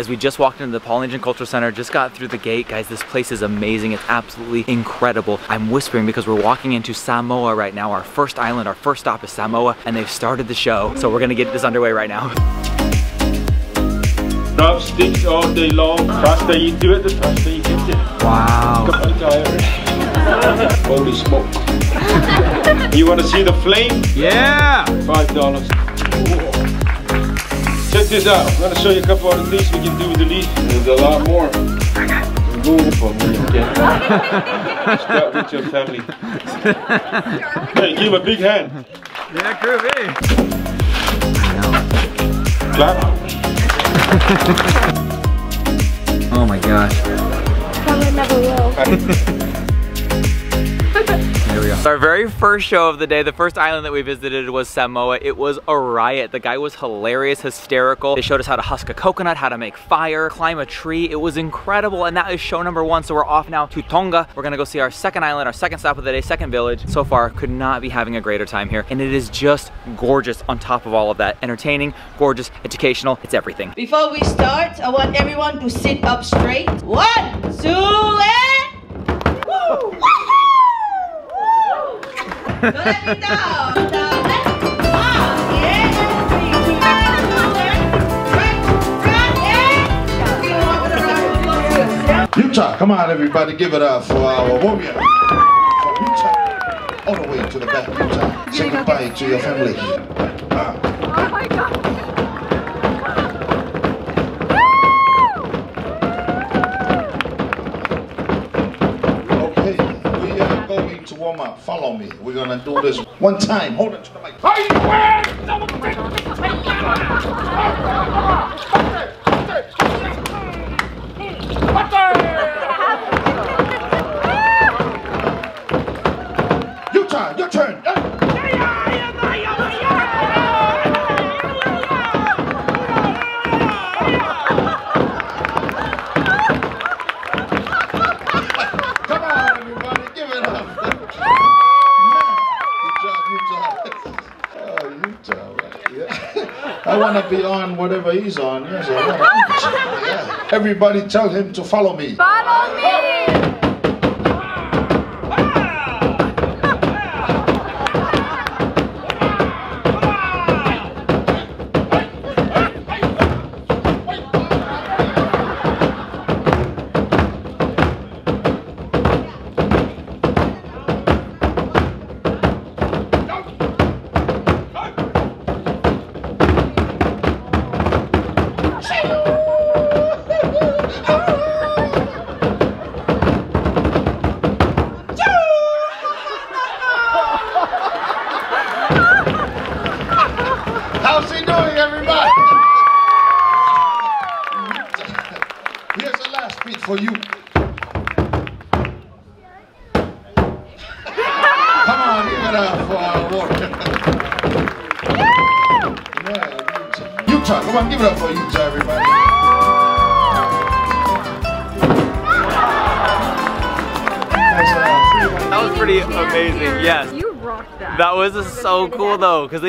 Guys, we just walked into the Polynesian Cultural Center, just got through the gate. Guys, this place is amazing. It's absolutely incredible. I'm whispering because we're walking into Samoa right now. Our first island, our first stop is Samoa, and they've started the show. So we're gonna get this underway right now. Drop sticks all day long. Faster you do it, the faster you get it. Wow. Holy smoke. you want to see the flame? Yeah. Five dollars. Check this out. I'm gonna show you a couple of things we can do with the leaf. There's a lot more. Beautiful when you can. Start with your family. hey, give him a big hand. Yeah, groovy. Clap. Oh my gosh. Probably never will. Here we go. Our very first show of the day, the first island that we visited was Samoa. It was a riot. The guy was hilarious, hysterical. They showed us how to husk a coconut, how to make fire, climb a tree. It was incredible. And that is show number one. So we're off now to Tonga. We're gonna go see our second island, our second stop of the day, second village. So far, could not be having a greater time here. And it is just gorgeous on top of all of that. Entertaining, gorgeous, educational. It's everything. Before we start, I want everyone to sit up straight. One, two, and Utah, come on everybody, give it up for our warrior. From Utah, all the way to the back, Utah. Say goodbye to your family. Ah. Oh my god. Warm up. Follow me. We're gonna do this one time. Hold it to the mic. Utah, your turn. Come on, everybody, give it up. Man, good job, Utah. Oh, Utah, right? Yeah. I want to be on whatever he's on. Yes, I. Everybody, tell him to follow me. Follow me.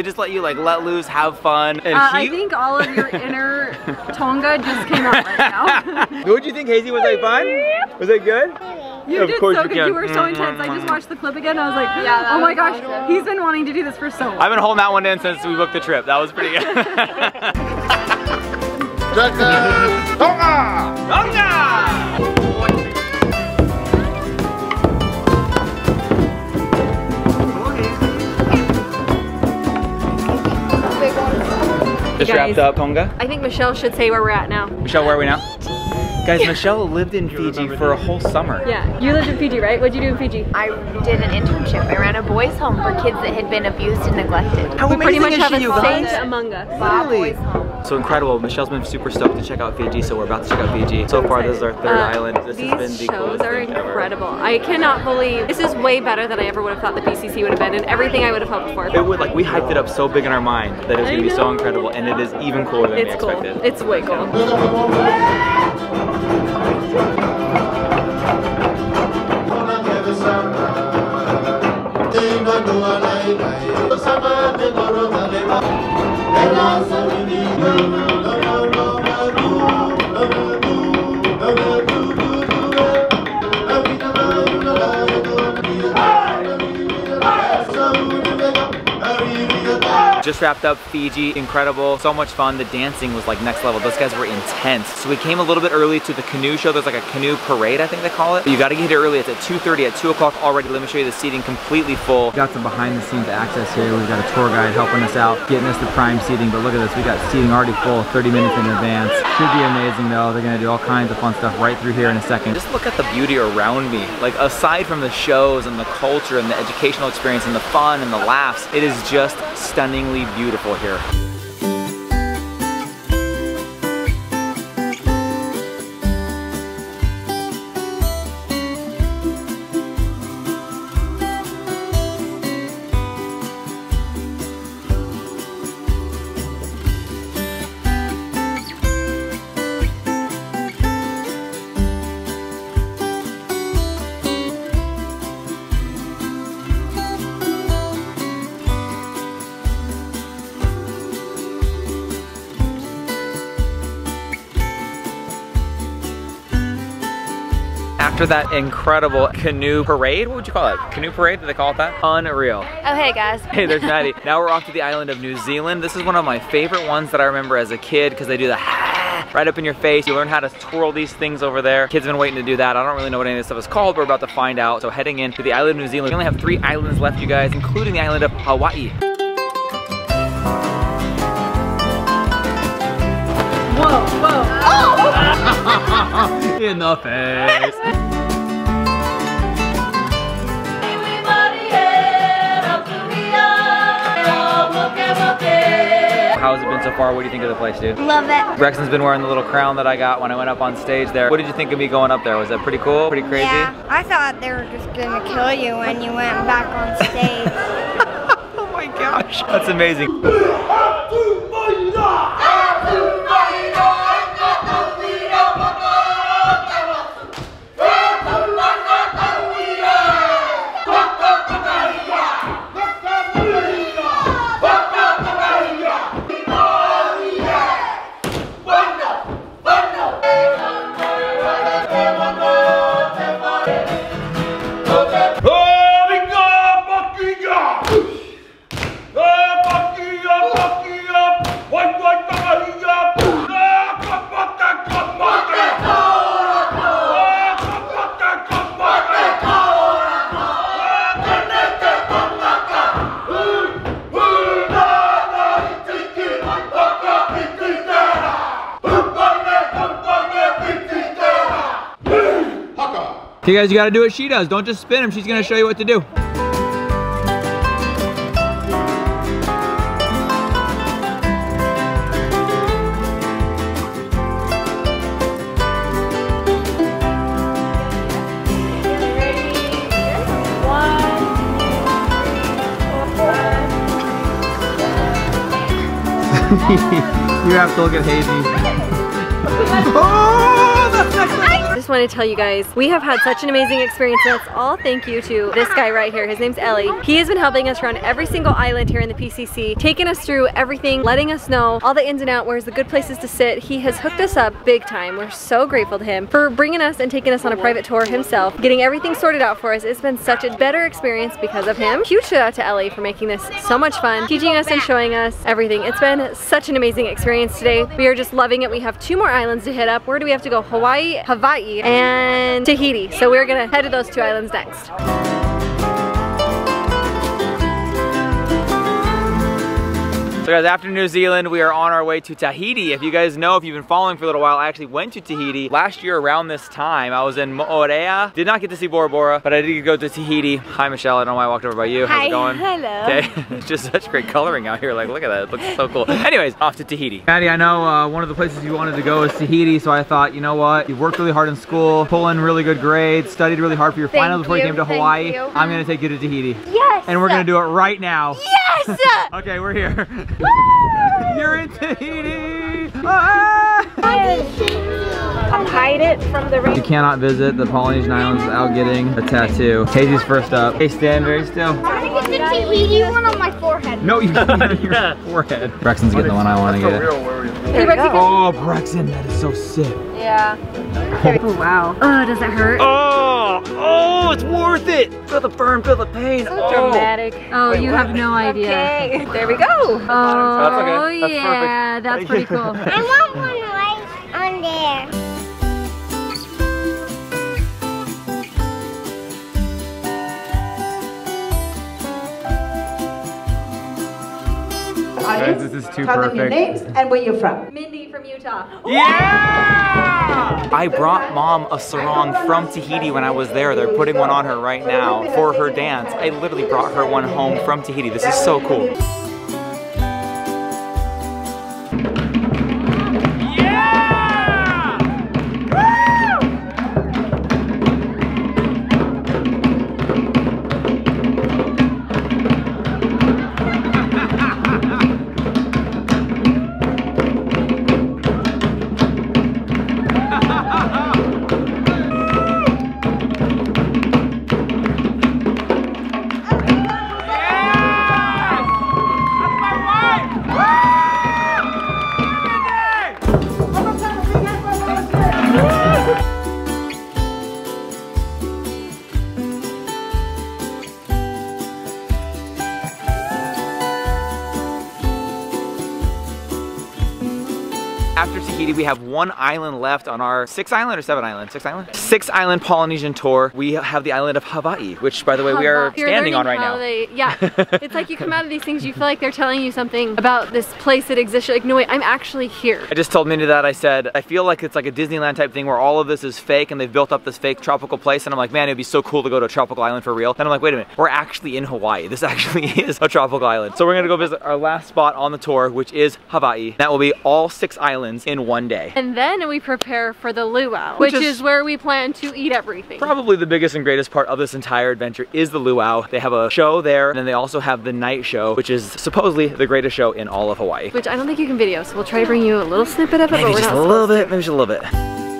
They just let you like let loose, have fun. And Uh, he, I think all of your inner Tonga just came out right now. What did you think, Hazy? Was that fun? Was that good? You Of did course so you good. can. You were so intense. I just watched the clip again. I was like, Yeah, oh my gosh, awesome. he's been wanting to do this for so long. I've been holding that one in since we booked the trip. That was pretty good. Tonga! Tonga! Just Guys. wrapped up Tonga. I think Michelle should say where we're at now. Michelle, where are we now? Guys, Michelle lived in Fiji for a whole summer. Yeah, you lived in Fiji, right? What'd you do in Fiji? I did an internship. I ran a boys' home for kids that had been abused and neglected. How we pretty much is have she, a you guys? saint among us. Literally. So incredible. Michelle's been super stoked to check out Fiji, so we're about to check out Fiji. So far, this is our third Uh, island. This These has been the shows are thing ever. incredible. I cannot believe this is way better than I ever would have thought the PCC would have been, and everything I would have hoped for. It would like we hyped it up so big in our mind that it was I gonna be so incredible, and it is even cooler than It's we cool. expected. It's way cool. Sama de Goro Dalema, Ela Sabini, Goro Dalema. Just wrapped up Fiji, incredible, so much fun. The dancing was like next level. Those guys were intense. So we came a little bit early to the canoe show. There's like a canoe parade, I think they call it. But you gotta get here early. It's at 2.30, at 2 o'clock already. Let me show you the seating completely full. Got some behind the scenes access here. We've got a tour guide helping us out, getting us the prime seating. But look at this, we got seating already full 30 minutes in advance. Should be amazing though. They're gonna do all kinds of fun stuff right through here in a second. Just look at the beauty around me. Like aside from the shows and the culture and the educational experience and the fun and the laughs, it is just beautiful here. After that incredible canoe parade, what would you call it? Canoe parade, did they call it that? Unreal. Oh, hey guys. Hey, there's Maddie. now we're off to the island of New Zealand. This is one of my favorite ones that I remember as a kid because they do the right up in your face. You learn how to twirl these things over there. Kids have been waiting to do that. I don't really know what any of this stuff is called, we're about to find out. So heading into the island of New Zealand. We only have three islands left, you guys, including the island of Hawaii. Whoa, whoa. Oh! in the face. How has it been so far? What do you think of the place, dude? Love it. Brexton's been wearing the little crown that I got when I went up on stage there. What did you think of me going up there? Was that pretty cool? Pretty crazy? Yeah, I thought they were just gonna kill you when you went back on stage. oh my gosh. That's amazing. Okay guys, you gotta do what she does. Don't just spin them. She's gonna show you what to do. you have to look at Hazy. Want to tell you guys, we have had such an amazing experience. And that's all thank you to this guy right here. His name's Ellie. He has been helping us around every single island here in the PCC, taking us through everything, letting us know all the ins and outs, where's the good places to sit. He has hooked us up big time. We're so grateful to him for bringing us and taking us on a private tour himself, getting everything sorted out for us. It's been such a better experience because of him. Huge shout out to Ellie for making this so much fun, teaching us and showing us everything. It's been such an amazing experience today. We are just loving it. We have two more islands to hit up. Where do we have to go? Hawaii, Hawaii, and Tahiti. So we're gonna head to those two islands next. So guys, after New Zealand, we are on our way to Tahiti. If you guys know, if you've been following for a little while, I actually went to Tahiti last year around this time. I was in Moorea. Did not get to see Bora Bora, but I did go to Tahiti. Hi, Michelle. I don't know why I walked over by you. How's Hi. it going? Hello. Okay. it's just such great coloring out here. Like, look at that. It looks so cool. Anyways, off to Tahiti. Maddie, I know uh, one of the places you wanted to go is Tahiti, so I thought, you know what? You worked really hard in school, pull in really good grades, studied really hard for your Thank finals before you you. came to Thank Hawaii. you. I'm gonna take you to Tahiti. Yes! And we're gonna do it right now. Yes! Okay, we're here. You're in Tahiti. Ah! Hide it from the rain. You cannot visit the Polynesian Islands without getting a tattoo. Hazy's first up. Hey, stand very still. Tahiti one on my forehead. No, you got it on your forehead. Brexton's getting the one I want to get. Hey, Rexy, Oh, Brexton, that is so sick. Yeah. Oh, wow. Oh, does it hurt? Oh, oh, it's worth it. Feel the burn, feel the pain. So oh. dramatic. Oh, you have no idea. Okay, there we go. Oh, That's okay. That's yeah, perfect. that's pretty cool. I want one right on there. Guys, this is too Tell them your names and where you're from. Mindy from Utah. Yeah! I brought mom a sarong from Tahiti when I was there. They're putting one on her right now for her dance. I literally brought her one home from Tahiti. This is so cool. Have one island left on our six island or seven island? Six island? Six island Polynesian tour. We have the island of Hawaii, which by the way, we are You're standing on right now. They, yeah, it's like you come out of these things, you feel like they're telling you something about this place that exists. You're like, no wait, I'm actually here. I just told Mindy that I said, I feel like it's like a Disneyland type thing where all of this is fake and they've built up this fake tropical place. And I'm like, man, it'd be so cool to go to a tropical island for real. And I'm like, wait a minute, we're actually in Hawaii. This actually is a tropical island. So we're gonna go visit our last spot on the tour, which is Hawaii. That will be all six islands in one day. And then we prepare for the luau, which, Which is, is- where we plan to eat everything. Probably the biggest and greatest part of this entire adventure is the luau. They have a show there, and then they also have the night show, which is supposedly the greatest show in all of Hawaii. Which I don't think you can video, so we'll try to bring you a little snippet of it, but Maybe we're just a little bit, maybe just a little bit.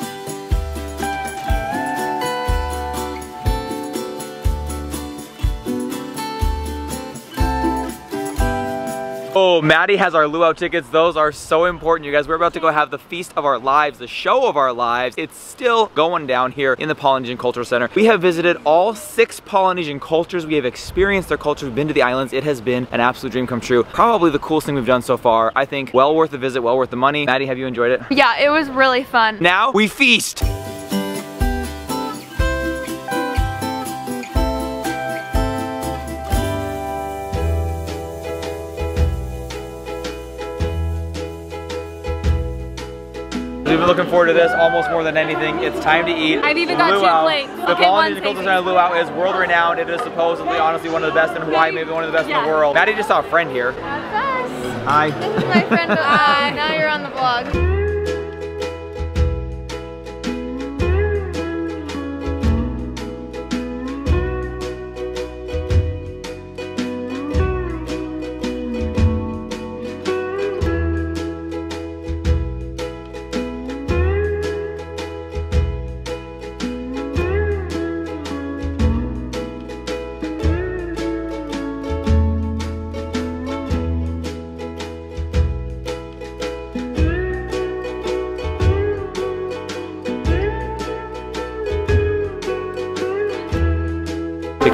Oh, Maddie has our luau tickets. Those are so important, you guys. We're about to go have the feast of our lives, the show of our lives. It's still going down here in the Polynesian Cultural Center. We have visited all six Polynesian cultures. We have experienced their culture. We've been to the islands. It has been an absolute dream come true. Probably the coolest thing we've done so far. I think well worth the visit, well worth the money. Maddie, have you enjoyed it? Yeah, it was really fun. Now we feast. We've been looking forward to this almost more than anything. It's time to eat. I've even got two plates. The Okay, Polynesian Cultural tasting. Center Luau is world renowned. It is supposedly, honestly, one of the best in Hawaii, maybe one of the best in the world. Maddie just saw a friend here. Hi. This is My friend, uh, now you're on the vlog.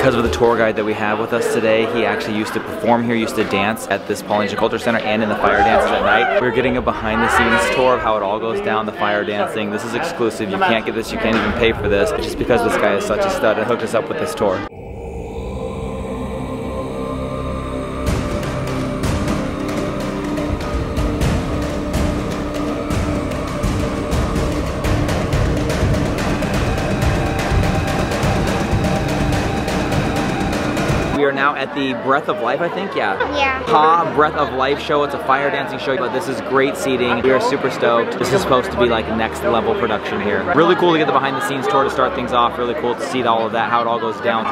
Because of the tour guide that we have with us today, he actually used to perform here, used to dance at this Polynesian Culture Center and in the fire dances at night. We're getting a behind the scenes tour of how it all goes down, the fire dancing. This is exclusive. You can't get this, you can't even pay for this. Just because this guy is such a stud and hooked us up with this tour. At the Breath of Life, I think, yeah. Yeah. Ha Breath of Life show. It's a fire dancing show, but this is great seating. We are super stoked. This is supposed to be like next level production here. Really cool to get the behind the scenes tour to start things off. Really cool to see all of that, how it all goes down.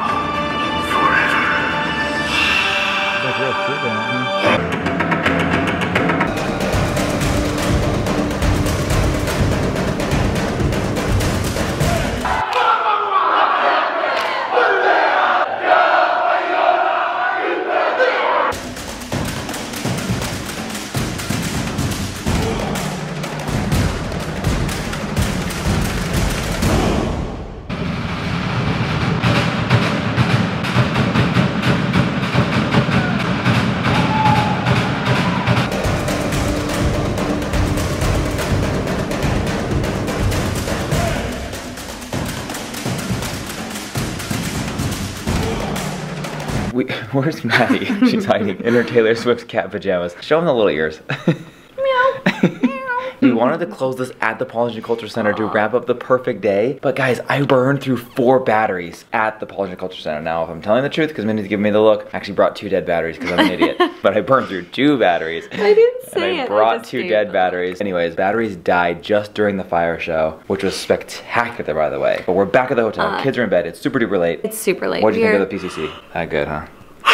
Where's Maddie? She's hiding in her Taylor Swift cat pajamas. Show them the little ears. Meow. We wanted to close this at the Polynesian Culture Center to wrap up the perfect day. But guys, I burned through four batteries at the Polynesian Culture Center. Now, if I'm telling the truth, because Mindy's giving me the look, I actually brought two dead batteries because I'm an idiot. But I burned through two batteries. I didn't And say I it. I brought just two dead them. batteries. Anyways, batteries died just during the fire show, which was spectacular, by the way. But we're back at the hotel. Uh, Kids are in bed. It's super duper late. It's super late. What do you think of the PCC? That good, huh?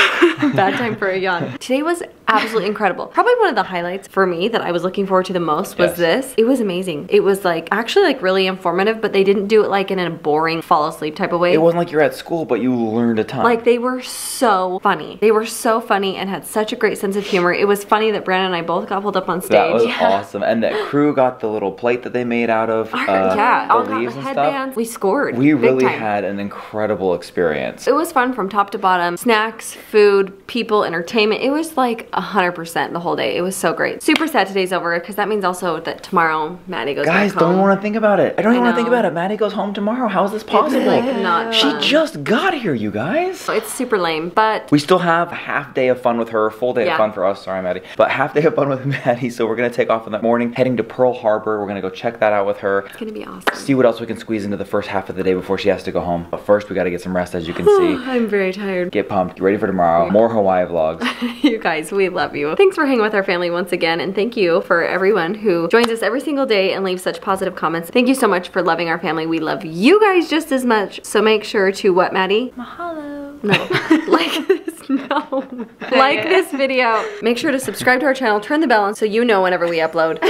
Bad time for a yawn. Today was absolutely incredible. Probably one of the highlights for me that I was looking forward to the most was Yes. this. It was amazing. It was like actually like really informative, but they didn't do it like in a boring fall asleep type of way. It wasn't like you're at school, but you learned a ton. Like they were so funny. They were so funny and had such a great sense of humor. It was funny that Brandon and I both got pulled up on stage. That was awesome. And that crew got the little plate that they made out of uh, yeah, all the got leaves headbands. We scored. We really time. had an incredible experience. It was fun from top to bottom. Snacks, food, people, entertainment. It was like 100% the whole day. It was so great. Super sad today's over because that means also that tomorrow Maddie goes home. Guys, don't want to think about it. I don't even want to think about it. Maddie goes home tomorrow. How is this possible? not she just got here, you guys. It's super lame, but We still have a half day of fun with her, full day Yeah. of fun for us. Sorry, Maddie. But half day of fun with Maddie. So we're going to take off in the morning, heading to Pearl Harbor. We're going to go check that out with her. it's gonna be awesome. See what else we can squeeze into the first half of the day before she has to go home. But first, we got to get some rest, as you can see. I'm very tired. Get pumped. Get ready for tomorrow. More Hawaii vlogs. you guys, we love you. Thanks for hanging with our family once again, and thank you for everyone who joins us every single day and leaves such positive comments. Thank you so much for loving our family. We love you guys just as much. So make sure to what, Maddie? Mahalo. No. like this. No. like this video. Make sure to subscribe to our channel. Turn the bell on so you know whenever we upload.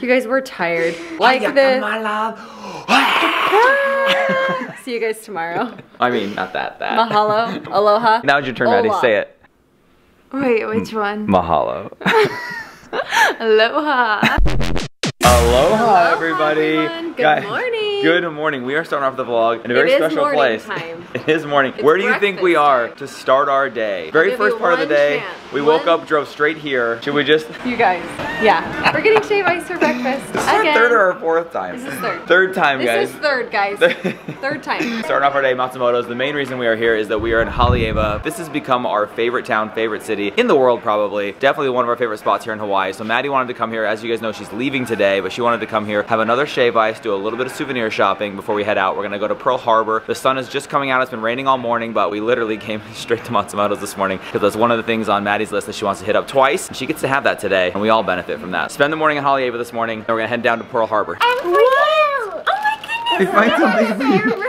you guys, we're tired. Like this. See you guys tomorrow. I mean, not that, that. Mahalo. Aloha. Now it's your turn, Maddie. Say it. Wait, which one? Mahalo. Aloha. Aloha, everybody. everyone. Good Guys, morning. Good morning. We are starting off the vlog in a very special place. time. It is morning. It's Where do you think we are to start our day? Very first part of the day, chance. we woke up, drove straight here. Should we just? You guys. Yeah. We're getting shave ice for breakfast. This is our third or our fourth time. This is third. Third time, guys. This is third, guys. third time. Starting off our day, Matsumoto's. The main reason we are here is that we are in Haleiwa. This has become our favorite town, favorite city in the world, probably. Definitely one of our favorite spots here in Hawaii. So Maddie wanted to come here. As you guys know, she's leaving today, but she wanted to come here, have another shave ice, do a little bit of souvenir shopping before we head out. We're gonna go to Pearl Harbor. The sun is just coming out. It's been raining all morning, but we literally came straight to Matsumoto's this morning because that's one of the things on Maddie's list that she wants to hit up twice. And she gets to have that today, and we all benefit from that. Spend the morning in Haleiwa this morning, and we're gonna head down to Pearl Harbor. Oh We find something for you.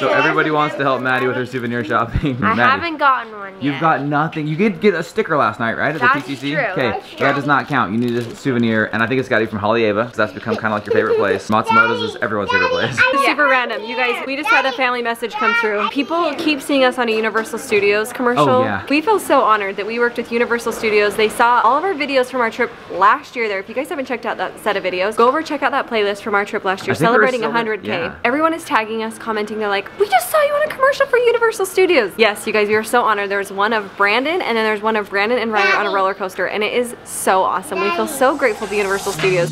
So everybody wants to help Maddie with her souvenir shopping. I Maddie, haven't gotten one yet. You've got nothing. You did get a sticker last night, right? At That's the PCC? true, Okay, that's but that does not count. You need a souvenir, and I think it's got to be from Haleiwa, because that's become kind of like your favorite place. Matsumoto's is everyone's favorite place. It's super random. You guys, we just had a family message come through. People keep seeing us on a Universal Studios commercial. Oh, yeah. We feel so honored that we worked with Universal Studios. They saw all of our videos from our trip last year there. If you guys haven't checked out that set of videos, go over check out that playlist from our trip last year, I think we're celebrating celebra- 100K. yeah. Everyone is tagging us, commenting. They're like, we just saw you on a commercial for Universal Studios. Yes, you guys, we are so honored. There's one of Brandon, and then there's one of Brandon and Ryder on a roller coaster, and it is so awesome. We feel so grateful to Universal Studios.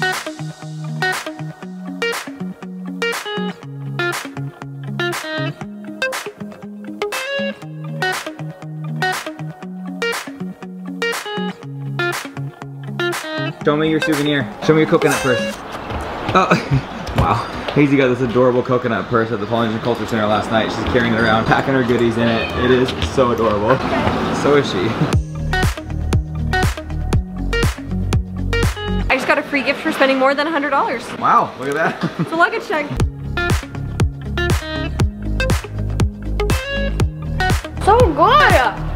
Show me your souvenir. Show me your coconut purse. Oh, wow. Hazy got this adorable coconut purse at the Polynesian Culture Center last night. She's carrying it around, packing her goodies in it. It is so adorable. So is she. I just got a free gift for spending more than $100. Wow, look at that. It's a luggage tag. So good!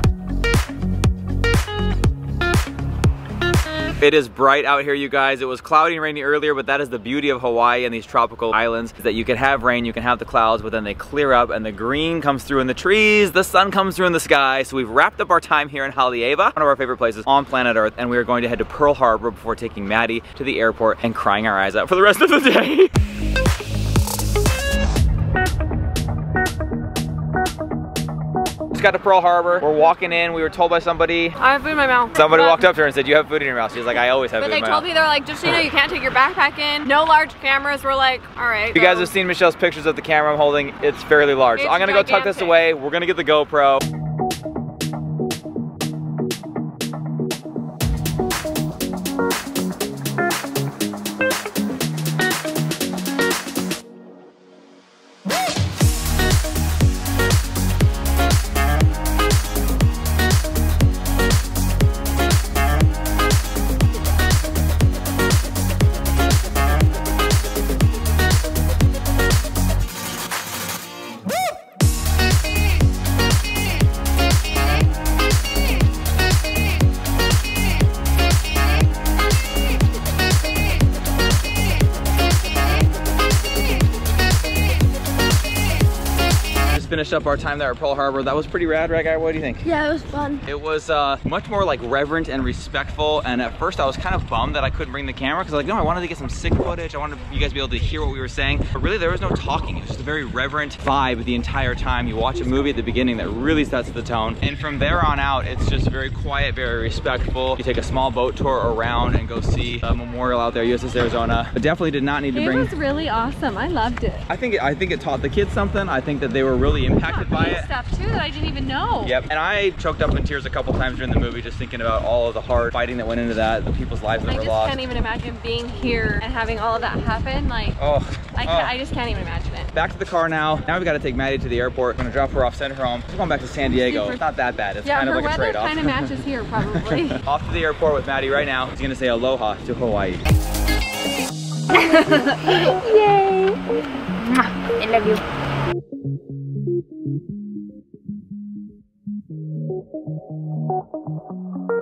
It is bright out here, you guys. It was cloudy and rainy earlier, but that is the beauty of Hawaii and these tropical islands, is that you can have rain, you can have the clouds, but then they clear up and the green comes through in the trees, the sun comes through in the sky. So we've wrapped up our time here in Haleiwa, one of our favorite places on planet Earth, and we are going to head to Pearl Harbor before taking Maddie to the airport and crying our eyes out for the rest of the day. got to Pearl Harbor. We're walking in. We were told by somebody. I have food in my mouth. Somebody But- walked up to her and said, "You have food in your mouth." She's like, "I always have But food in my mouth they told me they're like, just so you know, you can't take your backpack in. No large cameras. We're like, all right. You guys have seen Michelle's pictures of the camera I'm holding, it's fairly large. so I'm gonna go tuck this away. We're gonna get the GoPro. Up our time there at Pearl Harbor. That was pretty rad, right guy? What do you think? Yeah, it was fun. It was uh, much more like reverent and respectful. And at first I was kind of bummed that I couldn't bring the camera because like, no, I wanted to get some sick footage. I wanted you guys to be able to hear what we were saying. But really there was no talking. It was just a very reverent vibe the entire time. You watch a movie at the beginning that really sets the tone. And from there on out, it's just very quiet, very respectful. You take a small boat tour around and go see a memorial out there, USS Arizona. But definitely did not need to bring It was really awesome. I loved it. I think it, I think it taught the kids something. I think that they were really impacted by it. Stuff too that I didn't even know. Yep, and I choked up in tears a couple times during the movie just thinking about all of the hard fighting that went into that, the people's lives that I were just lost. can't even imagine being here and having all of that happen. Like, Oh, I, oh. I just can't even imagine it. Back to the car now. Now we've got to take Maddie to the airport. Gonna drop her off, send her home. She's going back to San Diego. It's not that bad. It's yeah, kind of like a trade-off. kind of matches here probably. off to the airport with Maddie right now. He's gonna say aloha to Hawaii. Yay! I love you.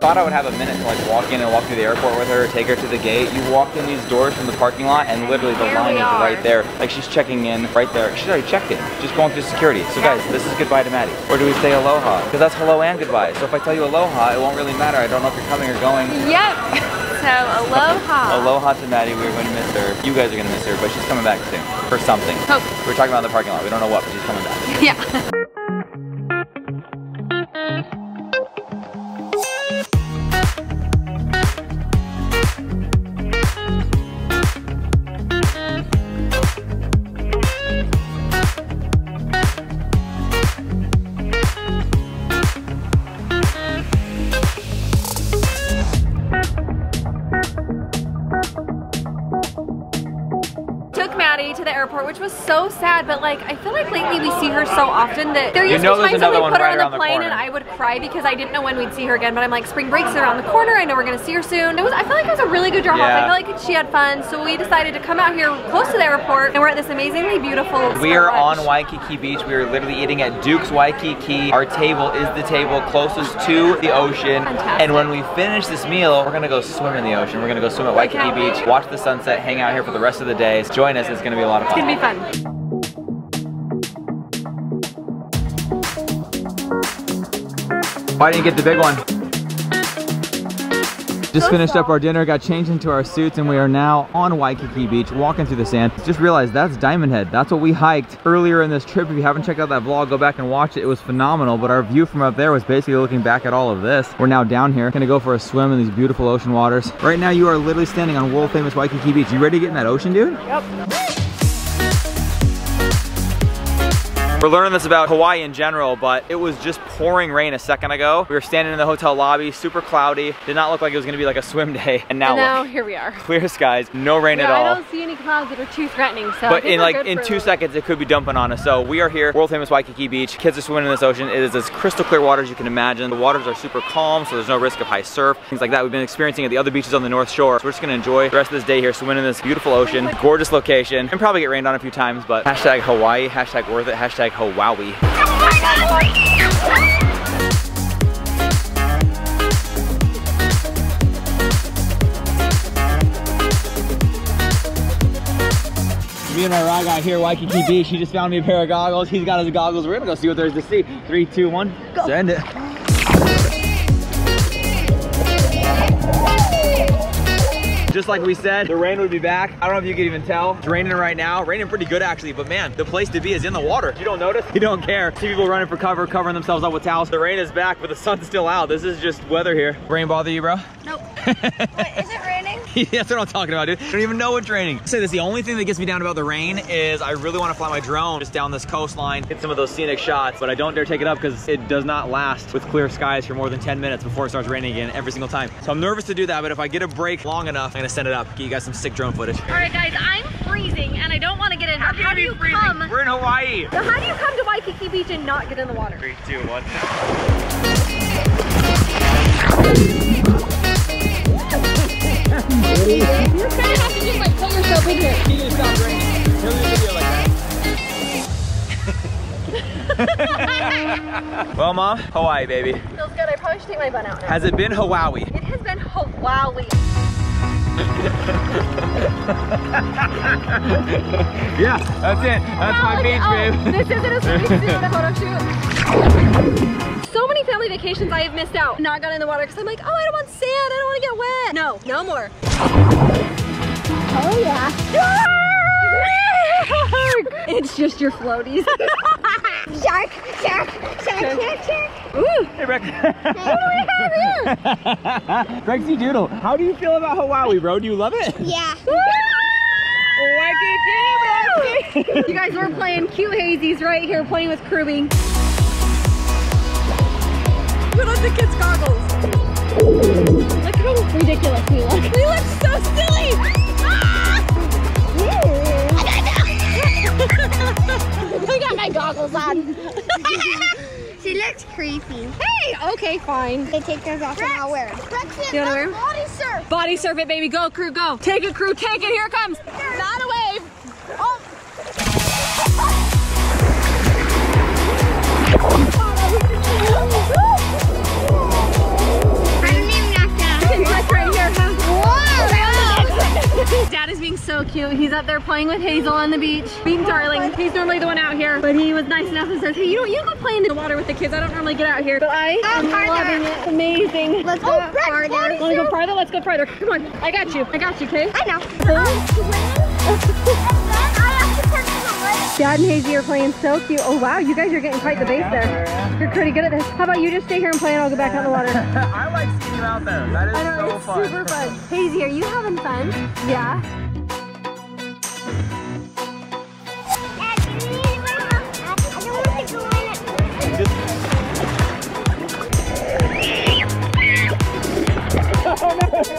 Thought I would have a minute to like walk in and walk through the airport with her, take her to the gate. You walk in these doors from the parking lot and literally the Here line is are. right there. Like she's checking in right there. She's already checked in. Just going through security. So guys, this is goodbye to Maddie. Or do we say aloha? Because that's hello and goodbye. So if I tell you aloha, it won't really matter. I don't know if you're coming or going. Yep. So aloha. Aloha to Maddie. We're going to miss her. You guys are going to miss her, but she's coming back soon for something. Hope. We're talking about the parking lot. We don't know what, but she's coming back. Yeah. To the airport, which was so sad, but like I feel like lately we see her so often that there You used know to be times another we put her right on the the plane corner. and I would cry because I didn't know when we'd see her again. But I'm like, spring break's around the corner. I know we're gonna see her soon. It was I feel like it was a really good drop off. Yeah. I feel like she had fun, so we decided to come out here close to the airport, and we're at this amazingly beautiful. We are Starbucks. on Waikiki Beach. We are literally eating at Duke's Waikiki. Our table is the table closest to the ocean. And when we finish this meal, we're gonna go swim in the ocean. We're gonna go swim at Waikiki Beach, watch the sunset, hang out here for the rest of the day. Join us. It's gonna be a lot of It's gonna be fun. Why didn't you get the big one? Just finished up our dinner, got changed into our suits, and we are now on Waikiki Beach, walking through the sand. Just realized that's Diamond Head. That's what we hiked earlier in this trip. If you haven't checked out that vlog, go back and watch it. It was phenomenal, but our view from up there was basically looking back at all of this. We're now down here, gonna go for a swim in these beautiful ocean waters. Right now, you are literally standing on world famous Waikiki Beach. You ready to get in that ocean, dude? Yep. We're learning this about Hawaii in general, but it was just pouring rain a second ago. We were standing in the hotel lobby, super cloudy. Did not look like it was gonna be like a swim day. And now, and now look, here we are. clear skies, no rain Yeah, at all. I don't see any clouds that are too threatening. So but in like in two seconds, it could be dumping on us. So we are here, world famous Waikiki Beach. Kids are swimming in this ocean. It is as crystal clear water as you can imagine. The waters are super calm, so there's no risk of high surf, things like that. We've been experiencing at the other beaches on the North Shore. So we're just gonna enjoy the rest of this day here, swimming in this beautiful ocean, gorgeous location, and probably get rained on a few times. But hashtag Hawaii, hashtag worth it, hashtag Hawaii. Oh, me and my Ry Guy here, Waikiki Beach. He just found me a pair of goggles. He's got his goggles. We're gonna go see what there's to see. Three, two, one. Send it. Just like we said, the rain would be back. I don't know if you can even tell. It's raining right now. Raining pretty good actually, but man, the place to be is in the water. You don't notice? You don't care. See people running for cover, covering themselves up with towels. The rain is back, but the sun's still out. This is just weather here. Rain bother you, bro? Nope. Wait, is it raining? That's what I'm talking about, dude. I don't even know it's raining. I'll say this, the only thing that gets me down about the rain is I really want to fly my drone just down this coastline, get some of those scenic shots, but I don't dare take it up because it does not last with clear skies for more than 10 minutes before it starts raining again every single time. So I'm nervous to do that, but if I get a break long enough, I'm gonna send it up, get you guys some sick drone footage. All right, guys, I'm freezing and I don't want to get in. How, how do you come? We're in Hawaii. So how do you come to Waikiki Beach and not get in the water? Three, two, one. You kind of have to just like put yourself in here. You just stop raining. Here's a video like that. well, mom, Hawaii, baby. Feels good. I probably should take my bun out now. Has it been Hawaii? It has been Hawaii. yeah, that's it. That's my beach, oh, babe. Oh, This isn't a swimsuit photo shoot. So many family vacations I have missed out. Not gone in the water because I'm like, oh, I don't want sand. I don't want to get wet. No, no more. Oh yeah. It's just your floaties. Shark, shark, shark, shark, shark. Ooh. Hey, Rex. What do we have here? Rexy Doodle, how do you feel about Hawaii, bro? Do you love it? Yeah. you guys, we're playing cute hazies right here, playing with crewing. Put on the kids' goggles. Look how ridiculous we look. We look so silly. Ah! I got my goggles on. she looks creepy. Hey, okay, fine. They take those off and I'll wear them. You wanna wear 'em? Body surf. Body surf it, baby. Go, crew, go. Take it, crew. Take it. Here it comes. Not a wave. Oh. I right here. Dad is being so cute. He's up there playing with Hazel on the beach. Being darling. He's normally the one out here, but he was nice enough and says, hey, you know, you go play in the water with the kids. I don't normally get out here, but I am farther. loving it. Amazing. Let's go farther. Want to go farther? Let's go farther. Come on. I got you. I got you, okay? I know. Oh, Dad and Hazy are playing so cute. Oh, wow. You guys are getting quite the base there. You're pretty good at this. How about you just stay here and play and I'll go back out in the water. I like seeing you out there. That is I know, so it's fun. super fun. Hazy, are you having fun? Yeah. Look,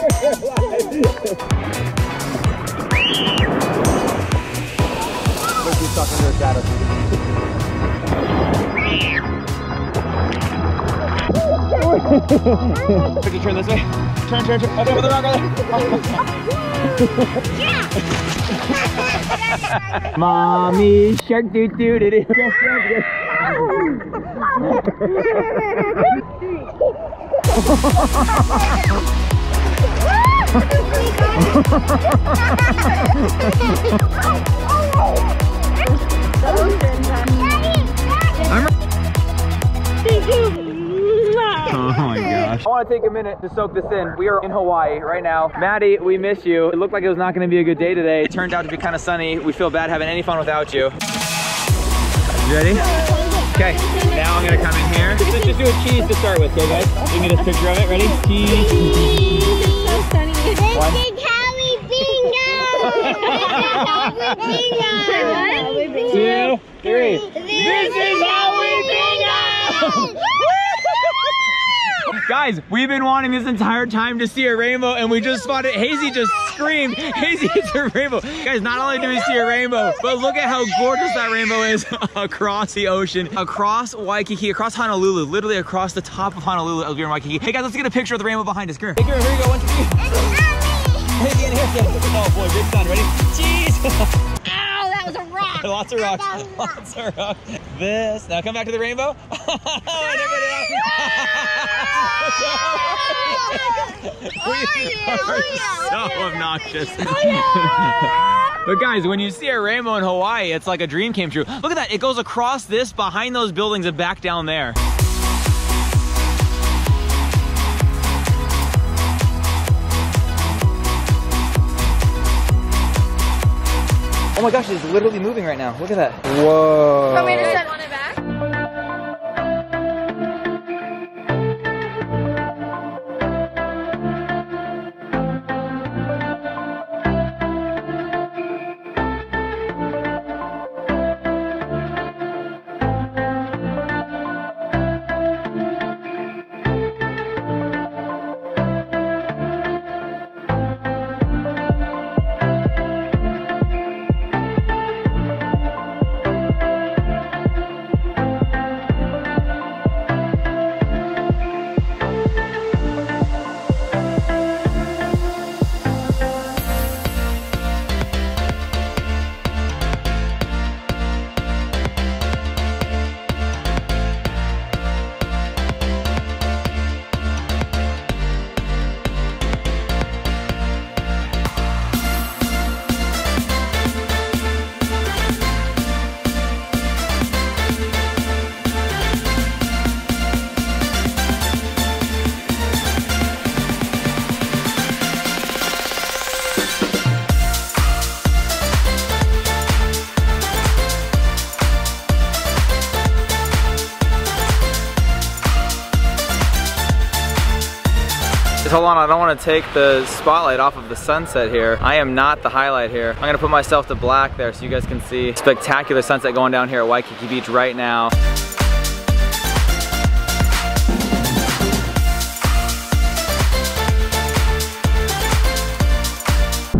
he's stuck under a shadow. Quickly turn this way. Turn, turn, turn. Okay, over the rock right Mommy shark doo doo doo doo. Oh my gosh. Oh, I want to take a minute to soak this in. We are in Hawaii right now. Maddie, we miss you. It looked like it was not going to be a good day today. It turned out to be kind of sunny. We feel bad having any fun without you. You ready? Okay, now I'm going to come in here. Let's just do a cheese to start with, okay guys? Give me this picture of it. Ready? Cheese. So sunny. One. Two, three. This is how we Bingham! Guys, we've been wanting this entire time to see a rainbow and we just spotted Hazy just screamed, Hazy, it's a rainbow. Guys, not only do we see a rainbow, but look at how gorgeous that rainbow is across the ocean, across Waikiki, across Honolulu, literally across the top of Honolulu as we're in Waikiki. Hey guys, let's get a picture of the rainbow behind us. Come here. Hey here you go, one, two, three. Here. Oh boy, big sun, ready? Jeez! Ow, that was a rock! Lots of rocks. Lots of rocks. This. Now come back to the rainbow. we are so obnoxious. But guys, when you see a rainbow in Hawaii, it's like a dream came true. Look at that. It goes across this, behind those buildings, and back down there. Oh my gosh, it's literally moving right now. Look at that. Whoa. Want me on, I don't want to take the spotlight off of the sunset here. I am not the highlight here. I'm gonna put myself to black there so you guys can see spectacular sunset going down here at Waikiki Beach right now.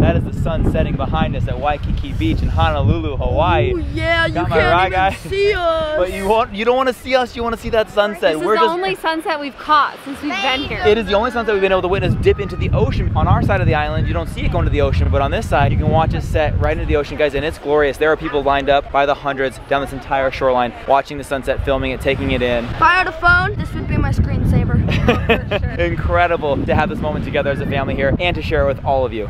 That is the sun setting behind us at Waikiki Beach in Honolulu, Hawaii. Ooh, yeah, you Got my can't right, even guys? see us. But you want you don't want to see us, you want to see that sunset. This We're is the just only sunset we've caught since we've been here. it is the only sunset we've been able to witness dip into the ocean. On our side of the island, you don't see it going to the ocean, but on this side, you can watch it set right into the ocean, guys, and it's glorious. There are people lined up by the hundreds down this entire shoreline, watching the sunset, filming it, taking it in. If I had a phone, this would be my screensaver. Incredible to have this moment together as a family here and to share it with all of you.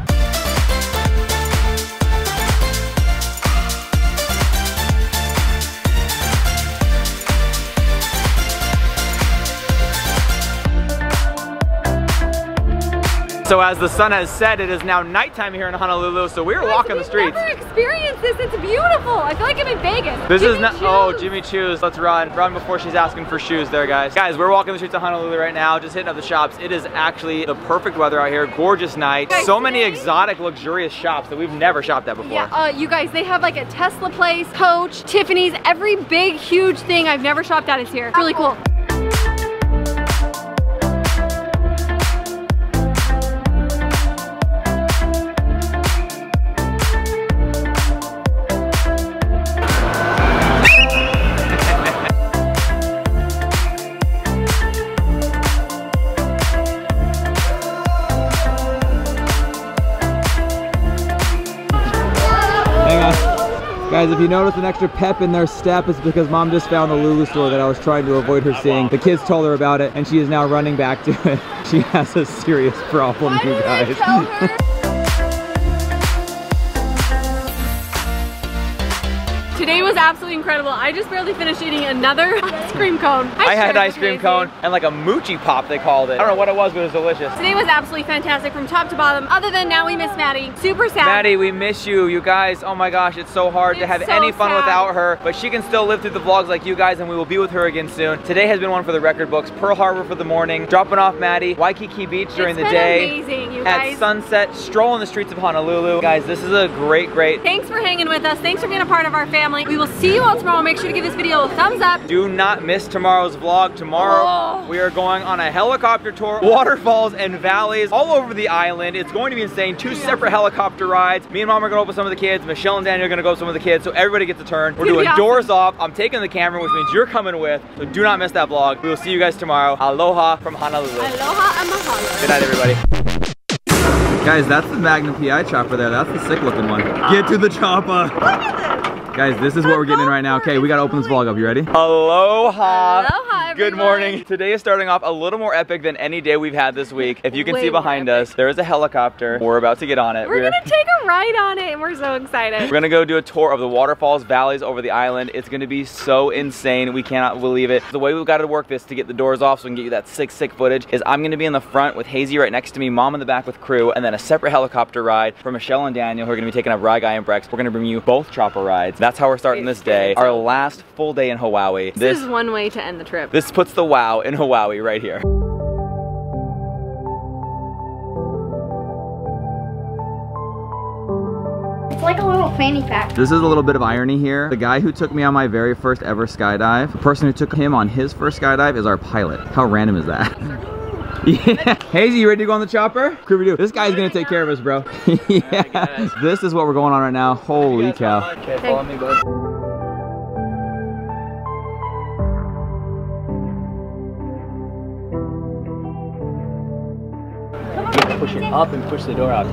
So as the sun has set, it is now nighttime here in Honolulu, so we're walking the streets. Never experienced this. It's beautiful. I feel like I'm in Vegas. This is not, oh, Jimmy Choo's. Let's run. Run before she's asking for shoes there, guys. Guys, we're walking the streets of Honolulu right now, just hitting up the shops. It is actually the perfect weather out here. Gorgeous night. Guys, So many exotic, luxurious shops that we've never shopped at before. Yeah, uh, you guys, they have like a Tesla place, Coach, Tiffany's, every big, huge thing I've never shopped at is here. Really cool. Guys, if you notice an extra pep in their step, it's because mom just found the Lulu store that I was trying to avoid her seeing. The kids told her about it, and she is now running back to it. She has a serious problem, you guys. Today was absolutely incredible. I just barely finished eating another ice cream cone. I had an ice cream amazing. cone and like a moochie pop, they called it. I don't know what it was, but it was delicious. Today was absolutely fantastic from top to bottom. Other than now we miss Maddie. Super sad. Maddie, we miss you. You guys, oh my gosh, it's so hard to have so any fun sad. without her, but she can still live through the vlogs like you guys, and we will be with her again soon. Today has been one for the record books. Pearl Harbor for the morning, dropping off Maddie, Waikiki Beach during It's the day. amazing, you At sunset, strolling the streets of Honolulu. Guys, this is a great, great Thanks for hanging with us. Thanks for being a part of our family. We will see you all tomorrow. Make sure to give this video a thumbs up. Do not miss tomorrow's vlog. Tomorrow, Oh. we are going on a helicopter tour, waterfalls and valleys all over the island. It's going to be insane. Two separate helicopter rides. Me and mom are going to go with some of the kids. Michelle and Daniel are going to go with some of the kids. So everybody gets a turn. We're doing awesome. doors off. I'm taking the camera, which means you're coming with. So do not miss that vlog. We will see you guys tomorrow. Aloha from Honolulu. Aloha and mahalo. Good night, everybody. Guys, that's the Magnum PI chopper there. That's the sick looking one. Get to the chopper. Guys, this is what we're getting in right now. Okay, we gotta open this vlog up. You ready? Aloha. Aloha, Good morning. Today is starting off a little more epic than any day we've had this week. If you can Way see behind us, there is a helicopter. We're about to get on it. We're gonna take a ride on it and we're so excited. We're gonna go do a tour of the waterfalls, valleys over the island. It's gonna be so insane. We cannot believe it. The way we've got to work this to get the doors off so we can get you that sick, sick footage is I'm gonna be in the front with Hazy right next to me, mom in the back with crew, and then a separate helicopter ride for Michelle and Daniel who are gonna be taking up Rye Guy and Brex. We're gonna bring you both chopper rides. That's how we're starting this day. Our last full day in Hawaii. This is one way to end the trip. This puts the wow in Hawaii right here. It's like a little fanny pack. This is a little bit of irony here. The guy who took me on my very first ever skydive, the person who took him on his first skydive is our pilot. How random is that? Yeah. Hazy, you ready to go on the chopper? Creepy do. This guy's gonna take care of us, bro. yeah. This is what we're going on right now. Holy cow. Okay, follow me, bud. Push it up and push the door out.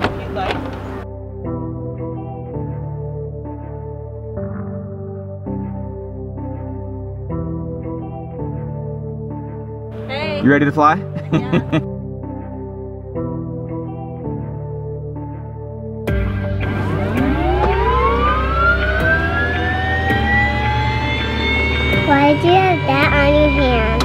You ready to fly? Why do you have that on your hand?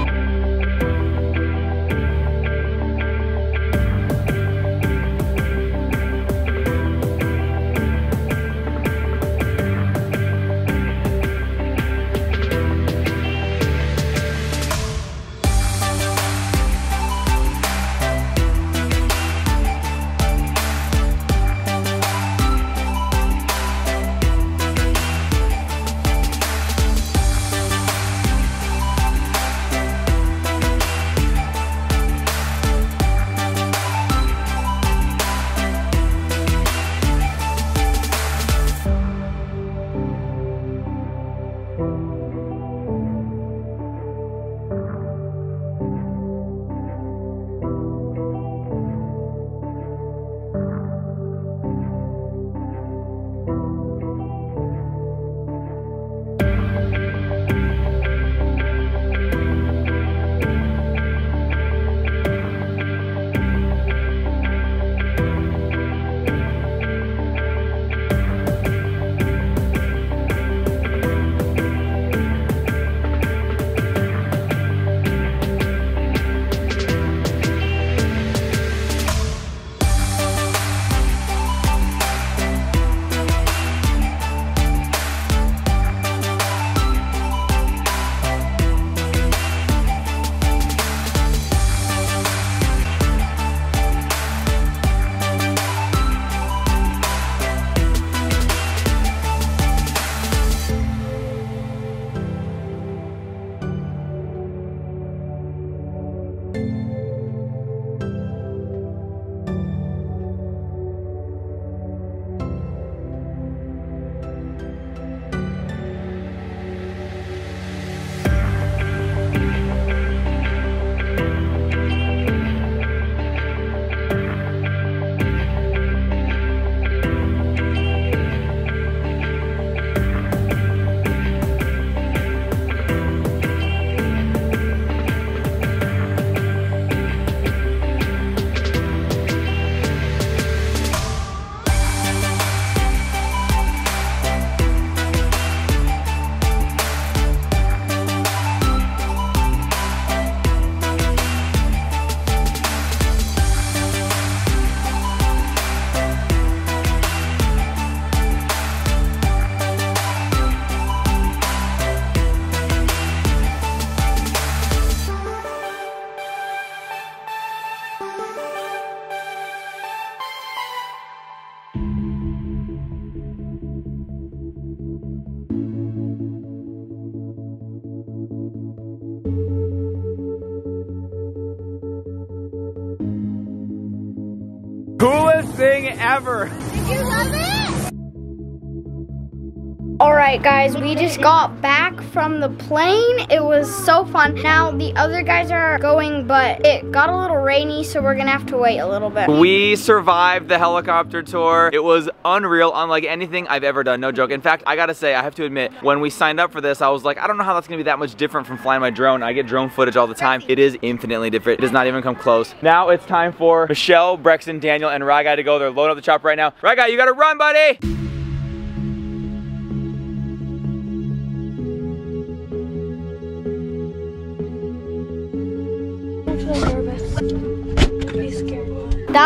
Guys, we just got back from the plane. It was so fun. Now the other guys are going, but it got a little rainy, so we're gonna have to wait a little bit. We survived the helicopter tour. It was unreal, unlike anything I've ever done, no joke. In fact, I gotta say, I have to admit, when we signed up for this, I was like, I don't know how that's gonna be that much different from flying my drone. I get drone footage all the time. It is infinitely different. It does not even come close. Now it's time for Michelle, Brexton, Daniel, and Ry Guy to go. They're loading up the chopper right now. Ry Guy, you gotta run, buddy!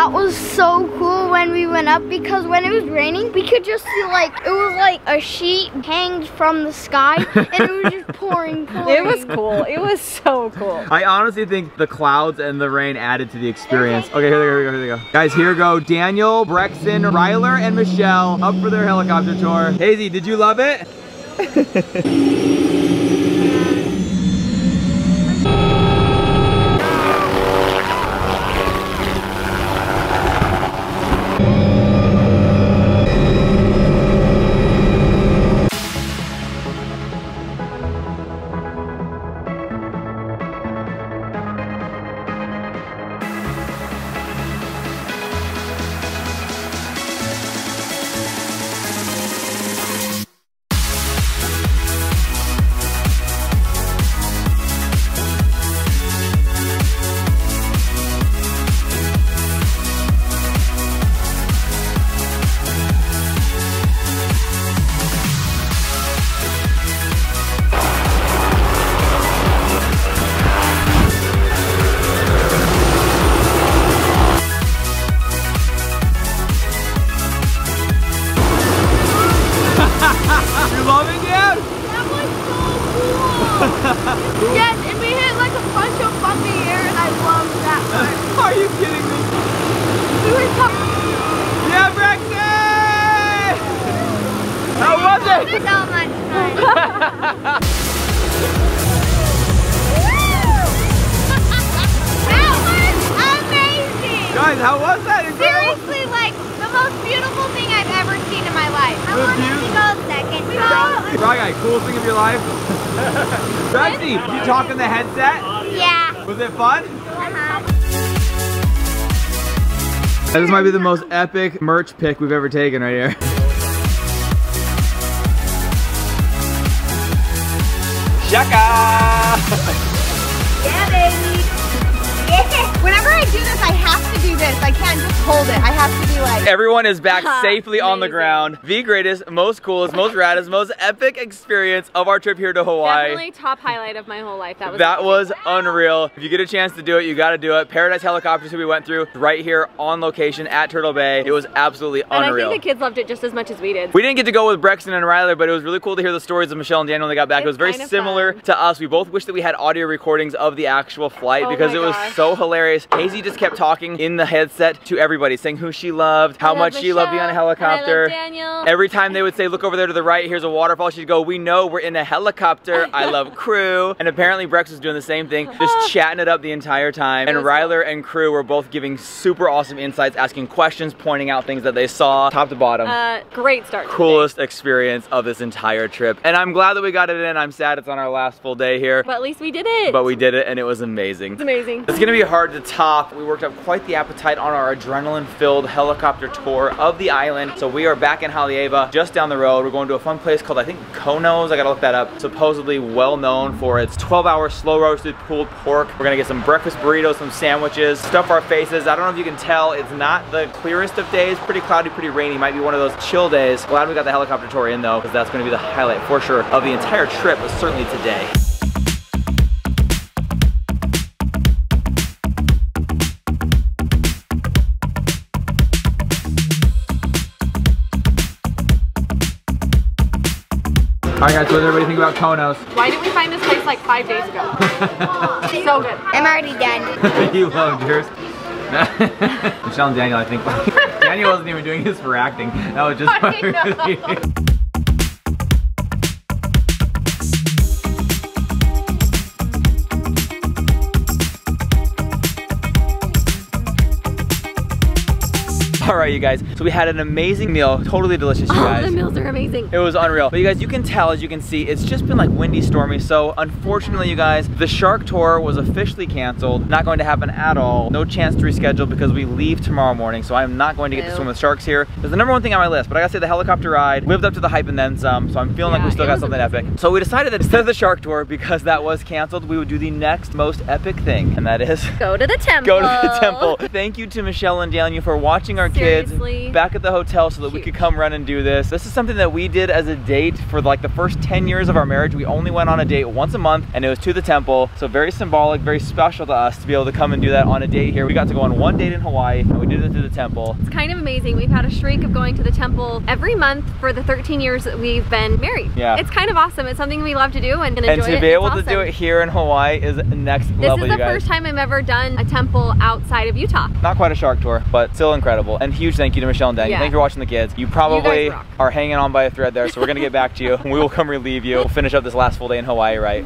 That was so cool when we went up because when it was raining, we could just see like, it was like a sheet hanged from the sky and it was just pouring, pouring. It was cool. It was so cool. I honestly think the clouds and the rain added to the experience. Okay, here they go, here they go, here they go. Guys, here go Daniel, Brexton, Ryder, and Michelle up for their helicopter tour. Hazy, did you love it? so much fun. That was amazing. Guys, how was that? Incredible? Seriously, like the most beautiful thing I've ever seen in my life. I want to go second. time. Ry Guy, coolest thing of your life? Brexy, did you talk in the headset? Yeah. Was it fun? Uh-huh. This might be the most epic merch pick we've ever taken right here. Shaka! Yeah, baby. Whenever I do this, I have to do this. I can't just hold it. I have to be like. Everyone is back safely on the ground. The greatest, most coolest, most raddest, most epic experience of our trip here to Hawaii. Definitely top highlight of my whole life. That was That was unreal. If you get a chance to do it, you gotta do it. Paradise Helicopters who we went through right here on location at Turtle Bay. It was absolutely unreal. And. I think the kids loved it just as much as we did. We didn't get to go with Brexton and Ryder, but it was really cool to hear the stories of Michelle and Daniel when they got back. it was very similar to us. We both wish that we had audio recordings of the actual flight Oh because it was gosh. so hilarious. Hazy just kept talking in the headset to everybody, saying who she loved, how much she loved being on a Michelle, and I love helicopter. Every time they would say, look over there to the right, here's a waterfall, she'd go, we know we're in a helicopter. I love crew. And apparently Brex was doing the same thing, just chatting it up the entire time. And Ryder and crew were both giving super awesome insights, asking questions, pointing out things that they saw, top to bottom Uh, great start. the coolest experience of this entire trip. And I'm glad that we got it in. I'm sad it's on our last full day here. But at least we did it. But we did it and it was amazing. It's amazing. It's gonna be hard to top. We worked up quite the appetite on our adrenaline-filled helicopter tour of the island. So we are back in Haleiwa, just down the road. We're going to a fun place called, I think, Kono's. I gotta look that up. Supposedly well known for its 12-hour slow roasted pulled pork. We're gonna get some breakfast burritos, some sandwiches, stuff our faces. I don't know if you can tell, it's not the clearest of days. Pretty cloudy, pretty rainy. Might be one of those chill days. Glad we got the helicopter tour in though, because that's gonna be the highlight for sure of the entire trip, but certainly today. All right, guys, what does everybody think about Kono's? Why didn't we find this place like five days ago? so good. I'm already dead. you loved yours. Michelle and Daniel, I think. Daniel wasn't even doing this for acting. That was just I All right, you guys. So we had an amazing meal. Totally delicious, you All guys. the meals are amazing. It was unreal. But you guys, you can tell, as you can see, it's just been like windy, stormy. So unfortunately, you guys, the shark tour was officially canceled. Not going to happen at all. No chance to reschedule because we leave tomorrow morning. So I'm not going to get to swim with sharks here. It's the number one thing on my list. But I gotta say, the helicopter ride lived up to the hype and then some. So I'm feeling like we still got something epic. So we decided that instead of the shark tour, because that was canceled, we would do the next most epic thing. And that is Go to the temple. go to the temple. Thank you to Michelle and Daniel for watching our Seriously. kids back at the hotel so that we could come run and do this. This is something that we did as a date for like the first 10 years of our marriage. We only went on a date once a month and it was to the temple. So very symbolic, very special to us to be able to come and do that on a date here. We got to go on one date in Hawaii and we did it to the temple. It's kind of amazing. We've had a streak of going to the temple every month for the 13 years that we've been married. Yeah. It's kind of awesome. It's something we love to do and, enjoy And to be It's able to do it here in Hawaii is next This level, is you the first time I've ever done a temple outside of Utah. Not quite a shark tour, but still incredible. And huge thank you to Michelle and Daniel. Yeah. Thank you for watching the kids. You probably rock. are hanging on by a thread there, so we're gonna get back to you. We will come relieve you. We'll finish up this last full day in Hawaii, right?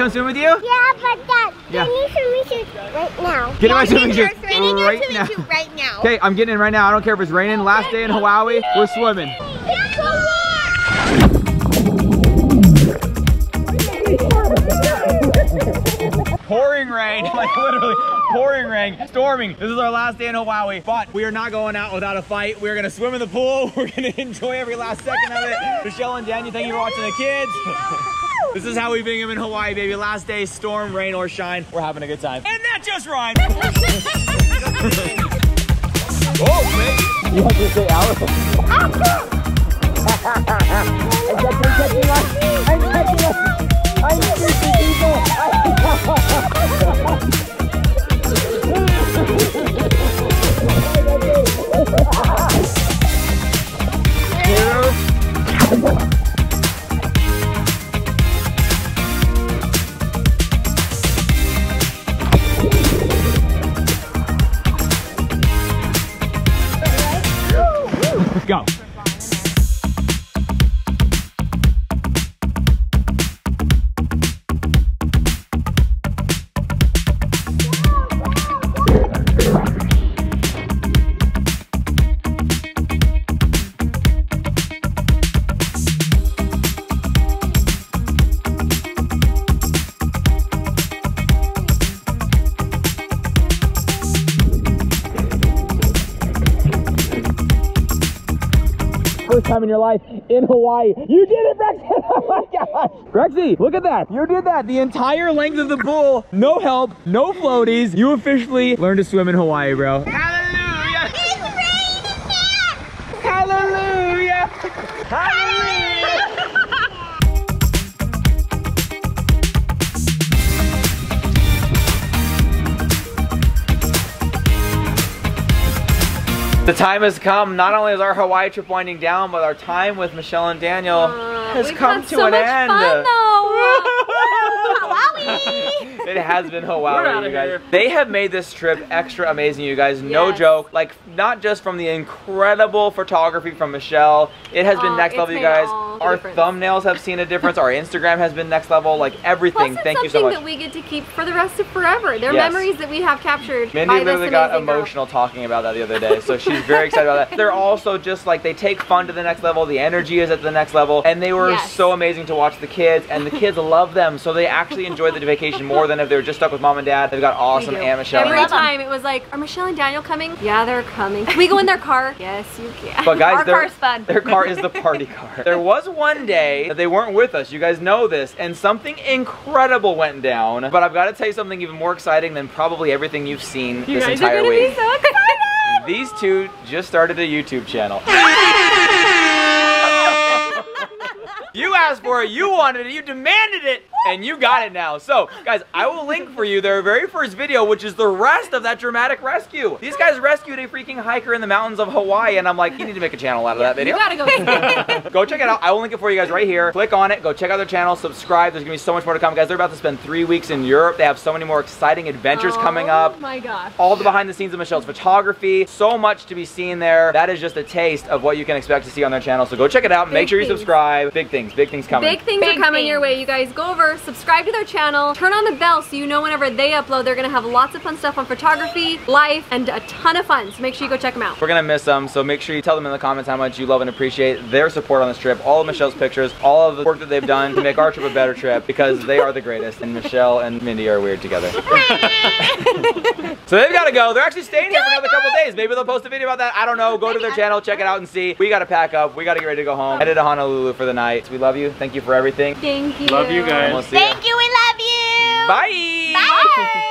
Come swim with you? Yeah, but Dad, Yeah. I need swimming suits right now. Get in my swimming Get suit right swimming now. right now. Okay, I'm getting in right now. I don't care if it's raining. Last day in Hawaii, we're swimming. Pouring rain, like literally pouring rain, storming. This is our last day in Hawaii, but we are not going out without a fight. We're gonna swim in the pool. We're gonna enjoy every last second of it. Michelle and Daniel, thank you for watching the kids. This is how we Bingham in Hawaii, baby. Last day, storm, rain, or shine. We're having a good time. And that just rhymed. oh, man. You have to say Alice. your life in Hawaii. You did it, Brexy! Oh my gosh! Brexy, look at that. You did that the entire length of the pool. No help, no floaties. You officially learned to swim in Hawaii, bro. The time has come. Not only is our Hawaii trip winding down, but our time with Michelle and Daniel uh, has come to so an much end. fun it has been Hawaii, you guys. here. They have made this trip extra amazing, you guys. No Yes. joke. Like, not just from the incredible photography from Michelle. It has been Oh, next level, you guys. Our difference. thumbnails have seen a difference. Our Instagram has been next level. Like everything. Plus, Thank you something so much. that we get to keep for the rest of forever. They're Yes. memories that we have captured Mindy by this literally got amazing girl. emotional talking about that the other day, so she's very excited about that. They're also just like they take fun to the next level. The energy is at the next level, and they were Yes. so amazing to watch the kids, and the kids love them, so they actually enjoyed the vacation more than if they were just stuck with mom and dad. They've got awesome We do. Aunt Michelle. Every and- time it was like, are Michelle and Daniel coming? Yeah, they're coming. Can we go in their car? Yes, you can. But guys, Our their, car's fun. their car is the party car. There was one day that they weren't with us. You guys know this, and something incredible went down. But I've got to tell you something even more exciting than probably everything you've seen You this guys are entire gonna week. be so excited. These two just started a YouTube channel. You asked for it, you wanted it, you demanded it, and you got it now. So, guys, I will link for you their very first video, which is the rest of that dramatic rescue. These guys rescued a freaking hiker in the mountains of Hawaii, and I'm like, you need to make a channel out of that video. You gotta go go check it out. I will link it for you guys right here. Click on it. Go check out their channel. Subscribe. There's gonna be so much more to come, guys. They're about to spend three weeks in Europe. They have so many more exciting adventures coming oh up. Oh my gosh. All the behind the scenes of Michelle's photography. So much to be seen there. That is just a taste of what you can expect to see on their channel. So go check it out. Make sure you things. subscribe. Big things. Big things coming. Big things are coming your way, you guys. Go over, subscribe to their channel, turn on the bell so you know whenever they upload. They're gonna have lots of fun stuff on photography, life, and a ton of fun. So make sure you go check them out. We're gonna miss them, so make sure you tell them in the comments how much you love and appreciate their support on this trip, all of Michelle's pictures, all of the work that they've done to make our trip a better trip, because they are the greatest, and Michelle and Mindy are weird together. so they've gotta go. They're actually staying here for another couple days. Maybe they'll post a video about that. I don't know. Go to their channel, check it out, and see. We gotta pack up. We gotta get ready to go home. Headed to Honolulu for the night. We love you. Thank you for everything. Thank you. Love you guys. We'll. Thank you, we love you. Bye. Bye.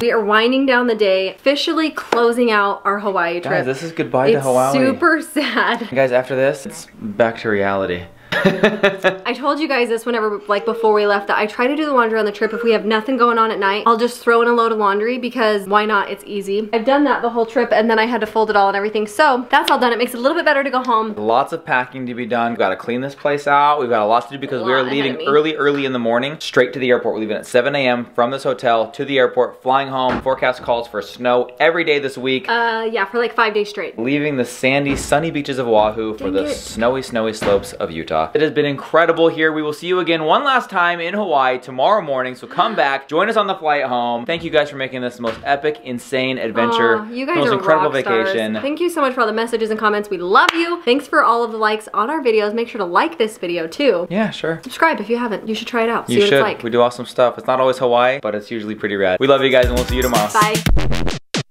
We are winding down the day, officially closing out our Hawaii trip. Guys, this is goodbye to it's Hawaii. super sad. Guys, after this, it's back to reality. I told you guys this whenever, like before we left, that I try to do the laundry on the trip. If we have nothing going on at night, I'll just throw in a load of laundry because why not? It's easy. I've done that the whole trip and then I had to fold it all and everything. So that's all done. It makes it a little bit better to go home. Lots of packing to be done. We've got to clean this place out. We've got a lot to do because we are leaving early, early in the morning, straight to the airport. We're leaving at 7 a.m. from this hotel to the airport, flying home. Forecast calls for snow every day this week. Uh, yeah, for like five days straight. leaving the sandy, sunny beaches of Oahu for Dang the it. snowy, snowy slopes of Utah. It has been incredible here. We will see you again one last time in Hawaii tomorrow morning. So come back, join us on the flight home. Thank you guys for making this the most epic, insane adventure. Aw, you the guys most are incredible rock stars. vacation. Thank you so much for all the messages and comments. We love you. Thanks for all of the likes on our videos. Make sure to like this video too. Yeah, sure. Subscribe if you haven't. You should try it out. See You what should. like. We do awesome stuff. It's not always Hawaii, but it's usually pretty rad. We love you guys and we'll see you tomorrow. Bye.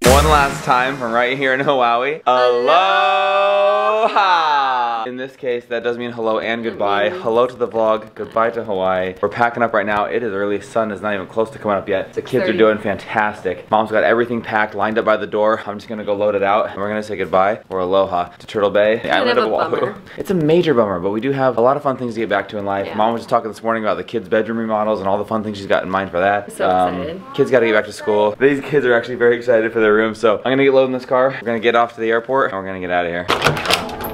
One last time from right here in Hawaii. Aloha! In this case, that does mean hello and goodbye. Hello to the vlog, goodbye to Hawaii. We're packing up right now. It is early. Sun is not even close to coming up yet. The kids are doing fantastic. Mom's got everything packed, lined up by the door. I'm just gonna go load it out and we're gonna say goodbye or aloha to Turtle Bay, the island of Oahu. It's a major bummer, but we do have a lot of fun things to get back to in life. Yeah. Mom was just talking this morning about the kids' bedroom remodels and all the fun things she's got in mind for that. Um, So excited. Kids got to get back to school. These kids are actually very excited for their room, so I'm gonna get loaded in this car. We're gonna get off to the airport and we're gonna get out of here.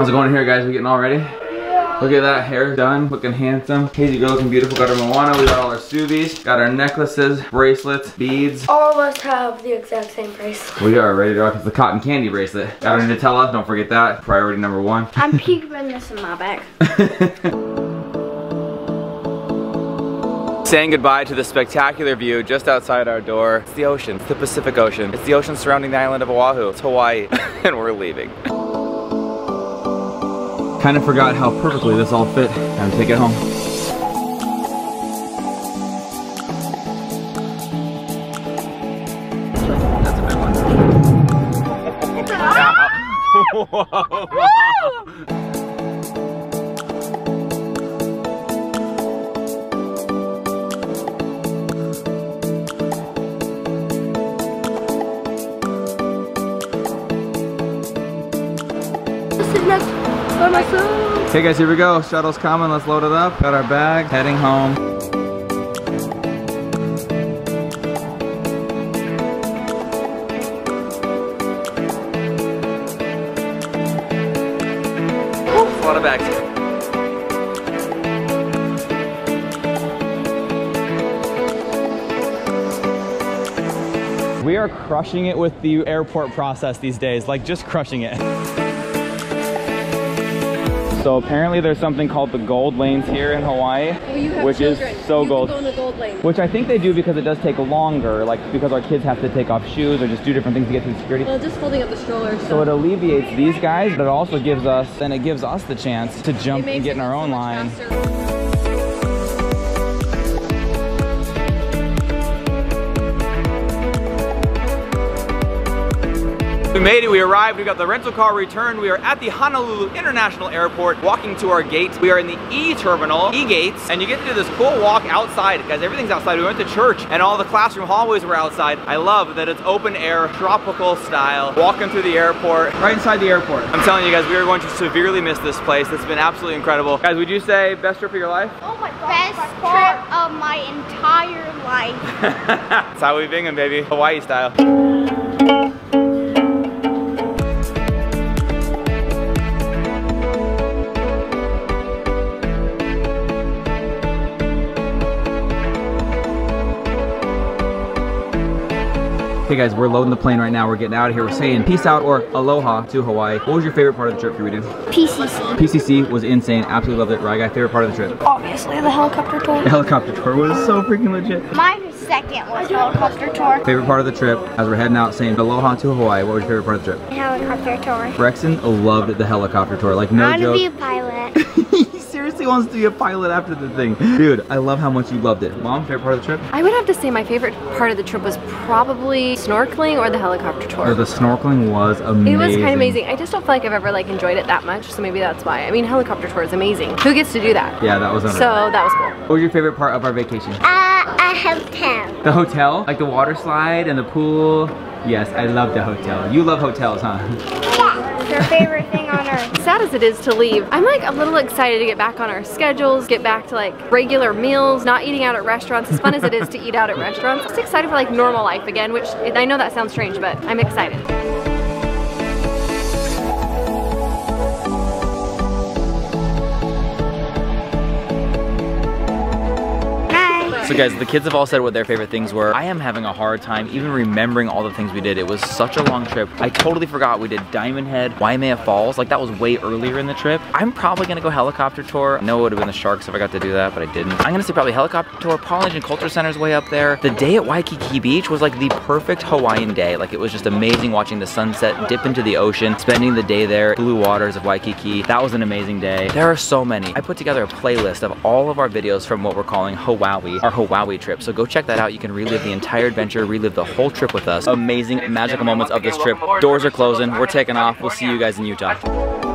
How's it going here, guys? We getting all ready? Look at that, hair done, looking handsome. Hazy girl looking beautiful. Got our Moana, we got all our Suvies, got our necklaces, bracelets, beads. All of us have the exact same bracelet. We are ready to rock with the cotton candy bracelet. Got our Nutella, don't forget that. Priority number one. I'm keeping this in my bag. Saying goodbye to the spectacular view just outside our door. It's the ocean, it's the Pacific Ocean. It's the ocean surrounding the island of Oahu. It's Hawaii, and we're leaving. Kind of forgot how perfectly this all fit. Time to take it home. That's a big one. Okay guys, here we go. Shuttle's coming, let's load it up. Got our bag, heading home. We are crushing it with the airport process these days, like just crushing it. So apparently there's something called the gold lanes here in Hawaii, oh, which is so gold. the gold lane. Which I think they do because it does take longer, like because our kids have to take off shoes or just do different things to get through security. Well, just holding up the stroller. So it alleviates these guys, but it also gives us, and it gives us the chance to jump and get in our own much line. faster. We made it, we arrived, we got the rental car returned. We are at the Honolulu International Airport, walking to our gate. We are in the E terminal, E gates, and you get to do this cool walk outside. Guys, everything's outside. We went to church and all the classroom hallways were outside. I love that it's open air, tropical style, walking through the airport, right inside the airport. I'm telling you guys, we are going to severely miss this place. It's been absolutely incredible. Guys, would you say best trip of your life? Oh my Best trip of my entire life. That's how we bing baby. Hawaii style. Hey guys, we're loading the plane right now. We're getting out of here. We're saying peace out or aloha to Hawaii. What was your favorite part of the trip for you, PCC. PCC was insane. Absolutely loved it. Right, guy, favorite part of the trip? Obviously, the helicopter tour. The helicopter tour was so freaking legit. My second was helicopter tour. Favorite part of the trip, as we're heading out saying aloha to Hawaii, what was your favorite part of the trip? Helicopter tour. Brexton loved the helicopter tour. Like, no I want to joke. be a pilot. he seriously wants to be a pilot after the thing. Dude, I love how much you loved it. Mom, favorite part of the trip? I would have to say my favorite part of the trip was probably snorkeling or the helicopter tour. Oh, the snorkeling was amazing. It was kind of amazing. I just don't feel like I've ever like enjoyed it that much, so maybe that's why. I mean, helicopter tour is amazing. Who gets to do that? Yeah, that was So that was cool. What was your favorite part of our vacation? Uh, a hotel. The hotel? Like the water slide and the pool? Yes, I love the hotel. You love hotels, huh? Your favorite thing on earth. Sad as it is to leave, I'm like a little excited to get back on our schedules, get back to like regular meals, not eating out at restaurants. As fun as it is to eat out at restaurants, just excited for like normal life again, which I know that sounds strange, but I'm excited. So guys, the kids have all said what their favorite things were. I am having a hard time even remembering all the things we did. It was such a long trip. I totally forgot we did Diamond Head, Waimea Falls. Like that was way earlier in the trip. I'm probably gonna go helicopter tour. I know it would have been the Sharks if I got to do that, but I didn't. I'm gonna say probably helicopter tour. Polynesian Cultural Center's way up there. The day at Waikiki Beach was like the perfect Hawaiian day. Like it was just amazing watching the sunset, dip into the ocean, spending the day there, blue waters of Waikiki. That was an amazing day. There are so many. I put together a playlist of all of our videos from what we're calling Hawaii, our Hawaii trip. So go check that out. You can relive the entire adventure, relive the whole trip with us. Amazing, magical moments of this trip. Doors are closing. We're taking off. We'll see you guys in Utah.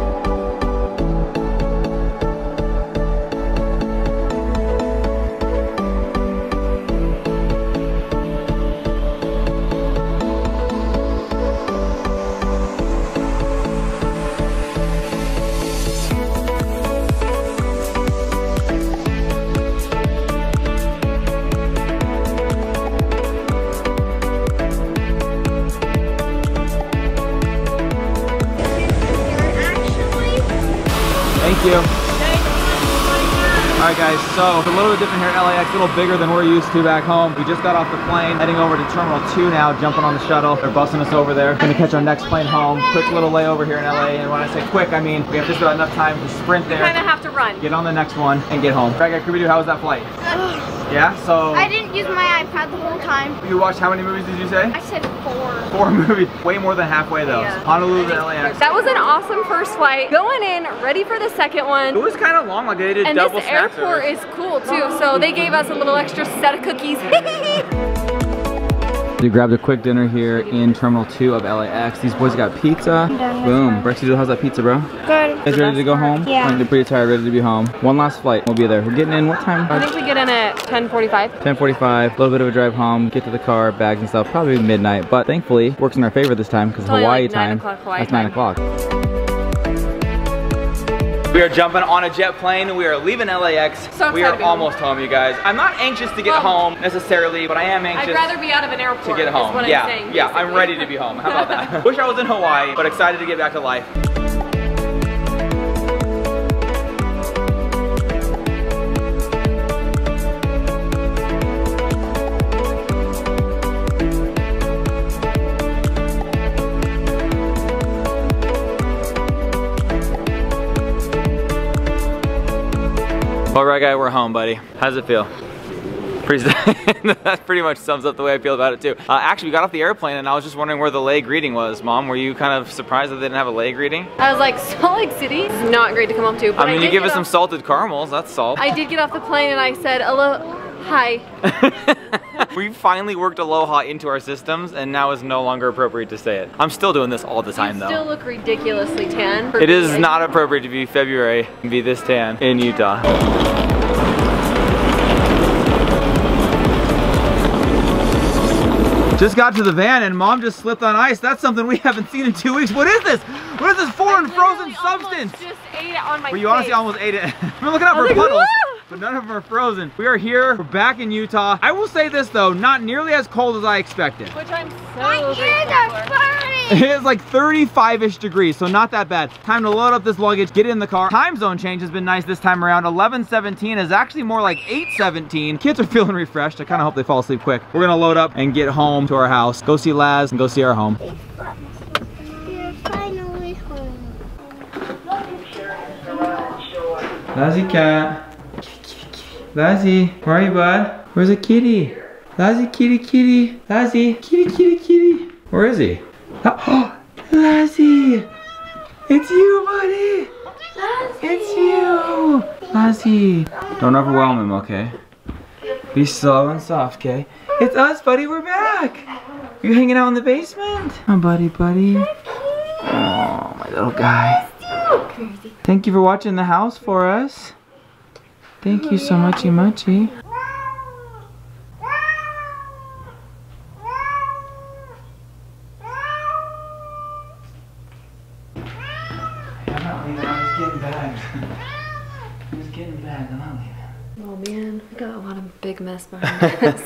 Guys, so it's a little bit different here at LAX, a little bigger than we're used to back home. We just got off the plane, heading over to Terminal 2 now, jumping on the shuttle. They're busing us over there. Gonna catch our next plane home. Quick little layover here in LA, and when I say quick, I mean we have just about enough time to sprint there, Kind of have to run. get on the next one, and get home. Greg, Scooby-Doo, how was that flight? Yeah, so I didn't use my iPad the whole time. you watched how many movies did you say? I said four. Four movies, way more than halfway though. Honolulu to LAX. That was an awesome first flight. Going in, ready for the second one. It was kind of long, like they did And double this snap airport service. is cool too, so they gave us a little extra set of cookies. We grabbed a quick dinner here in Terminal 2 of LAX. These boys got pizza. Boom. Brexy, how's that pizza, bro? Good. Guys ready to go home? Yeah. They're pretty tired, ready to be home. One last flight, we'll be there. We're getting in, what time? I think we get in at 10:45. 10.45, a little bit of a drive home, get to the car, bags and stuff, probably midnight. But thankfully, works in our favor this time because Hawaii like nine time. o'clock Hawaii That's 9 o'clock. We are jumping on a jet plane. We are leaving LAX. So we are home. almost home, you guys. I'm not anxious to get Well, home necessarily, but I am anxious. I'd rather be out of an airport. to get home. yeah, I'm saying, yeah, I'm ready to be home. How about that? Wish I was in Hawaii, but excited to get back to life. All right, guy, we're home, buddy. How's it feel? Pretty, that pretty much sums up the way I feel about it too. Uh, actually, we got off the airplane and I was just wondering where the lei greeting was. Mom, were you kind of surprised that they didn't have a lei greeting? I was like, Salt Lake City is not great to come home to. I mean, did you give us some salted caramels, that's salt. I did get off the plane and I said, hello, hi. we finally worked aloha into our systems and now it's no longer appropriate to say it. I'm still doing this all the time though. Still look ridiculously tan. for It is me. not appropriate to be February and be this tan in Utah. Just got to the van and mom just slipped on ice. That's something we haven't seen in two weeks. What is this? What is this foreign frozen substance? Just ate it on my Well, you honestly face. almost ate it. We're looking out I was for like, puddles, "Whoa!" But none of them are frozen. We are here. We're back in Utah. I will say this though, not nearly as cold as I expected. Which I'm so My ears are for. burning. It's like 35-ish degrees, so not that bad. Time to load up this luggage, get in the car. Time zone change has been nice this time around. 11:17 is actually more like 8:17. Kids are feeling refreshed. I kind of hope they fall asleep quick. We're gonna load up and get home to our house. Go see Laz and go see our home. Finally home. Lazzy cat. Lazzy, where are you, bud? Where's the kitty? Lazzy, kitty, kitty. Lazzy, kitty, kitty, kitty. Where is he? Oh, Lazzy! It's you, buddy! It's you! Lazzy! Don't overwhelm him, okay? Be slow and soft, okay? It's us, buddy, we're back! You hanging out in the basement? Oh, buddy, buddy. Oh, my little guy. Thank you for watching the house for us. Thank you so much, muchy. I'm not leaving, I'm just getting bagged. I'm just getting bagged, I'm not leaving. Oh man, we got a lot of big mess behind us.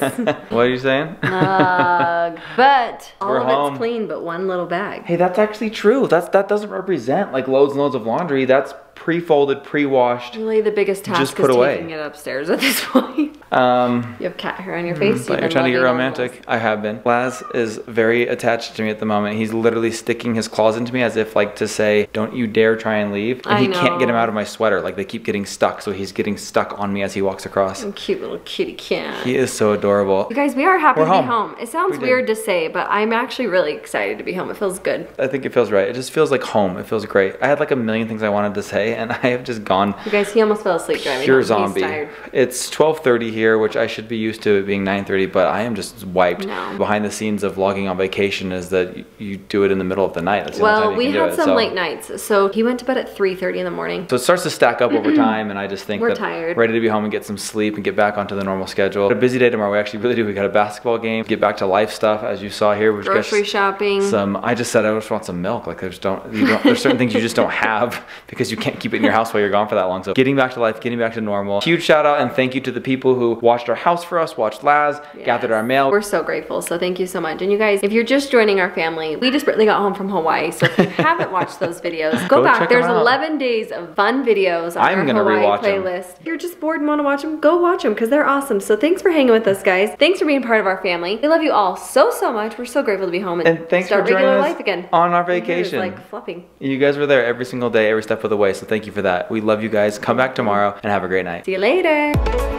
What are you saying? Ugh. but all We're of home. it's clean, but one little bag. Hey, that's actually true. That's that doesn't represent like loads and loads of laundry. That's pre-folded, pre-washed. Really, the biggest task Just is put away. taking it upstairs at this point. Um, You have cat hair on your face. but you're trying to get romantic. I have been. Laz is very attached to me at the moment. He's literally sticking his claws into me as if like to say, "Don't you dare try and leave." And I he can't get him out of my sweater. Like they keep getting stuck, so he's getting stuck on me as he walks across. animals. Cute little kitty cat. He is so adorable. You guys, we are happy We're to be home. home. It sounds We did. weird to say, but I'm actually really excited to be home. It feels good. I think it feels right. It just feels like home. It feels great. I had like a million things I wanted to say, and I have just gone You guys, he almost fell asleep driving. pure home. zombie. It's 12:30 here, which I should be used to it being 9:30, but I am just wiped. No. Behind the scenes of vlogging on vacation is that you, you do it in the middle of the night. That's the Well, we had it, some so- late nights, so he went to bed at 3:30 in the morning. So it starts to stack up over time, and I just think We're that tired. ready to be home and get some sleep and get back onto the normal schedule. A busy day tomorrow. We actually really do. We got a basketball game. Get back to life stuff, as you saw here. We've Grocery shopping. Some. I just said I just want some milk. Like there's don't. You don't there's certain things you just don't have because you can't keep it in your house while you're gone for that long. So getting back to life, getting back to normal. Huge shout out and thank you to the people who watched our house for us, watched Laz, gathered our mail. We're so grateful. So thank you so much. And you guys, if you're just joining our family, we just really got home from Hawaii. So if you haven't watched those videos, go, Go back. There's 11 days of fun videos on I'm our gonna Hawaii playlist. If you're just bored and want to watch them, go watch them because they're awesome. So thanks for hanging with us, guys. Thanks for being part of our family. We love you all so so much. We're so grateful to be home and, And thanks start for joining regular life again. on our My hair is, vacation. like fluffing. You guys were there every single day, every step of the way. So thank you for that. We love you guys. Come back tomorrow and have a great night. See you later.